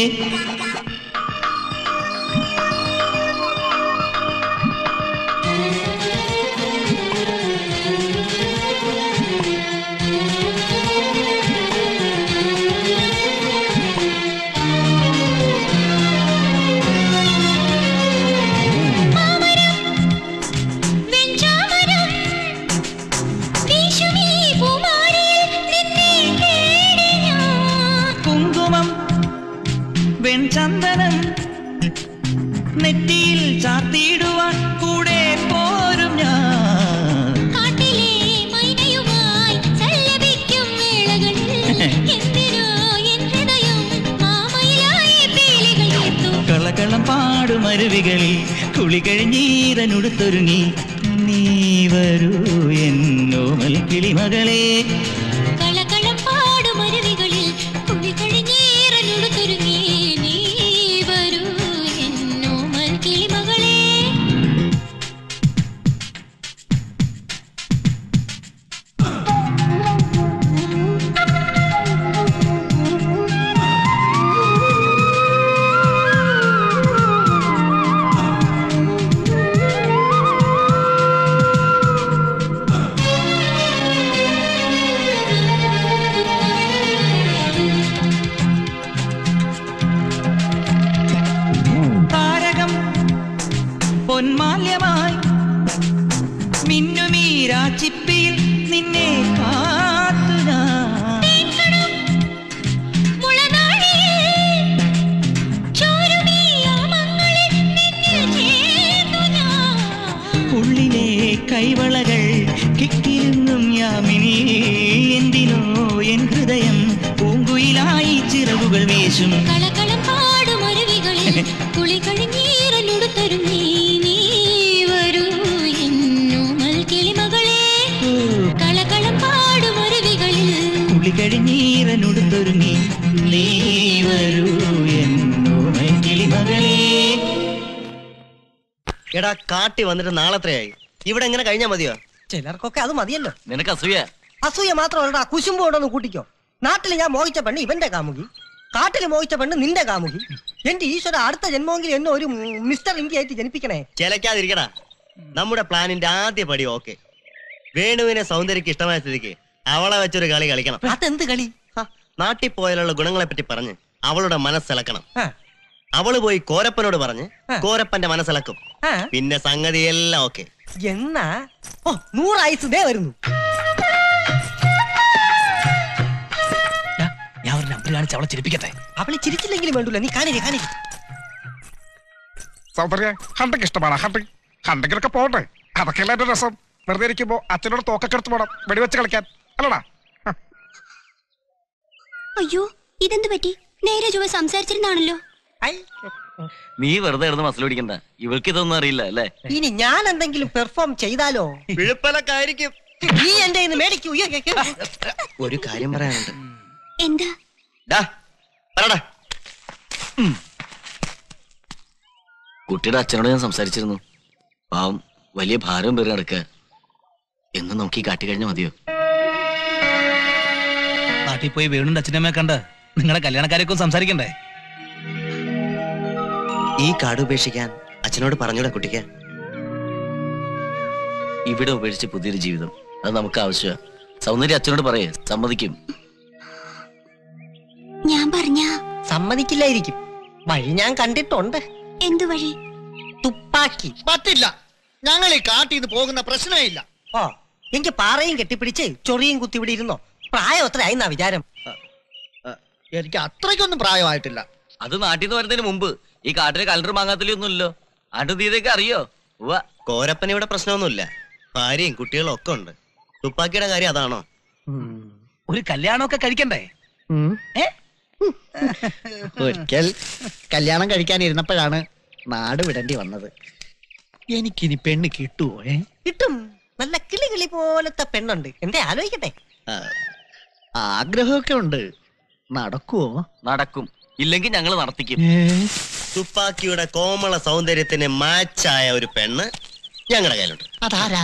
കുളി കഴിഞ്ഞീറനൊടുത്തൊരുങ്ങി നീ വരൂ എന്നോമൽ കിളിമകളെ ചിറകുകൾ വീശും. കളകളം പാടും അരുവികളിൽ. കുളി കഴിഞ്ഞീരലുടുത്തൊരുങ്ങി നീ വരൂ. എന്നോമൽ കിളിമകളെ. കളകളം പാടും അരുവികളിൽ. കുളി കഴിഞ്ഞീരനുടുത്തൊരുങ്ങി നീ വരൂ. എന്നോ കിളിമകളേ. എടാ കാട്ടി വന്നിട്ട് നാളത്രയായി. ഇവിടെ എങ്ങനെ കഴിഞ്ഞാ മതിയോ? ചിലർക്കൊക്കെ അത് മതിയല്ലോ. നിനക്ക് അസൂയ? അസൂയ മാത്രമല്ലടാ കുശുമ്പോടൊന്ന് കൂട്ടിക്കോ. നാട്ടിൽ ഞാൻ മോഹിച്ച പെണ്ണ് ഇവന്റെ കാമുകി. കാട്ടിൽ മോഹിച്ച പെണ്ണ് നിന്റെ കാമുകി. എന്റെ ഈശ്വര അടുത്ത ജന്മമെങ്കിൽ എന്നെ ഒരു മിസ്റ്റർ ഇന്ത്യ ആയിട്ട് ജനിപ്പിക്കണേ. ചിലക്കാതിരിക്കടാ നമ്മുടെ പ്ലാനിന്റെ ആദ്യ പടി ഓക്കെ. വേണുവിനെ സൗന്ദര്യക്ക് ഇഷ്ടമായ സ്ഥിതിക്ക് അവളെ വെച്ചൊരു കളി കളിക്കണം. അതെന്ത് കളി? നാട്ടിൽ പോയാലുള്ള ഗുണങ്ങളെ പറ്റി പറഞ്ഞ് അവളുടെ മനസ്സിളക്കണം അവൾ പോയി കോരപ്പനോട് പറഞ്ഞ് കോരപ്പന്റെ മനസ്സിളക്കും പിന്നെ സംഗതി എല്ലാം ഓക്കെ. എന്നാ? ഓ ഐസ് ദേ വരുന്നു. നമ്പർ കാണിച്ച് അവളെ ചിരിപ്പിക്കട്ടെ അവളെ ചിരിച്ചില്ലെങ്കിലും വേണ്ടൂല. നീ കാണില്ലേ കാണില്ലേ സൗന്ദര്യ ഹണ്ടക്ക് ഇഷ്ടമാണ് ഹണ്ടിങ് ഹണ്ടിങ്ങിലൊക്കെ പോകട്ടെ അതൊക്കെയല്ല എന്റെ രസം. വെറുതെ ഇരിക്കുമ്പോ അച്ഛനോട് തോക്കൊക്കെ എടുത്ത് പോണം. വെടിവെച്ച് കളിക്കാൻ. അല്ലടാ. അയ്യോ ഇതെന്ത് പറ്റി? നേരെ ചുവ സംസാരിച്ചിരുന്നാണല്ലോ. നീ വെറുതെ ഇരുന്ന് മസിൽ പിടിക്കണ്ട. ഇവൾക്ക് ഇതൊന്നും അറിയില്ല അല്ലേ? ഇനി ഞാൻ എന്തെങ്കിലും പെർഫോം ചെയ്താലോ? വിഴുപ്പലൊക്കെ ആയിരിക്കും നീ എന്റെ മേടിക്കൂ. ഒരു കാര്യം പറയാനുണ്ട്. എന്താ. കുട്ടിയുടെ അച്ഛനോട് ഞാൻ സംസാരിച്ചിരുന്നു. പാവം വലിയ ഭാരം പേര് നടക്ക. എന്ന് നോക്കി കാട്ടി കഴിഞ്ഞാൽ മതിയോ? നാട്ടിൽ പോയി വേണുണ്ട് അച്ഛനമ്മയെ കണ്ട്. നിങ്ങളുടെ കല്യാണക്കാരൊക്കെ സംസാരിക്കണ്ടേ? ഈ കാട് ഉപേക്ഷിക്കാൻ അച്ഛനോട് പറഞ്ഞൂടെ കുട്ടിക്ക്? ഇവിടെ ഉപേക്ഷിച്ച് പുതിയൊരു ജീവിതം. അത് നമുക്ക് ആവശ്യമാണ് സൗന്ദര്യ അച്ഛനോട് പറയേ സമ്മതിക്കും. ഞാൻ പറഞ്ഞ? സമ്മതിക്കില്ലായിരിക്കും. വഴി ഞാൻ കണ്ടിട്ടുണ്ട്. എന്തു വഴി? തുപ്പാക്കി. പറ്റില്ല. ഞങ്ങൾ ഈ കാട്ടിൽ നിന്ന് പോകുന്ന പ്രശ്നമില്ല ഓ എനിക്ക് പാറയും കെട്ടിപ്പിടിച്ച് ചൊറിയും കുത്തി ഇവിടെ ഇരുന്നോ? പ്രായം അത്ര എന്നാ വിചാരം എനിക്ക് അത്രയ്ക്കൊന്നും പ്രായമായിട്ടില്ല. അത് നാട്ടിൽ നിന്ന് വരുന്നതിന് മുമ്പ് ഈ കാട്ടിലെ കലണ്ടർ മാങ്ങാത്തിലൊന്നുമില്ലല്ലോ. അടുത്തീതൊക്കെ അറിയോ? ഉവ്വ. കോരപ്പൻ ഇവിടെ പ്രശ്നമൊന്നുമില്ല. ഭാര്യയും കുട്ടികളും ഒക്കെ ഉണ്ട്. തുപ്പാക്കിയുടെ കാര്യം അതാണോ? ഒരു കല്യാണമൊക്കെ കഴിക്കണ്ടേ? ഒരിക്കൽ കല്യാണം കഴിക്കാനിരുന്നപ്പോഴാണ് നാട് വിടേണ്ടി വന്നത്. എനിക്കിനി പെണ്ണ് കിട്ടുമോ ഏ? കിട്ടും. നല്ല കിളി കിളി പോലത്തെ പെണ്ണുണ്ട്. എന്തേ ആലോചിക്കട്ടെ. ആഗ്രഹമൊക്കെ ഉണ്ട്. നടക്കുമോ നടക്കും. ഇല്ലെങ്കിൽ ഞങ്ങൾ നടത്തിക്കും. തുപ്പാക്കിയുടെ കോമള സൗന്ദര്യത്തിന് മാച്ചായ ഒരു പെണ്ണ് ഞങ്ങളുടെ കയ്യിലുണ്ട്. അതാരാ?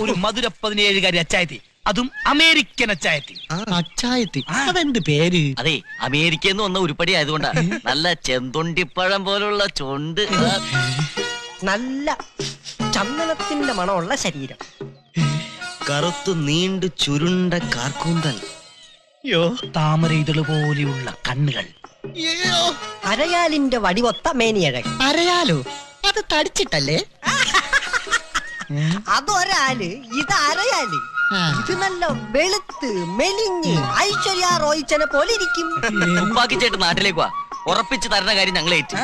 ഒരു മധുര പതിനേഴുകാരി അച്ചായത്തി. അതും അമേരിക്കൻ അച്ചായത്തി. അച്ചായത്തി. അതെന്ത് പേര്? അതെ അമേരിക്ക എന്ന് വന്ന ഉരുപ്പടി ആയതുകൊണ്ടാ. നല്ല ചെന്തുണ്ടിപ്പഴം പോലുള്ള ചുണ്ട്. നല്ല ചന്ദനത്തിന്റെ മണമുള്ള ശരീരം. കറുത്തു നീണ്ടു ചുരുണ്ട കാർക്കൂന്തൽ. താമര ഇതൾ പോലെയുള്ള കണ്ണുകൾ. അരയാലിന്റെ വടിവൊത്ത മേനിയഴക് അരയാലോ? അത് തടിച്ചിട്ടല്ലേ? അതൊരാൽ ഇത് അരയാൽ ഇത് നല്ല വെളുത്ത് മെലിഞ്ഞ് ഐശ്വര്യ റോയിച്ചനെ പോലെ ഇരിക്കും. തുപ്പാക്കി ചേട്ട് നാട്ടിലേക്ക് വാ. ഉറപ്പിച്ച് തരുന്ന കാര്യം ഞങ്ങൾ ഏറ്റു.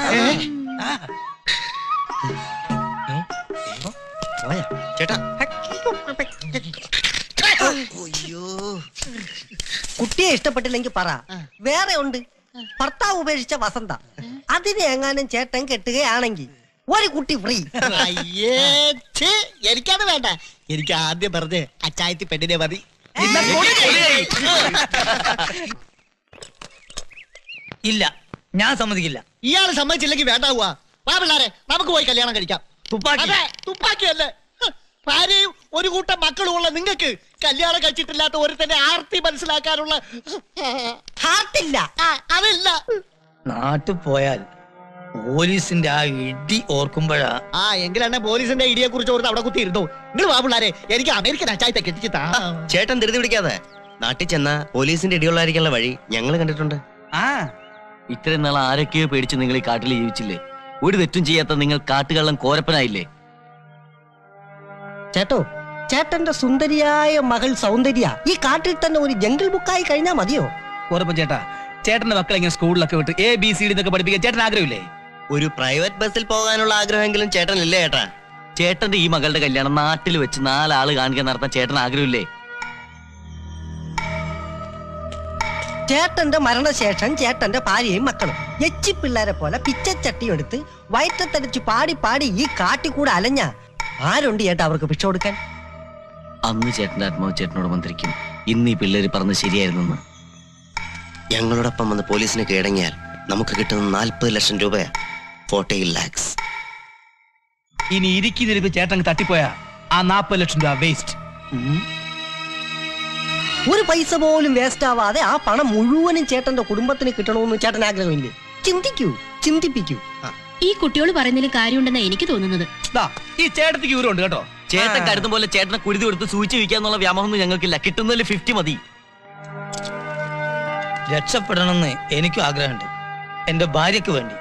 ചേട്ടാ. കുട്ടിയെ ഇഷ്ടപ്പെട്ടില്ലെങ്കിൽ പറ. വേറെ ഉണ്ട്. ഭർത്താവ് ഉപേക്ഷിച്ച വസന്ത. അതിനെ എങ്ങാനും ചേട്ടൻ കെട്ടുകയാണെങ്കിൽ ഒരു കുട്ടി ഫ്രീ അയ്യേ ഛേ, എനിക്കത് വേണ്ട. എനിക്ക് ആദ്യം പറഞ്ഞ് അച്ചായത്തി പെണ്ണിനെ മതി. ഇല്ല ഞാൻ സമ്മതിക്കില്ല. ഇയാൾ സമ്മതിച്ചില്ലെങ്കിൽ വേണ്ടാവുക. വാ പിള്ളാരെ നമുക്ക് പോയി കല്യാണം കഴിക്കാം. തുപ്പാക്കി. അതെ, തുപ്പാക്കിയല്ലേ? ഭാര്യയും ഒരു കൂട്ടം മക്കളും ഉള്ള നിങ്ങൾക്ക് കല്യാണം കഴിച്ചിട്ടില്ലാത്ത ഒരുത്തന്റെ ആർത്തി മനസ്സിലാക്കാനുള്ള ഹാർട്ടില്ല. അതില്ല. നാട്ടു പോയാൽ പോലീസിന്റെ ആ ഇടി ഓർക്കുമ്പോഴാ ആ എങ്കിലാണ് പോലീസിന്റെ ഇടിയെ കുറിച്ച് ഓർത്ത് അവിടെ കുത്തി ഇരുന്നു നിങ്ങൾ വാ പിള്ളാരെ എനിക്ക് അമേരിക്കൻ അച്ചായത്തെ കെട്ടിച്ച് താ ചേട്ടൻ ധൃതി പിടിക്കാതെ നാട്ടിൽ ചെന്ന പോലീസിന്റെ ഇടിയുള്ളായിരിക്കാനുള്ള വഴി ഞങ്ങൾ കണ്ടിട്ടുണ്ട്. ആ ഇത്രയും നാൾ ആരൊക്കെയോ പേടിച്ച് നിങ്ങൾ ഈ കാട്ടിൽ ജീവിച്ചില്ലേ? ഒരു തെറ്റും ചെയ്യാത്ത നിങ്ങൾ കാട്ടുകള്ളം കോരപ്പനായില്ലേ? ചേട്ടോ ചേട്ടന്റെ സുന്ദരിയായ മകൾ സൗന്ദര്യ ഈ കാട്ടിൽ തന്നെ ഒരു ജംഗിൾ ബുക്കായി കഴിഞ്ഞാ മതിയോ? ഓരപ്പം ചേട്ടാ ചേട്ടന്റെ മക്കളെ ഇങ്ങനെ സ്കൂളിലൊക്കെ വിട്ട് എ ബി സി ഡി എന്നൊക്കെ പഠിപ്പിക്കാൻ ചേട്ടൻ ആഗ്രഹമില്ലേ? ഒരു പ്രൈവറ്റ് ബസ്സിൽ പോകാനുള്ള ആഗ്രഹമെങ്കിലും ചേട്ടനില്ലേ ചേട്ടാ ചേട്ടന്റെ ഈ മകളുടെ കല്യാണം നാട്ടിൽ വെച്ച് നാലാൾ കാണിക്കാൻ നടത്താൻ ചേട്ടൻ ആഗ്രഹമില്ലേ? ചേട്ടന്റെ മരണശേഷം ചേട്ടന്റെ ഭാര്യയും മക്കളും എച്ചി പിള്ളേരെ പോലെ പിച്ചച്ചട്ടി എടുത്ത് വയറ്റത്തടിച്ച് പാടി പാടി ഈ കാട്ടിക്കൂടെ അലഞ്ഞ ആരുണ്ട് ചേട്ടാ അവർക്ക് ഭിക്ഷ കൊടുക്കാൻ? അന്ന് ചേട്ടന്റെ ആത്മാവ് ചേട്ടനോട് മന്ത്രിക്കും ഇന്ന് ഈ പിള്ളേര് പറഞ്ഞ് ശരിയായിരുന്നെന്ന്. ഞങ്ങളോടൊപ്പം വന്ന് പോലീസിനെ കീഴടങ്ങിയാൽ നമുക്ക് കിട്ടുന്ന നാൽപ്പത് ലക്ഷം രൂപയാ. ഫോർട്ടി ലാക്സ് ഇനി ഇരിക്കുന്നതിന് ചേട്ടൻ തട്ടിപ്പോയ. ആ നാപ്പത് ലക്ഷം രൂപ വേസ്റ്റ് ഒരു പൈസ പോലും വേസ്റ്റ് ആവാതെ ആ പണം മുഴുവനും ചേട്ടന്റെ കുടുംബത്തിന് കിട്ടണമെന്ന് ചേട്ടൻ ആഗ്രഹമില്ലേ? ചിന്തിക്കൂ ചിന്തിപ്പിക്കൂ. ഈ കുട്ടിയോട് പറയുന്നതിൽ കാര്യമുണ്ടെന്നാ എനിക്ക് തോന്നുന്നത്. ഈ ചേട്ടത്തിക്ക് ഉണ്ട് കേട്ടോ. ചേട്ടൻ കരുതും പോലെ ചേട്ടനെ കുരുതി കൊടുത്ത് സൂചിച്ച് വിൽക്കാന്നുള്ള വ്യാമൊന്നും ഞങ്ങൾക്കില്ല. കിട്ടുന്നതിൽ ഫിഫ്റ്റി മതി. രക്ഷപ്പെടണമെന്ന് എനിക്കും ആഗ്രഹമുണ്ട്. എന്റെ ഭാര്യക്ക് വേണ്ടി.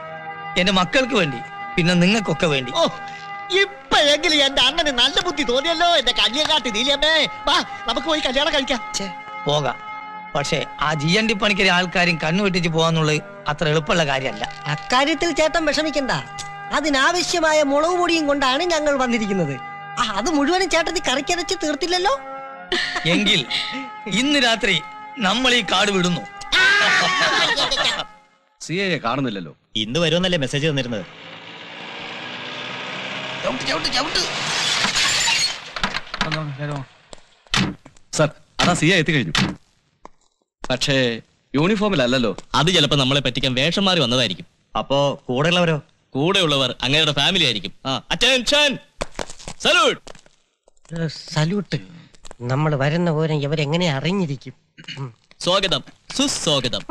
എന്റെ മക്കൾക്ക് വേണ്ടി പിന്നെ നിങ്ങൾക്കൊക്കെ വേണ്ടി. ഓ ഇപ്പോഴെങ്കിലും എന്റെ അണ്ണന് നല്ല ബുദ്ധി തോന്നിയല്ലോ എന്റെ കന്യകാട്ടി നീലിയമ്മേ. വാ നമുക്ക് പോയി കല്യാണം കഴിക്കാം. പോകാം. പക്ഷേ ആ ജി എൻ ഡി പണിക്കരെ ആൾക്കാരും കണ്ണു വെട്ടിച്ച് പോകാന്നുള്ളത് അത്ര എളുപ്പമുള്ള കാര്യമല്ല. അക്കാര്യത്തിൽ ചേട്ടൻ വിഷമിക്കണ്ട. അതിനാവശ്യമായ മുളക് പൊടിയും കൊണ്ടാണ് ഞങ്ങൾ വന്നിരിക്കുന്നത്. ആ, അത് മുഴുവനും ചേട്ടത്തി കറിക്കരച്ച് തീർത്തില്ലല്ലോ? എങ്കിൽ ഇന്ന് രാത്രി നമ്മൾ ഈ കാട് വിടുന്നു. സി കാണുന്നില്ലല്ലോ. ഇന്ന് വരുമെന്നല്ലേ മെസ്സേജ് തന്നിരുന്നത്? സർ അതാ സി എത്തിക്കഴിഞ്ഞു. പക്ഷേ യൂണിഫോമിലല്ലല്ലോ. അത് ചിലപ്പോ നമ്മളെ പറ്റിക്കാൻ വേഷം മാറി വന്നതായിരിക്കും. അപ്പോ കൂടെയുള്ളവരോ? കൂടെയുള്ളവർ അങ്ങയുടെ ഫാമിലി ആയിരിക്കും. അറ്റൻഷൻ സല്യൂട്ട് സല്യൂട്ട് നമ്മൾ വരുന്ന പോലെ ഇവരെങ്ങനെ അറിഞ്ഞിരിക്കും? സ്വാഗതം. സുസ്വാഗതം.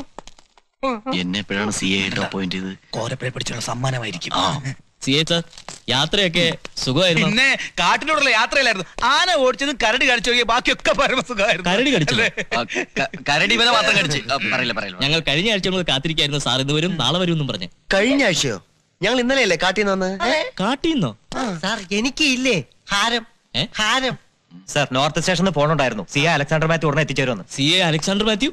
എന്നെ എപ്പോഴാണ് സി എ ടോപ്പ് പോയിന്റ് ചെയ്ത് കോരപ്പഴ പിടിച്ചുള്ള സമ്മാനമായിരിക്കും. സി എ സാർ യാത്രയൊക്കെ സുഖമായിരുന്നു? പിന്നെ കാട്ടിനോടുള്ള യാത്രയിലായിരുന്നു ആന ഓടിച്ചതും കരടി കടിച്ചു നോക്കിയ ബാക്കിയൊക്കെ കരടി കടിച്ചു കരടി വില മാത്രം കടിച്ചു. പറയില്ല പറയില്ല. ഞങ്ങൾ കഴിഞ്ഞ ആഴ്ച നമ്മൾ കാത്തിരിക്കായിരുന്നു സാർ. ഇത് വരും നാളെ വരും എന്നും പറഞ്ഞു. കഴിഞ്ഞ ആഴ്ചയോ? ഞങ്ങൾ ഇന്നലെയല്ലേ കാട്ടിൽ നിന്ന് കാട്ടിന്നോ? സാർ എനിക്ക് ഇല്ലേ? ഹാരം. ഹാരം. സാർ നോർത്ത് സ്റ്റേഷനിൽ പോകണുണ്ടായിരുന്നു സി എ അലക്സാണ്ടർ മാത്യു ഉടനെ എത്തിച്ചേരുമെന്ന്. C A Alexander Mathew?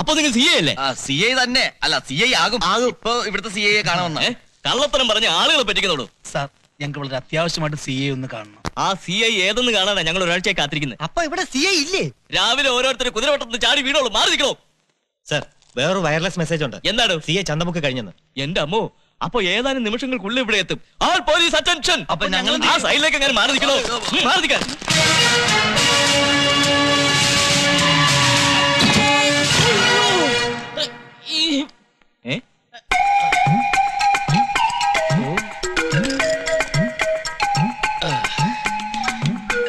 അപ്പൊ നിങ്ങൾ സി എ അല്ലേ? ആ സി ഐ തന്നെ. അല്ല സി ഐ ആകും. ഇപ്പൊ ഇവിടുത്തെ സി ഐ കാണാമെന്ന് കള്ളത്തരം പറഞ്ഞ ആളുകളെ പറ്റിക്കുന്നുള്ളൂ സാർ ഞങ്ങൾക്ക് വളരെ അത്യാവശ്യമായിട്ട് സി എ ഒന്ന് കാണണം. ആ സി ഐ ഏതെന്ന് കാണാനാ ഞങ്ങൾ ഒരാഴ്ചയായി കാത്തിരിക്കുന്നത്. അപ്പൊ ഇവിടെ സി ഐ ഇല്ലേ? രാവിലെ ഓരോരുത്തർ കുതിരവട്ടത്ത് ചാടി വീണോളൂ. മാറി നിൽക്കണോ? സർ വേറൊരു വയർലെസ് മെസ്സേജ് ഉണ്ട്. എന്താണ്? സി എ ചന്തമുക്ക് കഴിഞ്ഞെന്ന്. എന്റെ അമ്മോ അപ്പൊ ഏതാനും നിമിഷങ്ങൾക്കുള്ളിൽ ഇവിടെ എത്തും. ആൾ പോലീസ് അറ്റൻഷൻ അപ്പൊ ഞങ്ങൾ ആ സൈഡിലേക്ക് അങ്ങനെ മാറി നിൽക്കണോ? ഉം, മാറി നിൽക്കാൻ.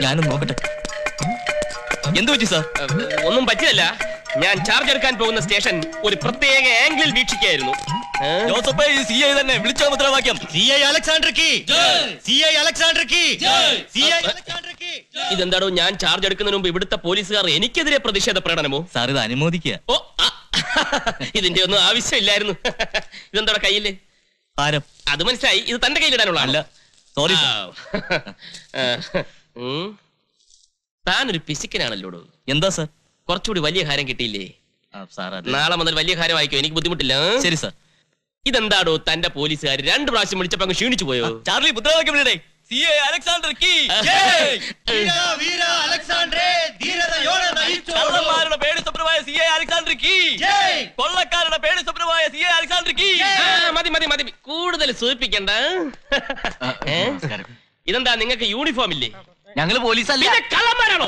ഞാനും നോക്കട്ടെ. എന്തു പറ്റി സാർ? ഒന്നും പറ്റിയല്ല ഞാൻ ചാർജ് എടുക്കാൻ പോകുന്ന സ്റ്റേഷൻ ഒരു പ്രത്യേക ആംഗിളിൽ വീക്ഷിക്കായിരുന്നു ജോസഫ് ഈ സി ഐ തന്നെ വിളിച്ചോ മുദ്രാവാക്യം. സി ഐ അലക്സാണ്ടർ കി സി ഐ അലക്സാണ്ടർ കി സി ഐ ഇതെന്താണോ ഞാൻ ചാർജ് എടുക്കുന്നതിന് മുമ്പ് ഇവിടുത്തെ പോലീസുകാർ എനിക്കെതിരെ പ്രതിഷേധ പ്രകടനമോ? സാർ ഇത് അനുമോദിക്കുക. ഓ ആ, ഇതിന്റെ ഒന്നും ആവശ്യമില്ലായിരുന്നു. ഇതെന്താ കയ്യിൽ? ആരം? അത് മനസ്സിലായി. ഇത് തന്റെ കയ്യിലിടാനുള്ള അല്ല സോറി താനൊരു പിശിക്കനാണല്ലോ എന്താ സാർ കുറച്ചുകൂടി വലിയ ഹാരം കിട്ടിയില്ലേ? നാളെ മുതൽ വലിയ ഹാരം വായിക്കോ എനിക്ക് ബുദ്ധിമുട്ടില്ല. ശരി സാർ. ഇതെന്താടോ തന്റെ പോലീസുകാർ രണ്ട് പ്രാവശ്യം വിളിച്ചപ്പോ അങ്ങ് ക്ഷീണിച്ചു പോയോ? ചാർലി പുത്രവാക്യം വിളിയുടെ സി എ അലക്സാണ്ടർ കീ. കള്ളന്മാരുടെ പേടി സ്വപ്നമായ സി എ അലക്സാണ്ടർ കീ. കൊള്ളക്കാരുടെ പേടി സ്വപ്നമായ സി എ അലക്സാണ്ടർ കീ. ആ, മതി മതി മതി. കൂടുതൽ സൂചിപ്പിക്കണ്ട? ഇതെന്താ നിങ്ങൾക്ക് യൂണിഫോം ഇല്ലേ? ഞങ്ങൾ പോലീസല്ല. കള്ളന്മാരാണോ?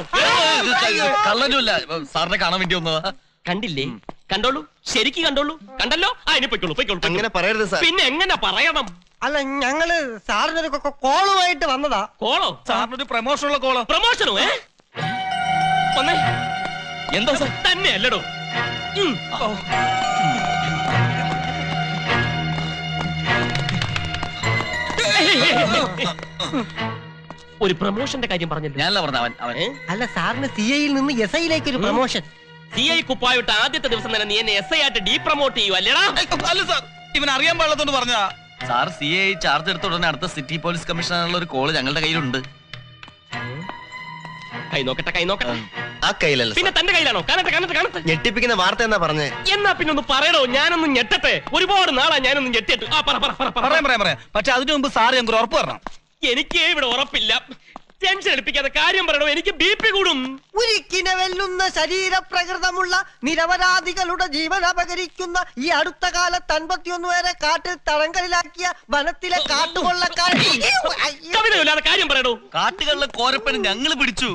കള്ളനുമില്ല സാറിനെ കാണാൻ വേണ്ടി വന്നതാ. കണ്ടില്ലേ? കണ്ടോളൂ. ശരിക്ക് കണ്ടോളൂ. കണ്ടല്ലോ? ആ ഇനി പൊയ്ക്കോളൂ പൊയ്ക്കോളൂ അങ്ങനെ പറയരുത് സാർ. പിന്നെ എങ്ങനെ പറയണം? അല്ല ഞങ്ങൾ സാറിനൊരു കോളുമായിട്ട് വന്നതാ. കോളോ? സാറിനൊരു പ്രൊമോഷനുള്ള കോളോ? പ്രൊമോഷനോ ഏ? വന്നേ. എന്താ സാർ? തന്നെ അല്ലടോ ഉം. ഒരു പ്രൊമോഷന്റെ കാര്യം പറഞ്ഞില്ല. ഞാനല്ല പറഞ്ഞ അവൻ അവൻ അല്ല സാറിന് സി ഐയിൽ നിന്ന് എസ് ഐയിലേക്ക് ഒരു പ്രൊമോഷൻ. സി ഐ കുപ്പായിട്ട് ആദ്യത്തെ ദിവസം തന്നെ നീ എന്നെ എസ് ഐ ആയിട്ട് ഡീ പ്രൊമോട്ട് ചെയ്യൂ അല്ലേടാ. അല്ല സാർ. ഇവൻ അറിയാൻ പാടില്ലാത്തോണ്ട് പറഞ്ഞു സാർ സി ഐ ചാർജ് എടുത്ത ഉടനെ അടുത്ത സിറ്റി പോലീസ് കമ്മീഷണറുള്ള ഒരു കോൾ ഞങ്ങളുടെ കയ്യിലുണ്ട്. കൈ നോക്കട്ടെ കൈ നോക്കട്ടെ. ആ കയ്യിലല്ല പിന്നെ തന്റെ കയ്യിലാണോ? കാണട്ടെ കാണട്ടെ കാണട്ടെ. ഞെട്ടിപ്പിക്കുന്ന വാർത്ത എന്നാ പറഞ്ഞേ? എന്നാ പിന്നെ ഒന്ന് പറയണോ ഞാനൊന്ന് ഞെട്ടട്ടെ. ഒരുപാട് നാളാ ഞാനൊന്നും ഞെട്ടിട്ട് ആ പറ പറ പറ പറ. പറയാം പറയാം പറയാം. പക്ഷെ അതിനു മുമ്പ് സാറ് ഞങ്ങൾക്ക് ഒരു ഉറപ്പ് തരണം എനിക്ക് ഇവിടെ ഉറപ്പില്ല. ടെൻഷൻ എടുപ്പിക്കാതെ കാര്യം പറയണോ? എനിക്ക് ബി പി കൂടും. ഉരുക്കിനെ വെല്ലുന്ന ശരീരപ്രകൃതമുള്ള നിരപരാധികളുടെ ജീവൻ അപകരിക്കുന്ന ഈ അടുത്ത കാലത്ത് അൻപത്തിയൊന്ന് വരെ കാട്ടിൽ തടങ്കലിലാക്കിയ വനത്തിലെ കാട്ടുകൊള്ളക്കാരൻ കവിതയില്ലാതെ കാര്യം പറയണോ? കാട്ടുകളിലെ കോരപ്പൻ ഞങ്ങൾ പിടിച്ചു.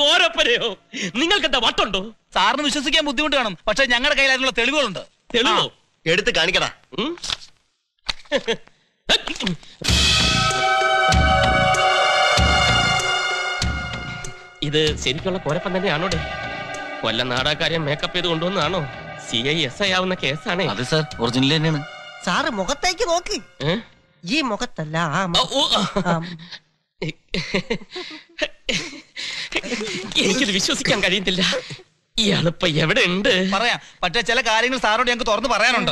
കോരപ്പനെയോ? നിങ്ങൾക്ക് എന്താ വട്ടുണ്ടോ? സാറിന് വിശ്വസിക്കാൻ ബുദ്ധിമുട്ട് കാണും. പക്ഷെ ഞങ്ങളുടെ കയ്യിൽ അതിനുള്ള തെളിവുകളുണ്ട്. തെളിവോ? എടുത്ത് കാണിക്കടാ. ഇത് ശരിക്കുള്ള കോരപ്പൻ തന്നെയാണോ കൊല്ല നാടാക്കാരെ മേക്കപ്പ് ചെയ്ത് കൊണ്ടുവന്നതാണോ? സി ഐ എസ് ഐ ആവുന്ന കേസാണേ. അത് സാർ ഒറിജിനൽ തന്നെയാണ്. സാറ് മുഖത്തേക്ക് നോക്ക്. ഈ മുഖത്തല്ല ആ എനിക്കിത് വിശ്വസിക്കാൻ കഴിയുന്നില്ല ഇയാളിപ്പോ എവിടെ ഉണ്ട് പറയാം. പക്ഷെ ചില കാര്യങ്ങൾ സാറോട് ഞങ്ങൾക്ക് തുറന്ന് പറയാനുണ്ട്.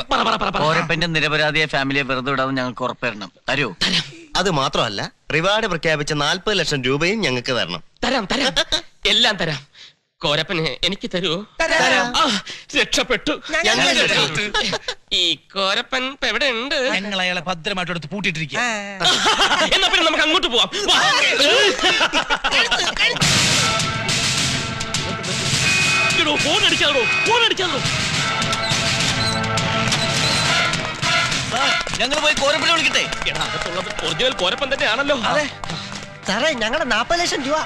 കോരപ്പന്റെ നിരപരാധിയെ ഫാമിലിയെ വെറുതെ വിടാതെ ഞങ്ങൾക്ക് ഉറപ്പുവരണം തരൂ. അത് മാത്രമല്ല റിവാർഡ് പ്രഖ്യാപിച്ച നാല്പത് ലക്ഷം രൂപയും ഞങ്ങൾക്ക് തരണം. തരാം തരാം. എല്ലാം തരാം. കോരപ്പനെ എനിക്ക് തരുമോ ആ, രക്ഷപ്പെട്ടു. ഈ കോരപ്പൻ ഇപ്പൊ എവിടെ ഉണ്ട് ഞങ്ങൾ അയാളെ ഭദ്രമായിട്ട് എടുത്ത് പൂട്ടിട്ടിരിക്കുക എന്നാ പിന്നെ നമുക്ക് അങ്ങോട്ട് പോവാം. എടോ, ഫോൺ അടിക്കാതോ ഫോൺ അടിക്കാതോ ഞങ്ങൾ പോയി കോരപ്പനെ വിളിക്കട്ടെ. ഒറിജിനൽ കോരപ്പൻ തന്നെയാണല്ലോ. അതെ. സാറേ ഞങ്ങളുടെ നാപ്പത് ലക്ഷം രൂപ.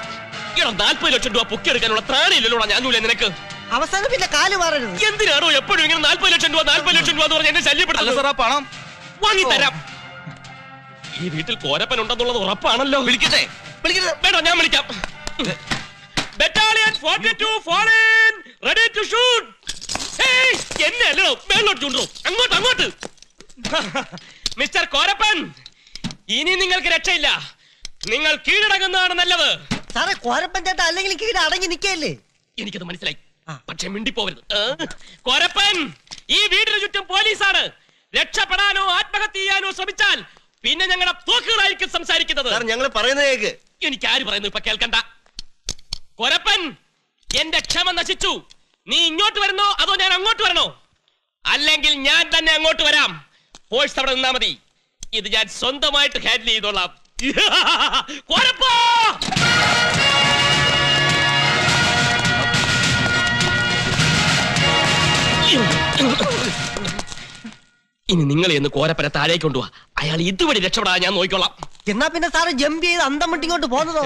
എടാ നാല്പത് ലക്ഷം രൂപ പൊക്കിയെടുക്കാനുള്ള ത്രാണിയില്ലല്ലോടാ ഞാൻ ഇല്ല നിനക്ക്. അവസാനം പിന്നെ കാൽ മാറരുത്. എന്തിനാണോ എപ്പോഴും ഇങ്ങനെ നാൽപ്പത് ലക്ഷം രൂപ നാൽപ്പത് ലക്ഷം രൂപ എന്ന് പറഞ്ഞ് എന്നെ ശല്യപ്പെടുത്തല്ല സാറാ ആ പണം. വാങ്ങി തരാം ഈ വീട്ടിൽ കോരപ്പൻ ഉണ്ടെന്നുള്ളത് ഉറപ്പാണല്ലോ. വിളിക്കട്ടെ. വേണ്ട ഞാൻ വിളിക്കാം. Battalion 42 foreign ready to shoot എന്നെ അല്ലടോ മേലോട്ട് ചൂണ്ടോ അങ്ങോട്ട് അങ്ങോട്ട്. മിസ്റ്റർ കോരപ്പൻ ഇനി നിങ്ങൾക്ക് രക്ഷയില്ല. നിങ്ങൾ കീഴടങ്ങുന്നതാണ് നല്ലത്. സാറേ കോരപ്പൻ ചേട്ടാ അല്ലെങ്കിൽ കീഴടങ്ങി നിൽക്കല്ലേ എനിക്കത് മനസ്സിലായി. പക്ഷെ മിണ്ടിപ്പോവരുത്? കോരപ്പൻ ഈ വീടിന് ചുറ്റും പോലീസാണ്. രക്ഷപ്പെടാനോ ആത്മഹത്യ ചെയ്യാനോ ശ്രമിച്ചാൽ പിന്നെ ഞങ്ങളുടെ തോക്കുകളായിരിക്കും സംസാരിക്കുന്നത്. ഞങ്ങൾ പറയുന്നത് എനിക്ക് ആര് പറയുന്നു ഇപ്പൊ കേൾക്കണ്ട. കൊരപ്പൻ എന്റെ ക്ഷമ നശിച്ചു. നീ ഇങ്ങോട്ട് വരണോ? അതോ ഞാൻ അങ്ങോട്ട് വരണോ? അല്ലെങ്കിൽ ഞാൻ തന്നെ അങ്ങോട്ട് വരാം. ഫോഴ്സ് അവിടെ നിന്നാ മതി. ഇത് ഞാൻ സ്വന്തമായിട്ട് ഹാൻഡിൽ ചെയ്തോളാം. കൊരപ്പോ! ഇനി നിങ്ങൾ എന്ന് കോരപ്പനെ താഴേക്ക് കൊണ്ടുപോവാ അയാൾ ഇതുവഴി രക്ഷപ്പെടാൻ ഞാൻ നോക്കിക്കോളാം. എന്നാ പിന്നെ സാറ് ജമ്പ് ചെയ്ത് അന്തം വിട്ടിങ്ങോട്ട് പോന്നതോ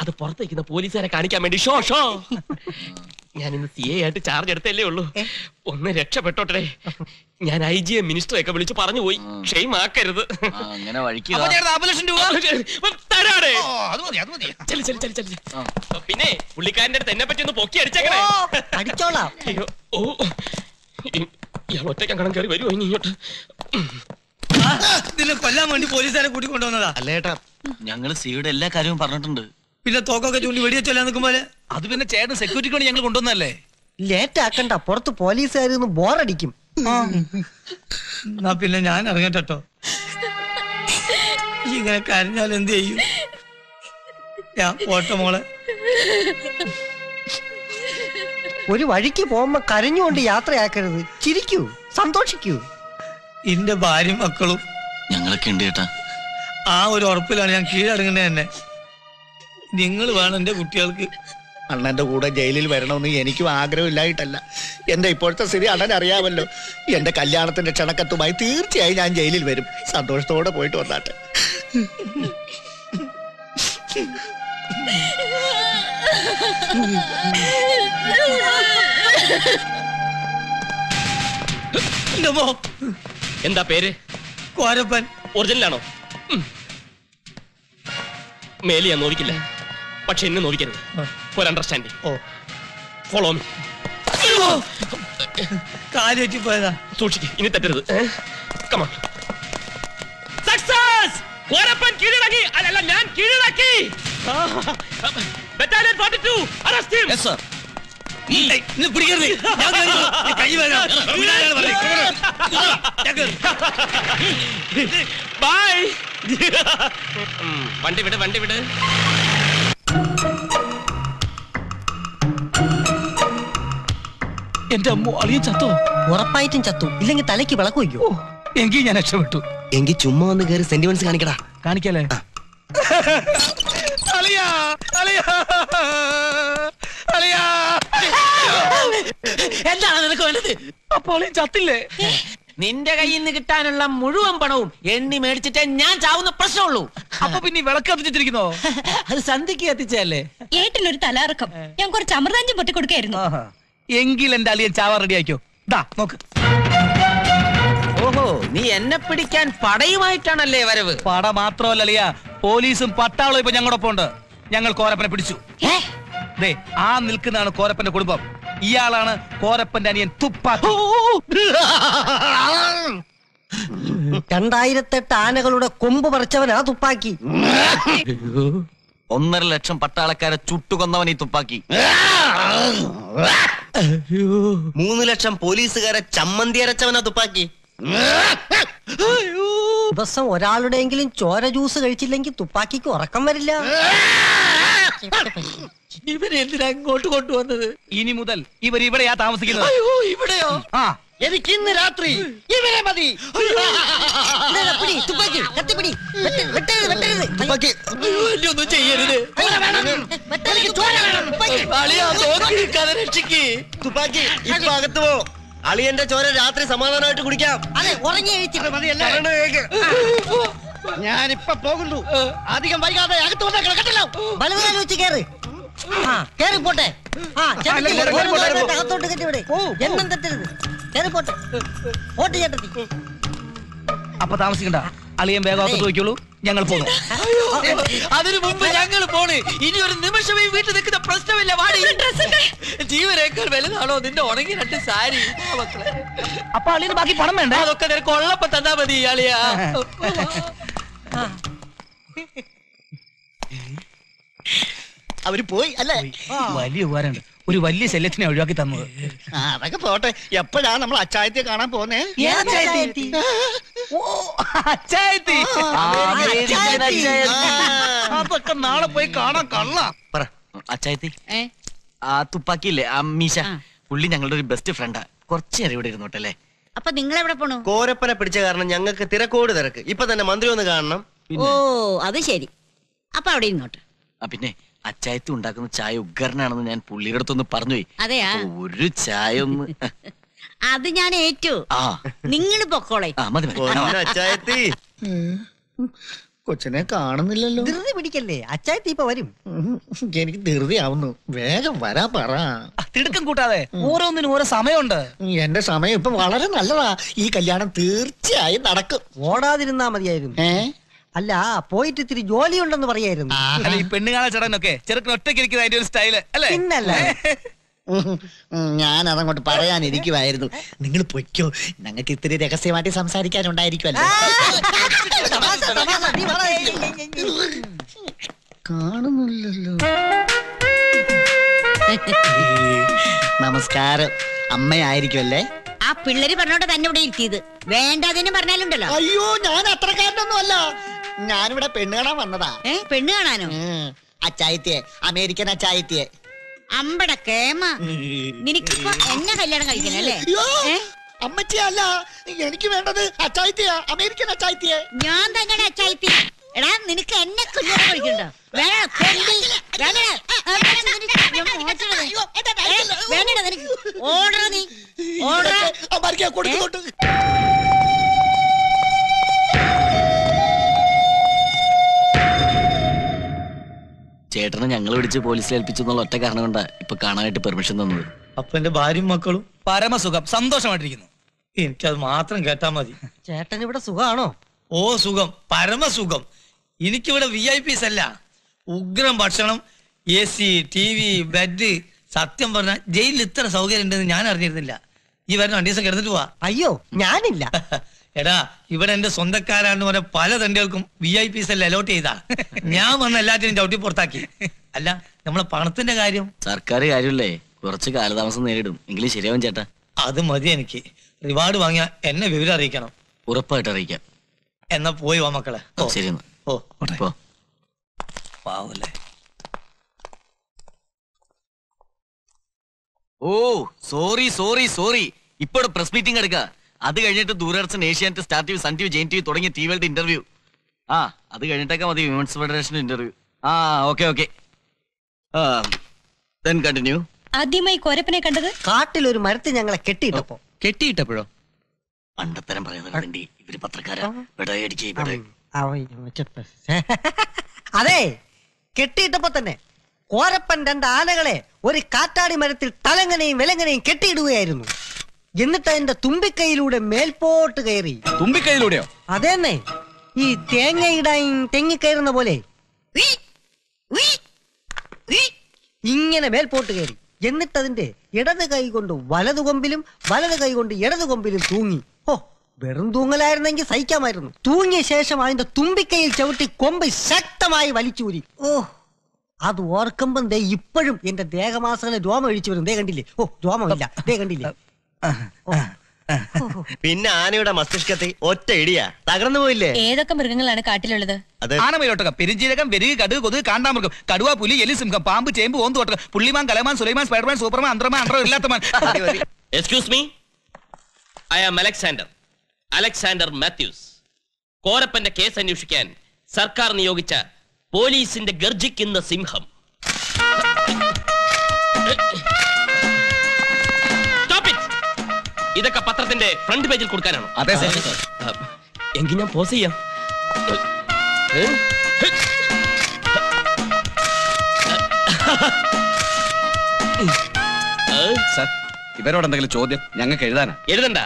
അത് പുറത്തേക്കുന്ന പോലീസുകാരെ കാണിക്കാൻ വേണ്ടി ഷോ ഷോ. ഞാൻ ഇന്ന് സി എ ആയിട്ട് ചാർജ് എടുത്തല്ലേ ഉള്ളൂ. ഒന്ന് രക്ഷപ്പെട്ടോട്ടെ. ഞാൻ ഐ ജി എം മിനിസ്റ്ററെ ഒക്കെ വിളിച്ച് പറഞ്ഞു പോയി. ക്ഷെയിം ആക്കരുത്. അങ്ങനെ വഴിക്ക് അപ്പൊ ഞാൻ നാൽപ്പത് ലക്ഷം രൂപ തരാടേ. അത് മതി അത് മതി. ചെല്ലു ചെല്ലു ചെല്ലു ചെല്ലു. പിന്നെ പുള്ളിക്കാരന്റെ അടുത്ത് എന്നെ പറ്റി ഒന്ന് പൊക്കി അടിച്ചേക്കണേ. അടിച്ചോളാം. അയ്യോ ഓ. ഇയാൾ കയറി വരുമോ ഇനി ഇങ്ങോട്ട്? കൊല്ലാൻ വേണ്ടി പോലീസുകാരെ കൂട്ടിക്കൊണ്ടുവന്നതാ. അല്ലേട്ടാ ഞങ്ങൾ സിയുടെ എല്ലാ കാര്യവും പറഞ്ഞിട്ടുണ്ട്. പിന്നെ തോക്കൊക്കെ ചൂണ്ടി വെടിവെച്ചൊല്ലാൻ നിൽക്കുമ്പോലെ അത് പിന്നെ ചേട്ടൻ സെക്യൂരിറ്റിക്ക് വേണ്ടി ഞങ്ങൾ കൊണ്ടുവന്നല്ലേ ലേറ്റ് ആക്കണ്ട പുറത്ത് പോലീസുകാർ ബോറടിക്കും. എന്നാ പിന്നെ ഞാൻ ഇറങ്ങട്ടോ ഇങ്ങനെ കരഞ്ഞാൽ എന്ത് ചെയ്യും? ഞാൻ പോട്ടെ മോളെ. ഒരു വഴിക്ക് പോകുമ്പോ കരഞ്ഞുകൊണ്ട് യാത്രയാക്കരുത്. ചിരിക്കൂ സന്തോഷിക്കൂ. എന്റെ ഭാര്യയും മക്കളും ഞങ്ങളൊക്കെ ഉണ്ട് ചേട്ടാ. ആ ഒരു ഉറപ്പിലാണ് ഞാൻ കീഴടങ്ങുന്നത് തന്നെ. നിങ്ങൾ വേണം എന്റെ കുട്ടികൾക്ക്. അണ്ണന്റെ കൂടെ ജയിലിൽ വരണമെന്ന് എനിക്കും ആഗ്രഹമില്ലായിട്ടല്ല. എന്റെ ഇപ്പോഴത്തെ സ്ഥിതി അണ്ണൻ അറിയാമല്ലോ. എന്റെ കല്യാണത്തിന്റെ ക്ഷണക്കത്തുമായി തീർച്ചയായും ഞാൻ ജയിലിൽ വരും. സന്തോഷത്തോടെ പോയിട്ട് വന്നാട്ടെ. എന്താ പേര്? കോരപ്പൻ. ഒറിജിനലാണോ? മേലിയാ നോവിക്കില്ല പക്ഷെ എന്നെ നോവിക്കരുത്. ഒരു അണ്ടർസ്റ്റാൻഡിങ് ഓ. ഫോളോ മീ കാലേറ്റി പോയതാ. സൂക്ഷിക്ക്. ഇനി തെറ്റരുത്. കമാ സക്സസ് കോരപ്പൻ കീഴടങ്ങി അല്ലല്ല ഞാൻ കീഴടക്കി battalion 42 arrest him yes sir ഇന്ന് പിടിക്കരുത്. ഞാൻ കൈ വരാം. ബൈ വണ്ടി വിട് വണ്ടി വിട്. എന്റെ അമ്മ അളിയൻ ചത്തോ. ഉറപ്പായിട്ടും ചത്തു. ഇല്ലെങ്കിൽ തലയ്ക്ക് വിളക്ക് വയ്ക്കോ. എങ്കിൽ ഞാൻ രക്ഷപ്പെട്ടു. എങ്കിൽ ചുമ്മാ വന്ന് കയറി സെന്റിമെന്റ്സ് കാണിക്കടാ. കാണിക്കല്ലേ അളിയാ അളിയാ അളിയാ. എന്താണ് നിനക്ക് വേണ്ടത്? അപ്പൊ ചത്തില്ലേ? നിന്റെ കയ്യിൽ നിന്ന് കിട്ടാനുള്ള മുഴുവൻ പണവും എണ്ണി മേടിച്ചിട്ടേ ഞാൻ ചാവുന്ന പ്രശ്നമുള്ളൂ. അപ്പൊ പിന്നെ വിളക്ക് കത്തിച്ചിരിക്കുന്നോ? അത് സന്ധിക്ക് കത്തിച്ചല്ലേ ഏട്ടിലൊരു തലാറക്കം ഞാൻ കുറച്ച് അമൃതാഞ്ചം പൊട്ടിക്കൊടുക്കായിരുന്നു എങ്കിൽ എന്റെ അളിയൻ ചാവ റെഡി ആയിക്കോ. ദാ നോക്ക്. ഓഹോ നീ എന്നെ പിടിക്കാൻ പടയുമായിട്ടാണല്ലേ വരവ്? പട മാത്രമല്ല അളിയ. പോലീസും പട്ടാളും ഇപ്പൊ ഞങ്ങളോടൊപ്പം ഉണ്ട് ഞങ്ങൾ കോരപ്പനെ പിടിച്ചു. ദേ ആ നിൽക്കുന്നതാണ് കോരപ്പന്റെ കുടുംബം. ഇയാളാണ് കോരപ്പന്റെ അനിയൻ തുപ്പാക്കി. രണ്ടായിരത്തെട്ട് ആനകളുടെ കൊമ്പ് പറിച്ചവനാ തുപ്പാക്കി. ഒന്നര ലക്ഷം പട്ടാളക്കാരെ ചുട്ടുകൊന്നവൻ ഈ തുപ്പാക്കി. മൂന്ന് ലക്ഷം പോലീസുകാരെ ചമ്മന്തി അരച്ചവനാ തുപ്പാക്കി. ദിവസം ഒരാളുടെയെങ്കിലും ചോര ജ്യൂസ് കഴിച്ചില്ലെങ്കിൽ തുപ്പാക്കിക്ക് ഉറക്കം വരില്ല. ഇവരെ എന്തിനാ ഇങ്ങോട്ട് കൊണ്ടുവന്നത്? ഇനി മുതൽ ഇവർ ഇവിടെയാ താമസിക്കുന്നത്. അയ്യോ ഇവിടെയോ? ആ. എനിക്ക് ഇന്ന് രാത്രി ഇവരെ മതി. തുപ്പാക്കി കത്തിപ്പിടി. വെട്ടരുത്, വെട്ടരുത്, വെട്ടരുത്. തുപ്പാക്കി. അയ്യോ, എന്നെ ഒന്നും ചെയ്യരുത്. തുപ്പാക്കി ഇപ്പൊ അകത്ത് പോ. അളിയന്റെ ചോര രാത്രി സമാധാനമായിട്ട് കുടിക്കാം. അതെ ഉറങ്ങി എഴുത്തിട്ട് മതി പറയണ കേക്ക്. ഞാനിപ്പൊ പോകുന്നു. അധികം വൈകാതെ അകത്ത് വന്നേക്കണം കേട്ടല്ലോ. വലതുകാലം വെച്ച് കേറ്. ആ കേറി പോട്ടെ. അകത്തോട്ട് കെട്ടി വിടെ എണ്ണം തെറ്റരുത്. കേറി പോട്ടെ. പോട്ട് ചേട്ടത്തി അപ്പൊ താമസിക്കണ്ട. അളിയൻ വേഗം ചോദിക്കുള്ളൂ ഞങ്ങൾ പോന്നു. അതിനു മുമ്പ് ഞങ്ങൾ പോണ്. ഇനി ഒരു നിമിഷമേ വീട്ടിൽ നിൽക്കുന്ന പ്രശ്നമില്ല. വാടി ജീവനേക്കാൾ വലുതാണോ നിന്റെ ഉണങ്ങി രണ്ട് സാരി? അപ്പൊ അളിയന് ബാക്കി പണം വേണ്ട? അതൊക്കെ നിനക്ക് ഉള്ളപ്പോ തന്നാ മതി അളിയാ. അവർ പോയി. അല്ലേ? വലിയ ഉപകാരമുണ്ട്. ഒരു വലിയ ശല്യത്തിനെ ഒഴിവാക്കി തന്നത്. ആ, അതൊക്കെ പോട്ടെ. എപ്പോഴാ നമ്മൾ അച്ചായത്തെ കാണാൻ പോന്നേ? ഓ അച്ചായത്തി. അതൊക്കെ നാളെ പോയി കാണാൻ കള്ളാ. പറ അച്ചായത്തി. ആ തുപ്പാക്കിയില്ലേ ആ മീശ. പുള്ളി ഞങ്ങളുടെ ഒരു ബെസ്റ്റ് ഫ്രണ്ടാ കുറച്ച് നേരം ഇവിടെ ഇരുന്നോട്ടല്ലേ അപ്പൊ നിങ്ങൾ എവിടെ പോണു? കോരപ്പനെ പിടിച്ച കാരണം ഞങ്ങൾക്ക് തിരക്കോട് തിരക്ക്. ഇപ്പൊ തന്നെ മന്ത്രി ഒന്ന് കാണണം. ഓ അത് ശരി. അപ്പൊ അവിടെ ഇരുന്നോട്ടെ. ആ പിന്നെ അച്ചായത്തി ഉണ്ടാക്കുന്ന ചായ ഉഗ്രനാണെന്ന് ഞാൻ പുള്ളിയുടെ അടുത്തൊന്ന് പറഞ്ഞു അതെയാ? ഒരു ചായ ഒന്ന് അത് ഞാൻ ഏറ്റു. ആ. നിങ്ങൾ പൊക്കോളെ. ആ മതി മതി. പൊന്ന അച്ചായത്തി? കൊച്ചിനെ കാണുന്നില്ലല്ലോ. ധൃതി പിടിക്കല്ലേ? അച്ചായത്തി ഇപ്പൊ വരും. എനിക്ക് ധൃതി ആവുന്നു വേഗം വരാ പറ. തിടുക്കം കൂട്ടാതെ. ഓരോന്നിനും ഓരോ സമയമുണ്ട്. എന്റെ സമയം ഇപ്പൊ വളരെ നല്ലതാ. ഈ കല്യാണം തീർച്ചയായും നടക്കും. ഓടാതിരുന്നാ മതിയായിരുന്നു. ഏ? അല്ല പോയിട്ട് ഇത്തിരി ജോലി ഉണ്ടെന്ന് പറയായിരുന്നു അല്ല ഈ പെണ്ണുകാണ ചടങ്ങൊക്കെ ചെറുക്കൻ ഒറ്റയ്ക്ക് ഇരിക്കുന്ന അതിന്റെ ഒരു സ്റ്റൈൽ അല്ലേ? പിന്നല്ല. ഞാൻ അതങ്ങോട്ട് പറയാനിരിക്കുവായിരുന്നു. നിങ്ങൾ പൊയ്ക്കോ ഞങ്ങൾക്ക് ഇത്തിരി രഹസ്യമായിട്ട് സംസാരിക്കാനുണ്ടായിരിക്കുമല്ലോ കാണുന്നില്ലല്ലോ. നമസ്കാരം. അമ്മയായിരിക്കുമല്ലേ ആ പിള്ളേര് പറഞ്ഞോണ്ട് തന്നെ ഇവിടെ ഇരുത്തിയത്. വേണ്ടതിന് പറഞ്ഞാലുണ്ടല്ലോ. അയ്യോ ഞാൻ അത്രക്കാരനൊന്നും അല്ല ഞാനിവിടെ പെണ്ണ് കാണാൻ വന്നതാ. ഏ പെണ്ണ് കാണാനോ? അച്ചായത്തിയെ അമേരിക്കൻ അച്ചായത്തിയെ. അമ്പട കേമ നിനക്കിപ്പോ എന്നെ കല്യാണം കഴിക്കണല്ലേ അമ്മച്ചിയല്ല എനിക്ക് വേണ്ടത് അച്ചായത്തിയാ അമേരിക്കൻ അച്ചായത്തിയെ. ഞാൻ തന്നെ അച്ചായത്തി. എടാ നിനക്ക് എന്നെ കല്യാണം കഴിക്കണ്ടോ? വേണോ? കൊണ്ടി വേണടാ നിനക്ക്. ഓർഡർ നീ. ഓർഡർ കൊടുക്കുന്നുണ്ട്. ചേട്ടനെ ഞങ്ങൾ പിടിച്ച് പോലീസിൽ ഏൽപ്പിച്ചു എന്നുള്ള ഒറ്റ കാരണം കൊണ്ടാ ഇപ്പൊ കാണാനായിട്ട് പെർമിഷൻ തന്നത്. അപ്പൊ എന്റെ ഭാര്യയും മക്കളും? പരമസുഖം സന്തോഷമായിട്ടിരിക്കുന്നു. എനിക്കത് മാത്രം കേട്ടാ മതി. ചേട്ടൻ ഇവിടെ സുഖാണോ? ഓ സുഖം. പരമസുഖം. എനിക്കിവിടെ വി ഐ പിസ് അല്ല. ഉഗ്രം ഭക്ഷണം A C T V bed. സത്യം പറഞ്ഞാൽ ജയിലിൽ ഇത്ര സൗകര്യം ഉണ്ടെന്ന് ഞാൻ അറിഞ്ഞിരുന്നില്ല. ഈ വരുന്ന രണ്ടു ദിവസം കിടന്നിട്ട് പോവാ. അയ്യോ ഞാനില്ല. എടാ ഇവിടെ എന്റെ സ്വന്തക്കാരാണെന്ന് പറഞ്ഞ പല തണ്ടികൾക്കും വി ഐ പിസ് എല്ലാം അലോട്ട് ചെയ്താ. ഞാൻ വന്ന എല്ലാറ്റിനും ചവിട്ടി പുറത്താക്കി. അല്ല നമ്മളെ പണത്തിന്റെ കാര്യം? സർക്കാർ കാര്യമല്ലേ? കുറച്ച് കാലതാമസം നേരിടും. എങ്കിലും ശരിയാവും ചേട്ടാ. അത് മതി എനിക്ക്. റിവാർഡ് വാങ്ങിയ എന്നെ വിവരം അറിയിക്കണം. ഉറപ്പായിട്ട് അറിയിക്കാം. എന്നാ പോയി വാ മക്കളെ. ഓ ശരി ഓ. പോ പാവല്ലേ. ഓ സോറി സോറി സോറി ഇപ്പോഴും പ്രസ് മീറ്റിംഗ് എടുക്ക. അത് കഴിഞ്ഞിട്ട് Doordarshan Asianet star T V sun T V Jain T V തുടങ്ങിയ ടി വികളുടെ ഇന്റർവ്യൂ. ആ അത് കഴിഞ്ഞിട്ടൊക്കെ മതി വിമൻസ് ഫെഡറേഷൻ ഇന്റർവ്യൂ. ആ ഓക്കെ ഓക്കെ. കണ്ടിന്യൂ ആദ്യമായി കോരപ്പനെ കണ്ടത്? കാട്ടിൽ ഒരു മരത്തിൽ ഞങ്ങളെ കെട്ടിയിട്ടപ്പോ. കെട്ടിയിട്ടപ്പോഴോ? പണ്ടത്തരം പറയുന്നത് വേണ്ടി ഇവർ പത്രക്കാരാ. അതെ കെട്ടിയിട്ടപ്പോ തന്നെ കോരപ്പൻ രണ്ട് ആനകളെ ഒരു കാറ്റാടി മരത്തിൽ തലങ്ങനെയും വിലങ്ങനെയും കെട്ടിയിടുകയായിരുന്നു. എന്നിട്ട് എന്റെ തുമ്പിക്കൈയിലൂടെ മേൽപോട്ട് കയറി. തുമ്പിക്കൈയിലൂടെയോ? അതേന്നെ. ഈ തേങ്ങയിടായി തെങ്ങിക്കയറുന്ന പോലെ. ഇങ്ങനെ മേൽപോട്ട് കയറി. എന്നിട്ട് അതിന്റെ ഇടത് കൈ കൊണ്ട് വലതു കൊമ്പിലും വലത് കൈ കൊണ്ട് ഇടത് കൊമ്പിലും തൂങ്ങി. ഓ വെറും തൂങ്ങലായിരുന്നെങ്കിൽ സഹിക്കാമായിരുന്നു. തൂങ്ങിയ ശേഷം അതിന്റെ തുമ്പിക്കൈയിൽ ചവിട്ടി കൊമ്പ് ശക്തമായി വലിച്ചൂരി. ഓ അത് ഓർക്കുമ്പം ദേ ഇപ്പോഴും എന്റെ ദേഹമാസങ്ങളെ രോമം ഒഴിച്ചു വരും. ദേ കണ്ടില്ലേ? ഓ രോമമില്ല. ദേ കണ്ടില്ലേ? പിന്നെ ആനയുടെ മസ്തിഷ്കത്തിൽ ഒറ്റ ഇടിയാ. തകർന്നു പോയില്ലേ? ഏതൊക്കെ മൃഗങ്ങളാണ് കാട്ടിലുള്ളത്? ആനമയിലോട്ടകം പെരിഞ്ചീരകം വെരുക് കടുക് കൊതുക് കാണ്ടാമൃഗം കടുവ പുലി എലി സിംഹം പാമ്പ് ചേമ്പ് ഓന്തോട്ടകം പുള്ളിമാൻ കലമാൻ സുലൈമാൻ സ്പൈഡർമാൻ സൂപ്പർമാൻ അന്ത്രമാൻ അണ്ടോ ഇല്ലാത്തമാൻ. Excuse me I am Alexander Alexander Mathews കോരപ്പന്റെ case അന്വേഷിക്കാൻ സർക്കാർ നിയോഗിച്ച പോലീസിന്റെ ഗർജിക്കുന്ന സിംഹം. ഇതൊക്കെ പത്രത്തിന്റെ ഫ്രണ്ട് പേജിൽ കൊടുക്കാനാണോ? അതെ, സാർ എങ്കിൽ ഞാൻ പോസ് ചെയ്യാം? സർ ഇവരോട് എന്തെങ്കിലും ചോദ്യം? ഞങ്ങൾക്ക് എഴുതാനാ. എഴുതണ്ട.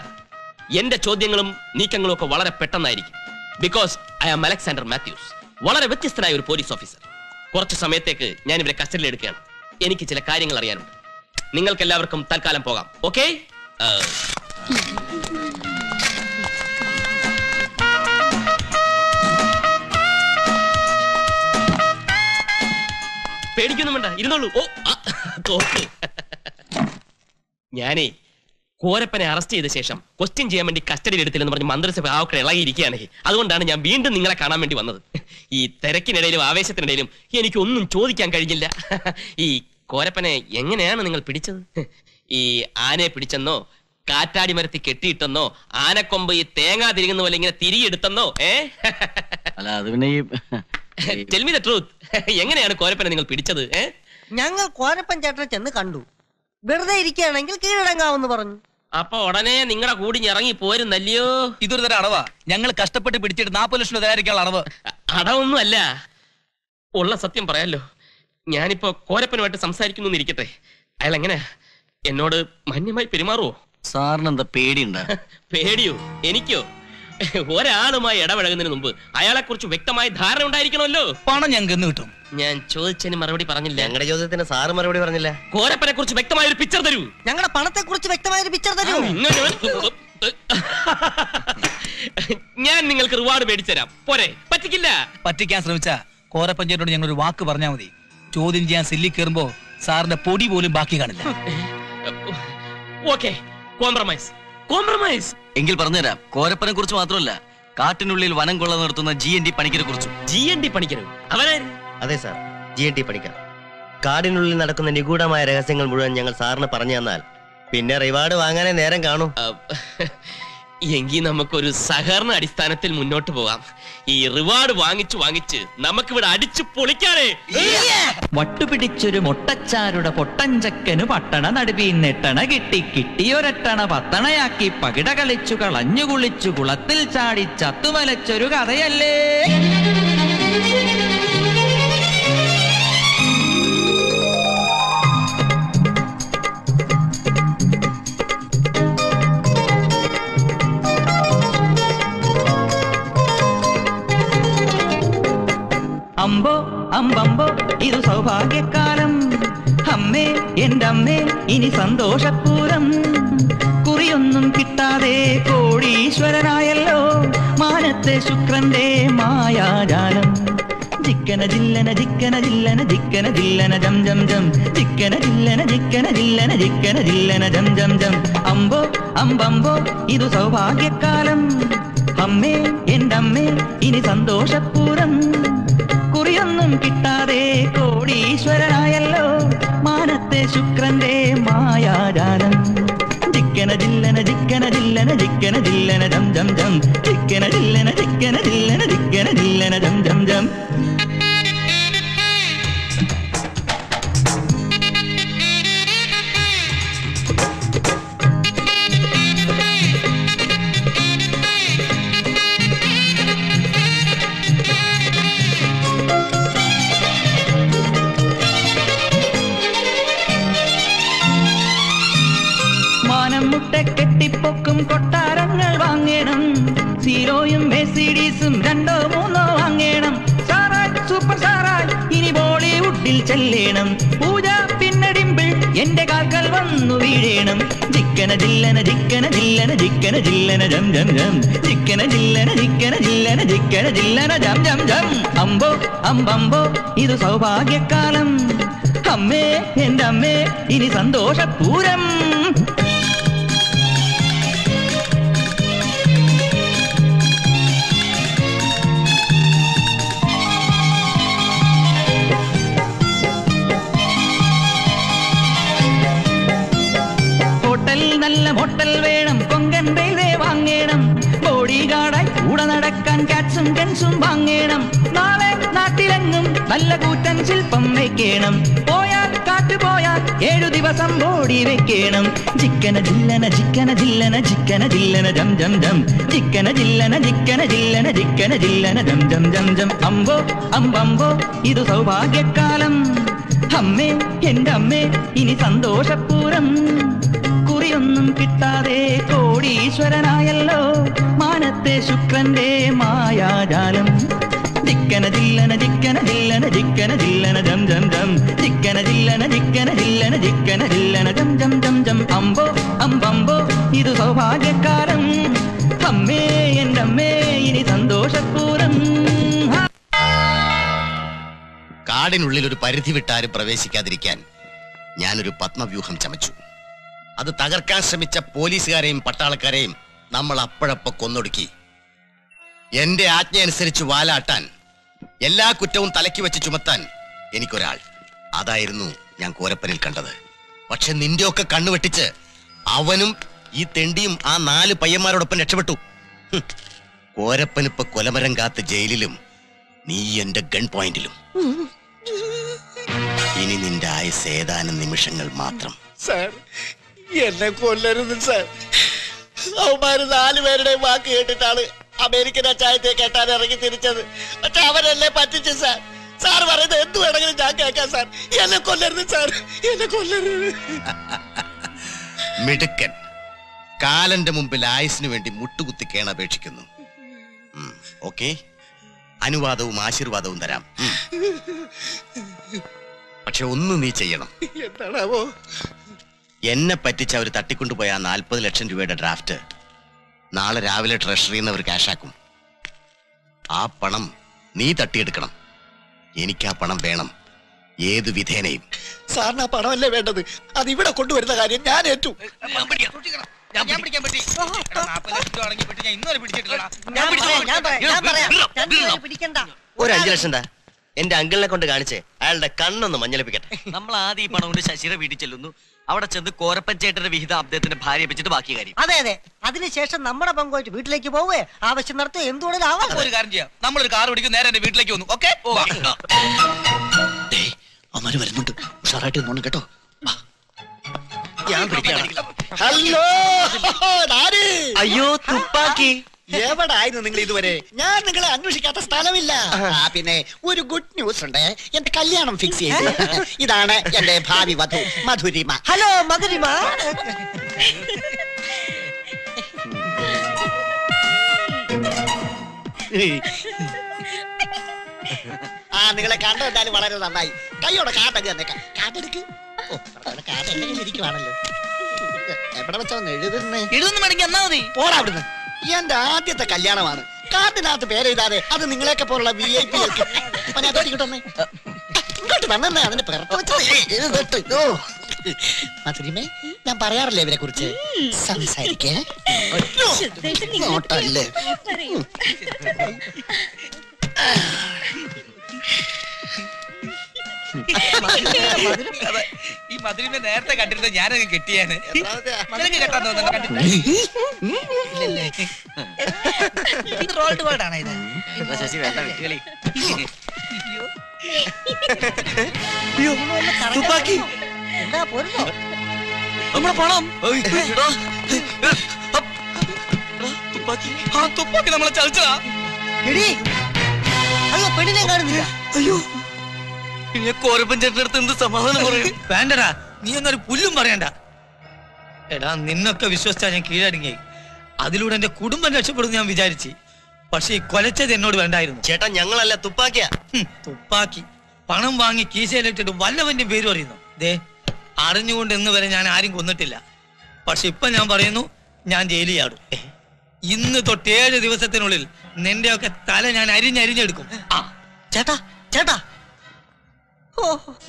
എന്റെ ചോദ്യങ്ങളും നീക്കങ്ങളും ഒക്കെ വളരെ പെട്ടെന്നായിരിക്കും. Because I am Alexander Mathews വളരെ വ്യത്യസ്തനായ ഒരു പോലീസ് ഓഫീസർ കുറച്ച് സമയത്തേക്ക് ഞാൻ ഇവരെ കസ്റ്റഡിയിൽ എടുക്കുകയാണ്. എനിക്ക് ചില കാര്യങ്ങൾ അറിയാനുണ്ട്. നിങ്ങൾക്ക് എല്ലാവർക്കും തൽക്കാലം പോകാം. ഓക്കെ പേടിക്കൊന്നും വേണ്ട. ഇരുന്നോളൂ. ഓ തോക്ക് ഞാനേ കോരപ്പനെ അറസ്റ്റ് ചെയ്ത ശേഷം ക്വസ്റ്റ്യൻ ചെയ്യാൻ വേണ്ടി കസ്റ്റഡിയിൽ എടുത്തില്ലെന്ന് പറഞ്ഞ് മന്ത്രിസഭ ആവക്കെ ഇളകിയിരിക്കുകയാണ് അതുകൊണ്ടാണ് ഞാൻ വീണ്ടും നിങ്ങളെ കാണാൻ വേണ്ടി വന്നത്. ഈ തിരക്കിനിടയിലും ആവേശത്തിനിടയിലും എനിക്കൊന്നും ചോദിക്കാൻ കഴിഞ്ഞില്ല. ഈ കോരപ്പനെ എങ്ങനെയാണ് നിങ്ങൾ പിടിച്ചത്? ഈ ആനയെ പിടിച്ചെന്നോ കാറ്റാടി മരത്തി കെട്ടിയിട്ടെന്നോ ആനക്കൊമ്പ് ഈ തേങ്ങാ തിരികുന്ന പോലെ ഇങ്ങനെ തിരിയെടുത്തെന്നോ ഏ? അല്ല അത് പിന്നെ ഈ ടെൽ മി ദ ട്രൂത്ത് എങ്ങനെയാണ് കോരപ്പനെ നിങ്ങൾ പിടിച്ചത് ഞങ്ങൾ കോരപ്പൻ ചേട്ടനെ ചെന്ന് കണ്ടു. വെറുതെ ഇരിക്കുകയാണെങ്കിൽ കീഴടങ്ങാവെന്ന് പറഞ്ഞു. അപ്പൊ ഉടനെ നിങ്ങളുടെ കൂടി ഇറങ്ങി പോരുന്നല്ലയോ? ഇതൊരു തരം അടവാ. ഞങ്ങൾ കഷ്ടപ്പെട്ട് പിടിച്ചിട്ട് നാൽപ്പത് ലക്ഷം രൂപ തയ്യാറിക്കാനുള്ള അടവ്. അടവൊന്നും അല്ല ഉള്ള സത്യം പറയാലോ. ഞാനിപ്പോ കോരപ്പനുമായിട്ട് സംസാരിക്കുന്നു ഇരിക്കട്ടെ അയാൾ എങ്ങനെ എന്നോട് മാന്യമായി പെരുമാറുവോ? സാറിന് എന്താ പേടിയുണ്ടാ? പേടിയോ? എനിക്കോ? ഒരാളുമായി ഇടപഴകുന്നതിന് മുമ്പ് അയാളെ കുറിച്ച് വ്യക്തമായ ധാരണ ഉണ്ടായിരിക്കണമല്ലോ. പണം ഞങ്ങൾക്ക് എന്ന് കിട്ടും. ഞാൻ ചോദിച്ചതിന് മറുപടി പറഞ്ഞില്ല. ഞങ്ങളുടെ ചോദ്യത്തിന് സാറ് മറുപടി പറഞ്ഞില്ല. കോരപ്പനെ കുറിച്ച് വ്യക്തമായ ഒരു പിക്ചർ തരൂ. ഞങ്ങളുടെ പണത്തെ കുറിച്ച് വ്യക്തമായ ഒരു പിക്ചർ തരൂ ഇങ്ങനെ ഞാൻ നിങ്ങൾക്ക് റിവാർഡ് മേടിച്ചു തരാം. പോരെ പറ്റിക്കില്ല. പറ്റിക്കാൻ ശ്രമിച്ച കോരപ്പഞ്ചായത്തോട് ഞങ്ങൾ ഒരു വാക്ക് പറഞ്ഞാൽ മതി. ചോദ്യം ചെയ്യാൻ സില്ലി കയറുമ്പോ സാറിന്റെ പൊടി പോലും ബാക്കി കാണില്ല. ഓക്കെ കോംപ്രമൈസ് കോംപ്രമൈസ് എങ്കിൽ പറഞ്ഞുതരാം. കോരപ്പനെ കുറിച്ച് മാത്രമല്ല കാട്ടിനുള്ളിൽ വനം കൊള്ള നിർത്തുന്ന ജി എൻ ഡി പണിക്കരെ കുറിച്ചും. ജി എൻ ഡി പണിക്കരോ? അതെ sir G N T Panicker. കാടിനുള്ളിൽ നടക്കുന്ന നിഗൂഢമായ രഹസ്യങ്ങൾ മുഴുവൻ ഞങ്ങൾ സാറിന് പറഞ്ഞു തന്നാൽ പിന്നെ റിവാർഡ് വാങ്ങാനേ നേരം കാണൂ. എങ്കിൽ നമുക്കൊരു സഹകരണ അടിസ്ഥാനത്തിൽ മുന്നോട്ട് പോകാം ഈ റിവാർഡ് വാങ്ങിച്ചു വാങ്ങിച്ച് നമുക്ക് ഇവിടെ അടിച്ചു പൊളിക്കാനേ. വട്ടുപിടിച്ചൊരു മുട്ടച്ചാരുടെ പൊട്ടഞ്ചക്കനു പട്ടണ നടുവീന്നെട്ടണ കിട്ടി കിട്ടിയൊരട്ടണ പത്തണയാക്കി പകിട കളിച്ചു കളഞ്ഞു കുളിച്ചു കുളത്തിൽ ചാടി ചത്തുമലച്ചൊരു കഥയല്ലേ? അമ്പോ അമ്പമ്പോ ഇത് സൗഭാഗ്യക്കാലം. അമ്മേ എന്റെ അമ്മേ ഇനി സന്തോഷപൂരം കുറിയൊന്നും കിട്ടാതെ കോടീശ്വരനായല്ലോ. മാനത്തെ ശുക്രന്റെ മായാജാലം. ചിക്കന ജില്ലന ചിക്കന ജില്ലന ചിക്കന ജില്ലന ജം ജം ജം. ചിക്കന ജില്ലന ചിക്കന ജില്ലന ചിക്കന ജില്ലന ജം ജം ജം. അമ്പോ അമ്പമ്പോ ഇത് സൗഭാഗ്യക്കാലം. അമ്മേ എന്റെ അമ്മേ ഇനി സന്തോഷപൂരം കുറിയൊന്നും കിട്ടാതെ കോടീശ്വരനായല്ലോ. മാനത്തെ ശുക്രന്റെ മായാജാലം. ജിക്കന ജില്ലന ജിക്കന ജില്ലന ജിക്കന ജില്ലന ജം ജം ജം. ജിക്കന ജില്ലന ജിക്കന ജില്ലന ജിക്കന ജില്ലന ജം ജം ജം. സീറോയും മെസിഡീസും രണ്ടോ മൂന്നോ വാങ്ങണം. സാറായ് സൂപ്പർ സാറായ് ഇനി ബോളിവുഡിൽ ചെല്ലേണം. പൂജ പിന്നെ ഡിമ്പിൾ എന്റെ കാൽക്കൽ വന്നു വീഴേണം. ജിക്കന ജില്ലന ജിക്കന ജില്ലന ജിക്കന ജില്ലന ജം ജം ജം. ജിക്കന ജില്ലന ജിക്കന ജില്ലന ജിക്കന ജില്ലന ജം ജം ജം. അമ്പോ അമ്പമ്പോ ഇത് സൗഭാഗ്യക്കാലം. അമ്മേ എന്റെ അമ്മേ ഇനി സന്തോഷപൂരം. ഹോട്ടൽ ഹോട്ടൽ വേണം കൊങ്കൻ റെയിൽവേ വാങ്ങണം. ബോഡി ഗാർഡായി കൂടെ നടക്കാൻ കാറ്റ്സും കെൻസും വാങ്ങണം. നാളെ നാട്ടിലെങ്ങും നല്ല കൂറ്റൻ ശില്പം വെക്കണം. പോയാൽ കാട്ടു പോയാൽ ഏഴു ദിവസം ബോഡി വെക്കണം. ചിക്കന ജില്ലന ചിക്കന ജില്ലന ചിക്കന ജില്ലന ജം ജം ജം. ചിക്കന ജില്ലന ചിക്കന ജില്ലന ചിക്കന ജില്ലന ജം ജം ജം ജം. അമ്പോ അമ്പമ്പോ ഇത് സൗഭാഗ്യക്കാലം. അമ്മേ എന്റെ അമ്മേ ഇനി സന്തോഷപൂരം കുറിയൊന്നും കിട്ടാതെ കോടീശ്വരനായല്ലോ. മാനത്തെ ശുക്രന്റെ മായാജാലം. ജിക്കന ജില്ലന ജിക്കന ജില്ലന ജിക്കന ജില്ലന ജം ജം ജം. ജിക്കന ജില്ലന ജിക്കന ജില്ലന ജിക്കന ജില്ലന ജം ജം ജം ജം. അമ്പോ അമ്പമ്പോ ഇത് സൗഭാഗ്യക്കാരം. അമ്മേ എന്റെ അമ്മേ ഇനി സന്തോഷപൂരം കാടിനുള്ളിൽ ഒരു പരിധി വിട്ടാരും പ്രവേശിക്കാതിരിക്കാൻ ഞാനൊരു പത്മവ്യൂഹം ചമച്ചു. അത് തകർക്കാൻ ശ്രമിച്ച പോലീസുകാരെയും പട്ടാളക്കാരെയും നമ്മൾ അപ്പോഴപ്പോ കൊന്നൊടുക്കി. എന്റെ ആജ്ഞ അനുസരിച്ച് വാലാട്ടാൻ എല്ലാ കുറ്റവും തലയ്ക്ക് വെച്ച് ചുമത്താൻ എനിക്കൊരാൾ. അതായിരുന്നു ഞാൻ കോരപ്പനിൽ കണ്ടത്. പക്ഷെ നിന്റെയൊക്കെ കണ്ണുവെട്ടിച്ച് അവനും ഈ തെണ്ടിയും ആ നാല് പയ്യന്മാരോടൊപ്പം രക്ഷപ്പെട്ടു. കോരപ്പനിപ്പ കോരപ്പനിപ്പോ കൊലമരം കാത്ത് ജയിലിലും നീ എന്റെ ഗൺ പോയിന്റിലും. ഇനി നിന്റെ ആയുസ് ഏതാനും നിമിഷങ്ങൾ മാത്രം. സാർ എന്നെ കൊല്ലരുത് സാർ അവന്മാര് നാലുപേരുടെ വാക്ക് കേട്ടിട്ടാണ് അമേരിക്കൻ അച്ചായത്തെ കേട്ടാൻ ഇറങ്ങി തിരിച്ചത്. പക്ഷെ അവരല്ലേ പറ്റിച്ചു സാർ സാർ പറയുന്നത് എന്ത് വേണമെങ്കിലും ഞാൻ കേൾക്കാം സാർ എന്നെ കൊല്ലരുത് സാർ എന്നെ കൊല്ലരുത്. മിടുക്കൻ. കാലന്റെ മുമ്പിൽ ആയുസിനു വേണ്ടി മുട്ടുകുത്തി കേണപേക്ഷിക്കുന്നു ഓക്കെ. അനുവാദവും ആശീർവാദവും തരാം. പക്ഷെ ഒന്ന് നീ ചെയ്യണം. എന്താണാവോ? എന്നെ പറ്റിച്ച് അവർ തട്ടിക്കൊണ്ടുപോയ ആ നാൽപ്പത് ലക്ഷം രൂപയുടെ ഡ്രാഫ്റ്റ് നാളെ രാവിലെ ട്രഷറിയിൽ നിന്ന് അവർ ക്യാഷാക്കും ആ പണം നീ തട്ടിയെടുക്കണം. എനിക്ക് ആ പണം വേണം. ഏത് വിധേനയും. സാറിന് ആ പണമല്ലേ വേണ്ടത്? അത് ഇവിടെ കൊണ്ടുവരുന്ന കാര്യം ഞാൻ ഏറ്റു. ഒരു അഞ്ചു ലക്ഷം എന്താ? എന്റെ അങ്കിളിനെ കൊണ്ട് കാണിച്ച്. അയാളുടെ കണ്ണൊന്ന് മഞ്ഞളിപ്പിക്കട്ടെ. നമ്മൾ ആദ്യം ഈ പണം കൊണ്ട് ശശിയുടെ വീട്ടിൽ ചെല്ലുന്നു. അവിടെ ചെന്ന് കോരപ്പൻ ചേട്ടന്റെ വിഹിതം അദ്ദേഹത്തിന്റെ ഭാര്യയെ വെച്ചിട്ട് ബാക്കി കാര്യം. അതെ അതെ. അതിനുശേഷം നമ്മുടെ പങ്കുമായിട്ട് വീട്ടിലേക്ക് പോവേ. ആവശ്യം നടത്തുക എന്തുകൊണ്ടും ആവാം. ഒരു കാര്യം ചെയ്യാം. നമ്മളൊരു കാർ പിടിക്കും നേരെ എന്റെ വീട്ടിലേക്ക് വന്നു. ഓക്കെ അമ്മര് വരുന്നുണ്ട്. ഉഷാറായിട്ട് നോണം കേട്ടോ. ഞാൻ ഹലോ. അയ്യോ തുപ്പാക്കി. എവിടായിരുന്നു നിങ്ങൾ ഇതുവരെ? ഞാൻ നിങ്ങളെ അന്വേഷിക്കാത്ത സ്ഥലമില്ല. ആ, പിന്നെ ഒരു ഗുഡ് ന്യൂസ് ഉണ്ട്. എന്റെ കല്യാണം ഫിക്സ് ചെയ്തു. ഇതാണ് എന്റെ ഭാവി വധു മധുരിമ. ഹലോ മധുരിമ. ആ നിങ്ങളെ കണ്ടു എന്തായാലും വളരെ നന്നായി. കൈയോടെ കാട്ടൊക്കെ തന്നേക്കാം. കാട്ടെടുക്ക് ഓ അവിടെ കാട്ട് എന്റെ ഇരിക്കുവാണല്ലോ എവിടെ വെച്ചാ എഴുതുന്നേ? എഴുതുന്ന വേണമെങ്കിൽ എന്നാ മതി. പോടാ അവിടുന്ന്. എന്റെ ആദ്യത്തെ കല്യാണമാണ്. കാർഡിനകത്ത് പേരെഴുതാതെ അത് നിങ്ങളെയൊക്കെ പോലുള്ള വി ഐ പി ഇങ്ങോട്ട് തന്നെ അതിന്റെ ഞാൻ പറയാറില്ലേ ഇവരെ കുറിച്ച്? സംസാരിക്കേ. നോട്ടല്ലേ? മധുരിനെ നേരത്തെ കണ്ടിരുന്ന ഞാനങ്ങ് കെട്ടിയാണ് നിനക്ക് കെട്ടാൻ തോന്നുന്നു കണ്ടിട്ടില്ല റോൾഡ് വേർഡ് ആണ് ഇത് ശശി വേണ്ട വിട്ടുകളി. തുപ്പാക്കി. എന്താ പോരുന്നോ? നമ്മുടെ പണം. ആ തുപ്പാക്കി നമ്മളെ ചതിച്ചതാ. എടി അയ്യോ പെണ്ണിനെ കാണുന്നില്ല. അയ്യോ. പിന്നെ കോരപ്പൻ ചേട്ടന്റെ അടുത്ത് എന്ത് സമാധാനം പറയും വേണ്ടടാ നീ എന്നൊരു പുല്ലും പറയണ്ട. എടാ നിന്നൊക്കെ വിശ്വസിച്ചാ ഞാൻ കീഴടങ്ങി അതിലൂടെ എന്റെ കുടുംബം രക്ഷപ്പെടുന്നു ഞാൻ വിചാരിച്ചു. പക്ഷെ ഈ കൊലച്ചത് എന്നോട് വേണ്ടായിരുന്നു. ചേട്ടാ ഞങ്ങളല്ല തുപ്പാക്കിയ? തുപ്പാക്കി. പണം വാങ്ങി കീശയിലിട്ടിട്ട് വല്ലവന്റെ പേര് പറയുന്നു. ദേ അറിഞ്ഞുകൊണ്ട് ഇന്ന് വരെ ഞാൻ ആരും കൊന്നിട്ടില്ല. പക്ഷെ ഇപ്പൊ ഞാൻ പറയുന്നു ഞാൻ ജയിലിൽ ചാടും ഇന്ന് തൊട്ട് ഏഴ് ദിവസത്തിനുള്ളിൽ നിന്റെയൊക്കെ തല ഞാൻ അരിഞ്ഞരിഞ്ഞെടുക്കും. ആ ചേട്ടാ ചേട്ടാ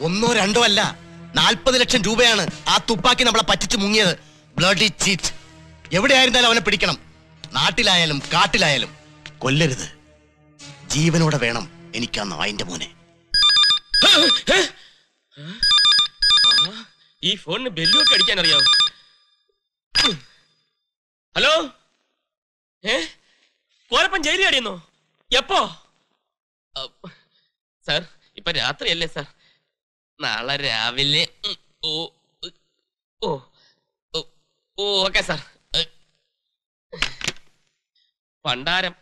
ഒന്നോ രണ്ടോ അല്ല. നാൽപ്പത് ലക്ഷം രൂപയാണ് ആ തുപ്പാക്കി നമ്മളെ പറ്റിച്ചു മുങ്ങിയത്. ബ്ലഡി ചീറ്റ് എവിടെയായിരുന്നാലും അവനെ പിടിക്കണം. നാട്ടിലായാലും കാട്ടിലായാലും. കൊല്ലരുത്. ജീവനോടെ വേണം എനിക്ക് ആ നായിന്റെ മോനെ. ഈ ഫോണിന് ബെല്ലൊക്കെ അടിക്കാൻ അറിയാവോ ഹലോ? ഏ? കോരപ്പൻ ജയിലിൽ അടിയുന്നു എപ്പോ? സാർ ഇപ്പൊ രാത്രിയല്ലേ സാർ? നാളെ രാവിലെ ഓ ഓ ഓ, ഓക്കെ സാർ. പണ്ടാരം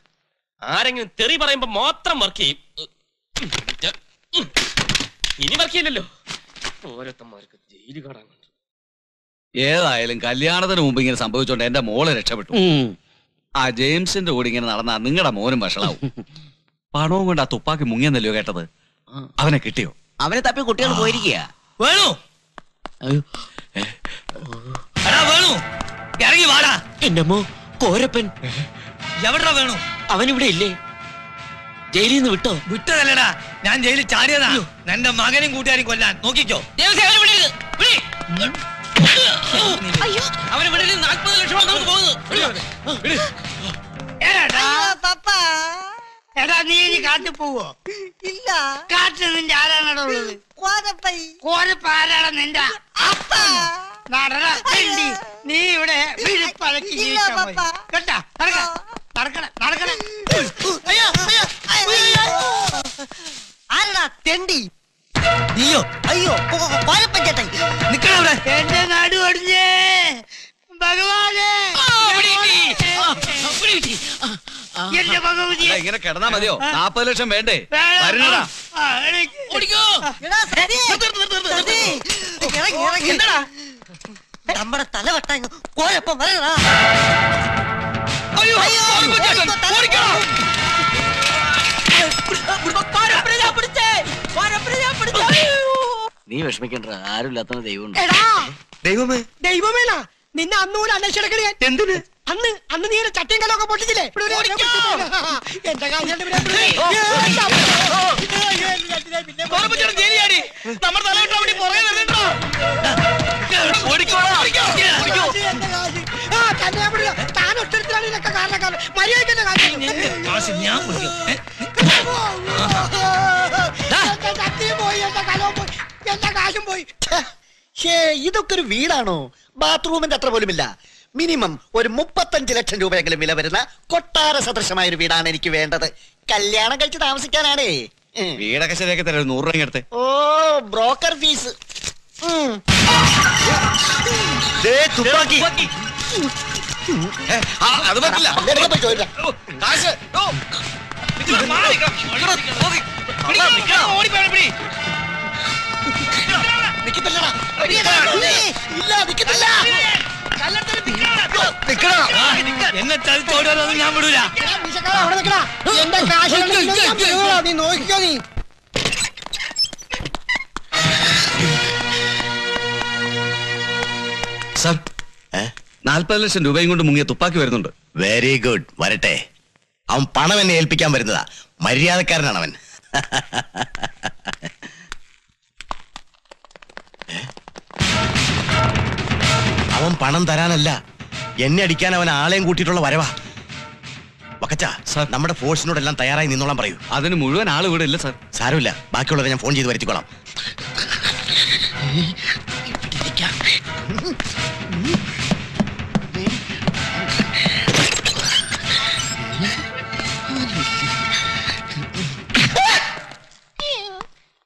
ആരെങ്കിലും തെറി പറയുമ്പോ മാത്രം വർക്ക് ചെയ്യും. ഇനി വർക്ക് ചെയ്യില്ലല്ലോ. ഓരോരുത്തന്മാർക്ക് ജയിൽ കാണാൻ ഏതായാലും കല്യാണത്തിന് മുമ്പ് ഇങ്ങനെ സംഭവിച്ചോണ്ട് എന്റെ മോളെ രക്ഷപ്പെട്ടു. ആ ജെയിംസിന്റെ കൂടെ ഇങ്ങനെ നടന്ന നിങ്ങളുടെ മോനും വഷളാവും. പണവും കൊണ്ട് ആ തുപ്പാക്കി മുങ്ങിയെന്നല്ലോ കേട്ടത്? അവനെ കിട്ടിയോ? അവനെ തപ്പി കുട്ടികൾ പോയിരിക്കുക വേണു. എടാ വേണു ഇറങ്ങി വാടാ. എന്റെ അമ്മോ കോരപ്പൻ. എവിടാ വേണു? അവനിവിടെ ഇല്ലേ? ജയിലിൽ നിന്ന് വിട്ടോ? വിട്ടതല്ലടാ ഞാൻ ജയിലിൽ ചാടിയതാ. നിന്റെ മകനും കൂട്ടുകാരും കൊല്ലാൻ. നോക്കിക്കോ. അവനെ നാൽപ്പത് ലക്ഷം പോകുന്നു എടാ നീ ഇനി കാട്ടിൽ പോവോ? ഇല്ല. കാട്ടിൽ നിന്റെ ആരാണോ ഉള്ളത്? കോരപ്പൈ. കോരപ്പ ആരാണ് നിന്റെ അപ്പ. നടടാ തെണ്ടി. നീ ഇവിടെ വിഴുപ്പലക്കി ജീവിച്ചാ മതി. കേട്ടാ? നടക്ക നടക്കണ നടക്കണ അയ്യോ അയ്യോ അയ്യോ. ആരടാ തെണ്ടി? നീയോ അയ്യോ കോരപ്പൻ ചേട്ടൻ. നിക്കണവിടെ എന്റെ നാട് ഒടിഞ്ഞേ ഭഗവാനെ. എന്റെ ഭഗവതി. അല്ല, ഇങ്ങനെ കിടന്നാ മതിയോ? നാപ്പത് ലക്ഷം വേണ്ടേ? നമ്മുടെ തല വെട്ടാൻ കോഴപ്പം വരടാ. നീ വിഷമിക്കണ്ട ആരുമില്ലാത്ത ദൈവം എടാ. ദൈവമേ. ദൈവമേനാ നിന്നെ അന്നൂല അന്വേഷിച്ചെടുക്കണേ. എന്തിന്? അന്ന് അന്ന് നീ എന്റെ ചട്ടയും കലൊക്കെ പൊട്ടിച്ചില്ലേ? എന്റെ ഇതിനൊക്കെ കാരണക്കാരൻ. ഞാൻ പോയി എന്റെ കലവും പോയി. എന്റെ കാശും പോയി. ഷേ ഇതൊക്കെ ഒരു വീടാണോ? ബാത്റൂമിന്റെ അത്ര പോലുമില്ല. മിനിമം ഒരു മുപ്പത്തഞ്ച് ലക്ഷം രൂപയെങ്കിലും വില വരുന്ന കൊട്ടാര സദൃശമായ ഒരു വീടാണ് എനിക്ക് വേണ്ടത്. കല്യാണം കഴിച്ച് താമസിക്കാനാണേ. വീടൊക്കെ ശരിയാക്കി തരാം. നൂറ് രൂപ എടുത്ത്. ഓ ബ്രോക്കർ ഫീസ്. തുപ്പാക്കി. അത് പറ്റില്ല. കാശ്. ഓ. എന്നെ ഞാൻ വിടൂല. കാശ് കണ്ടിട്ട് ഞാൻ വീഴുവാ. നീ നോക്കിക്കോ നീ. സാർ നാൽപ്പത് ലക്ഷം രൂപയും കൊണ്ട് മുങ്ങിയ തുപ്പാക്കി വരുന്നുണ്ട്. വെരി ഗുഡ് വരട്ടെ. അവൻ പണം എന്നെ ഏൽപ്പിക്കാൻ വരുന്നതാ. മര്യാദക്കാരനാണ് അവൻ? അവൻ പണം തരാനല്ല. എന്നെ അടിക്കാൻ അവൻ ആളെയും കൂട്ടിയിട്ടുള്ള വരവാ. വക്കച്ച സാർ. നമ്മുടെ ഫോഴ്സിനോടെല്ലാം തയ്യാറായി നിന്നോളാൻ പറയൂ. അതിന് മുഴുവൻ ആൾ ഇവിടെ ഇല്ല സാർ. സാരമില്ല ബാക്കിയുള്ളവരെ ഞാൻ ഫോൺ ചെയ്ത് വരുത്തിക്കോളാം.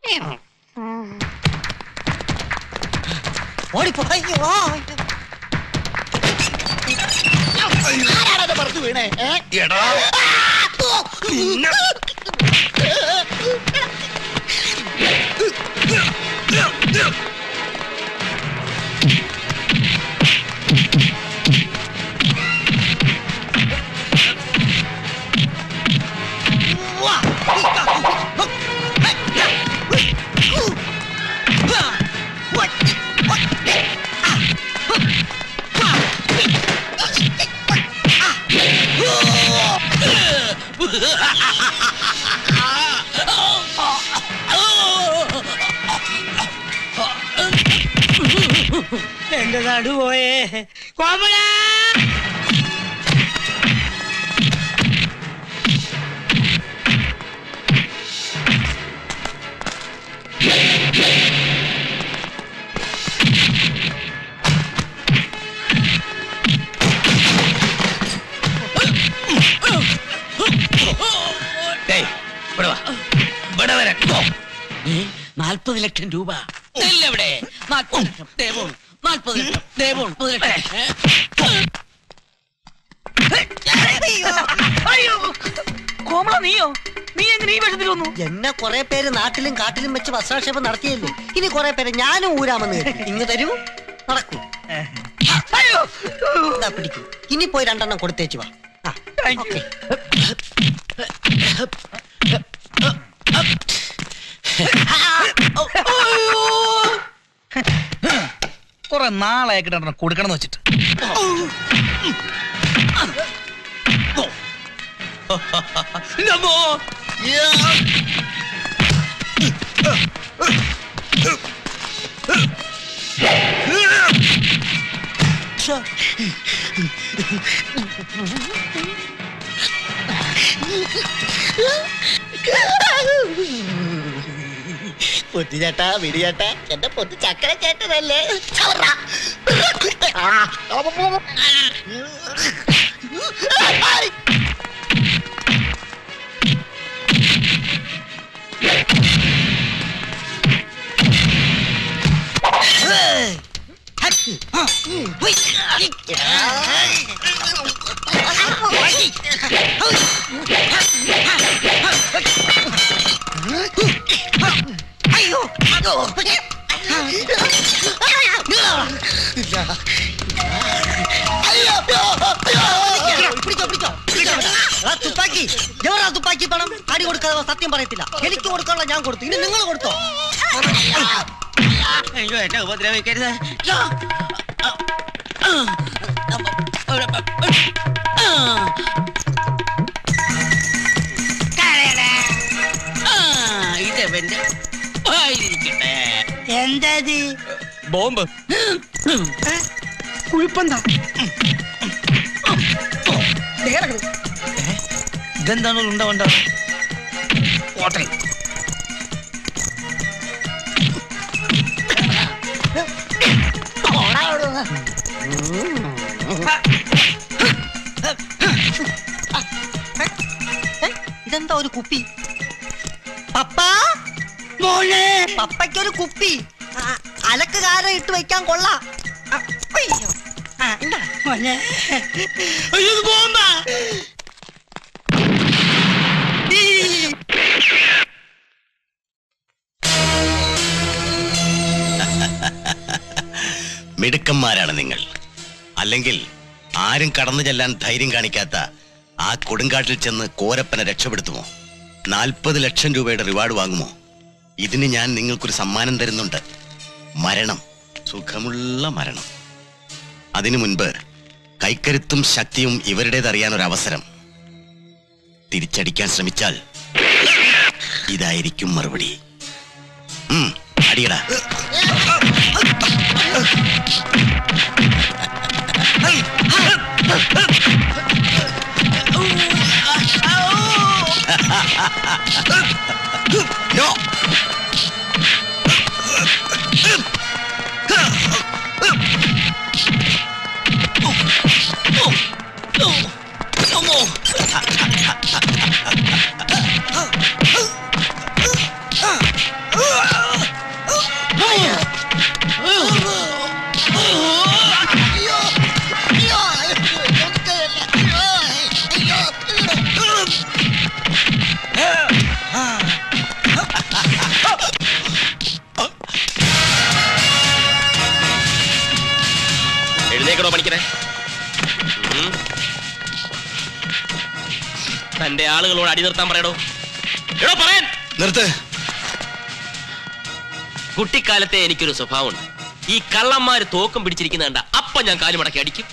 Yeah. ആരാണത് പുറത്ത് വീണേ ഏ? എന്റെ നടുപോയേ വാ. ഡേയ്, ഇവിടെ വാ. ഇവിടെ വരെ. നടുപോയേ ഏ, നാൽപ്പത് ലക്ഷം രൂപ. എവിടെ ലക്ഷം. ദേവോൺ നാൽപ്പത് ലക്ഷം. ദേവോൺ മുപ്പത് ലക്ഷം. ഏ? കോമള നീയോ? നീ എങ്ങനെ ഈ വേഷത്തിൽ വന്നു? എന്നെ കുറെ പേര് നാട്ടിലും കാട്ടിലും വെച്ച് വസ്ത്രാക്ഷേപം നടത്തിയല്ലേ? ഇനി കുറെ പേര് ഞാനും ഊരാമെന്ന്. ഇങ്ങ് തരൂ. നടക്കൂ. പിടിക്കൂ. ഇനി പോയി രണ്ടെണ്ണം കൊടുത്തേച്ചു വാ. കുറെ നാളായി കിട്ടണം കൊടുക്കണം എന്ന് വെച്ചിട്ട്. നമോ. പൊത്തി ചേട്ടാ വിടി ചേട്ടാ എന്റെ പൊത്തി ചക്കര ചേട്ടനല്ലേ അയ്യോ അതോ പിടിച്ചോ പിടിച്ചോ പിടിച്ചോ. ആ, തുപ്പാക്കി എവരാ തുപ്പാക്കി പണം അടി കൊടുക്കാതെ സത്യം പറയത്തില്ല എനിക്ക് കൊടുക്കാനുള്ള ഞാൻ കൊടുത്തു ഇനി നിങ്ങൾ കൊടുത്തോ അയ്യോ എന്നെ ഉപദ്രവിക്കരുത് ഇതെവന്റെ വായിലിരിക്കട്ടെ എന്തത് ബോംബ് കുഴിപ്പന്താ ഇതെന്താണ് ഉണ്ട ഉണ്ട? കോട്ടയം ഇതെന്താ ഒരു കുപ്പി? പപ്പ? മോനെ പപ്പയ്ക്കൊരു കുപ്പി. ആ, അലക്ക് കാരം ഇട്ട് വെക്കാൻ കൊള്ളാം. അയ്യോ. ഇണ്ടാ. മോനെ. അയ്യോ, ബോംബാ. മിടുക്കന്മാരാണ് നിങ്ങൾ. അല്ലെങ്കിൽ ആരും കടന്നു ചെല്ലാൻ ധൈര്യം കാണിക്കാത്ത ആ കൊടുങ്കാട്ടിൽ ചെന്ന് കോരപ്പനെ രക്ഷപ്പെടുത്തുമോ? നാൽപ്പത് ലക്ഷം രൂപയുടെ റിവാർഡ് വാങ്ങുമോ? ഇതിന് ഞാൻ നിങ്ങൾക്കൊരു സമ്മാനം തരുന്നുണ്ട്. മരണം. സുഖമുള്ള മരണം. അതിനു മുൻപ് കൈക്കരുത്തും ശക്തിയും അവസരം. തിരിച്ചടിക്കാൻ ശ്രമിച്ചാൽ ഇതായിരിക്കും മറുപടി അടിയടാ No! ആ ആളുകളോട് അടി നിർത്താൻ പറയടോ? എടോ പറയാൻ നിർത്ത്. കുട്ടിക്കാലത്തെ എനിക്കൊരു സ്വഭാവമുണ്ട്. ഈ കള്ളന്മാര് തോക്കം പിടിച്ചിരിക്കുന്ന കണ്ട അപ്പൊ ഞാൻ കാലുമടക്കി അടിക്കും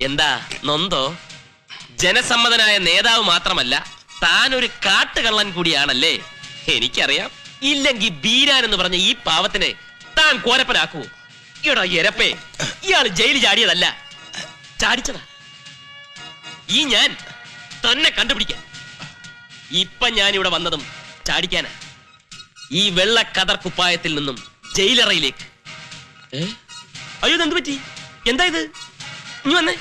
എന്താ നൊന്തോ? ജനസമ്മതനായ നേതാവ് മാത്രമല്ല താൻ ഒരു കാട്ടുകള്ളൻ കൂടിയാണല്ലേ? എനിക്കറിയാം. ഇല്ലെങ്കിൽ ബീരാൻ എന്ന് പറഞ്ഞ ഈ പാവത്തിനെ താൻ കോരപ്പനാക്കുവോ? ഇയടാ എരപ്പേ. ഇയാൾ ജയിലിൽ ചാടിയതല്ല. ചാടിച്ചതാ. ഈ ഞാൻ തന്നെ കണ്ടുപിടിക്കാൻ ഇപ്പൊ ഞാൻ ഇവിടെ വന്നതും ചാടിക്കാനാ. ഈ വെള്ള കതർ കുപ്പായത്തിൽ നിന്നും ജയിലറയിലേക്ക്. അയ്യോ എന്ത് പറ്റി? എന്താ ഇത്? ഇനി വന്നേ.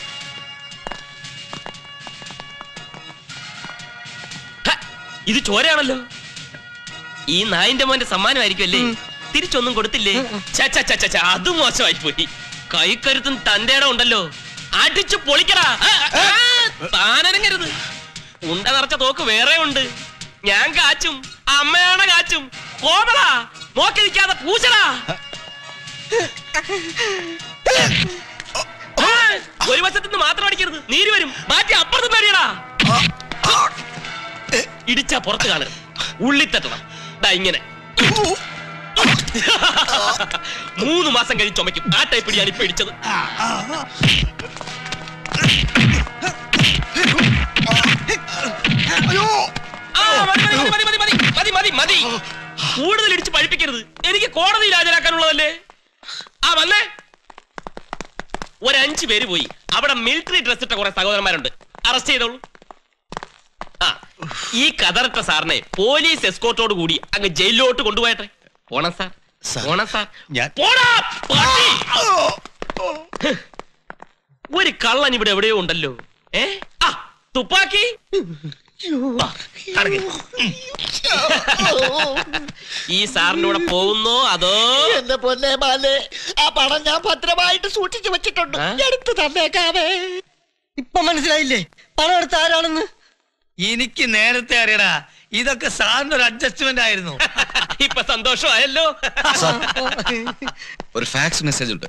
ഇത് ചോരയാണല്ലോ. ഈ നായിന്റെ മോന്റെ സമ്മാനമായിരിക്കും അല്ലേ തിരിച്ചൊന്നും കൊടുത്തില്ലേ? അത് മോശമായി പോയി കൈക്കരുത്തും തന്റെ ഉണ്ടല്ലോ. അടിച്ചു പൊളിക്കടാ. താനനങ്ങരുത് ഉണ്ട നിറച്ച തോക്ക് വേറെ ഉണ്ട്. ഞാൻ കാച്ചും അമ്മയാണ് കാച്ചും. കോമളാ നോക്കിരിക്കാതെ പൂച്ചടാ. ഒരു വശത്തുനിന്ന് മാത്രം അടിക്കരുത്. നീര് വരും. മാറ്റി അപ്പുറത്തുനിന്ന് അടിയടാ. ഇടിച്ച പുറത്ത് കാണരുത് ഉള്ളിത്തട്ടണം. ദാ ഇങ്ങനെ. മൂന്ന് മാസം കഴിഞ്ഞ് ചുമയ്ക്കും. ആ ടൈപ്പിടിയാണ് ഇപ്പൊ ഇടിച്ചത്. കൂടുതൽ ഇടിച്ച് പഴിപ്പിക്കരുത് എനിക്ക് കോടതിയിൽ ഹാജരാക്കാനുള്ളതല്ലേ? ആ വന്നേ. ഒരു അഞ്ചു പേര് പോയി. അവിടെ മിലിറ്ററി ഡ്രസ് ഇട്ട കുറെ സഹോദരന്മാരുണ്ട്. അറസ്റ്റ് ചെയ്തോളൂ. ആ ഈ കതറിട്ട സാറിനെ പോലീസ് എസ്കോർട്ടോട് കൂടി അങ്ങ് ജയിലിലോട്ട് കൊണ്ടുപോയട്ടെ. പോണം സാർ. പോണം സാർ. ഒരു കള്ളൻ ഇവിടെ എവിടെയോ ഉണ്ടല്ലോ. ഏ? ആ തുപ്പാക്കി. ഈ സാറിന്റെ കൂടെ പോകുന്നോ അതോ? എന്റെ പൊന്നെ ബാലെ ആ പണം ഞാൻ ഭദ്രമായിട്ട് സൂക്ഷിച്ചു വെച്ചിട്ടുണ്ട്. എടുത്ത് തന്നേക്കാവേ. ഇപ്പൊ മനസ്സിലായില്ലേ? പണം എടുത്ത ആരാണെന്ന്? എനിക്ക് നേരത്തെ അറിയടാ ഇതൊക്കെ സാറിന്റെ ഒരു അഡ്ജസ്റ്റ്മെന്റ് ആയിരുന്നു. ഇപ്പൊ സന്തോഷമായല്ലോ. ഒരു ഫാക്സ് മെസ്സേജ് ഉണ്ട്.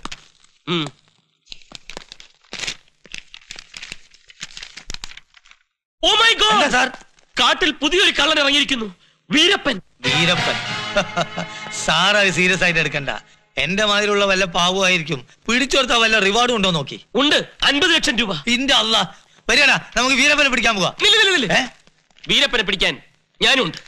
Oh my God sir? കാട്ടിൽ പുതിയൊരു കള്ളൻ ഇറങ്ങിയിരിക്കുന്നു. വീരപ്പൻ. വീരപ്പൻ. സാർ അത് സീരിയസ് ആയിട്ട് എടുക്കണ്ട. എന്റെ മാതിരിയുള്ള വല്ല പാവുമായിരിക്കും പിടിച്ചെടുത്ത വല്ല റിവാർഡും ഉണ്ടോ നോക്കി? ഉണ്ട്. അൻപത് ലക്ഷം രൂപ. ഇന്റെ അല്ല വരികടാ. നമുക്ക് വീരപ്പനെ പിടിക്കാൻ പോവാ. വീരപ്പനെ പിടിക്കാൻ ഞാനുണ്ട്.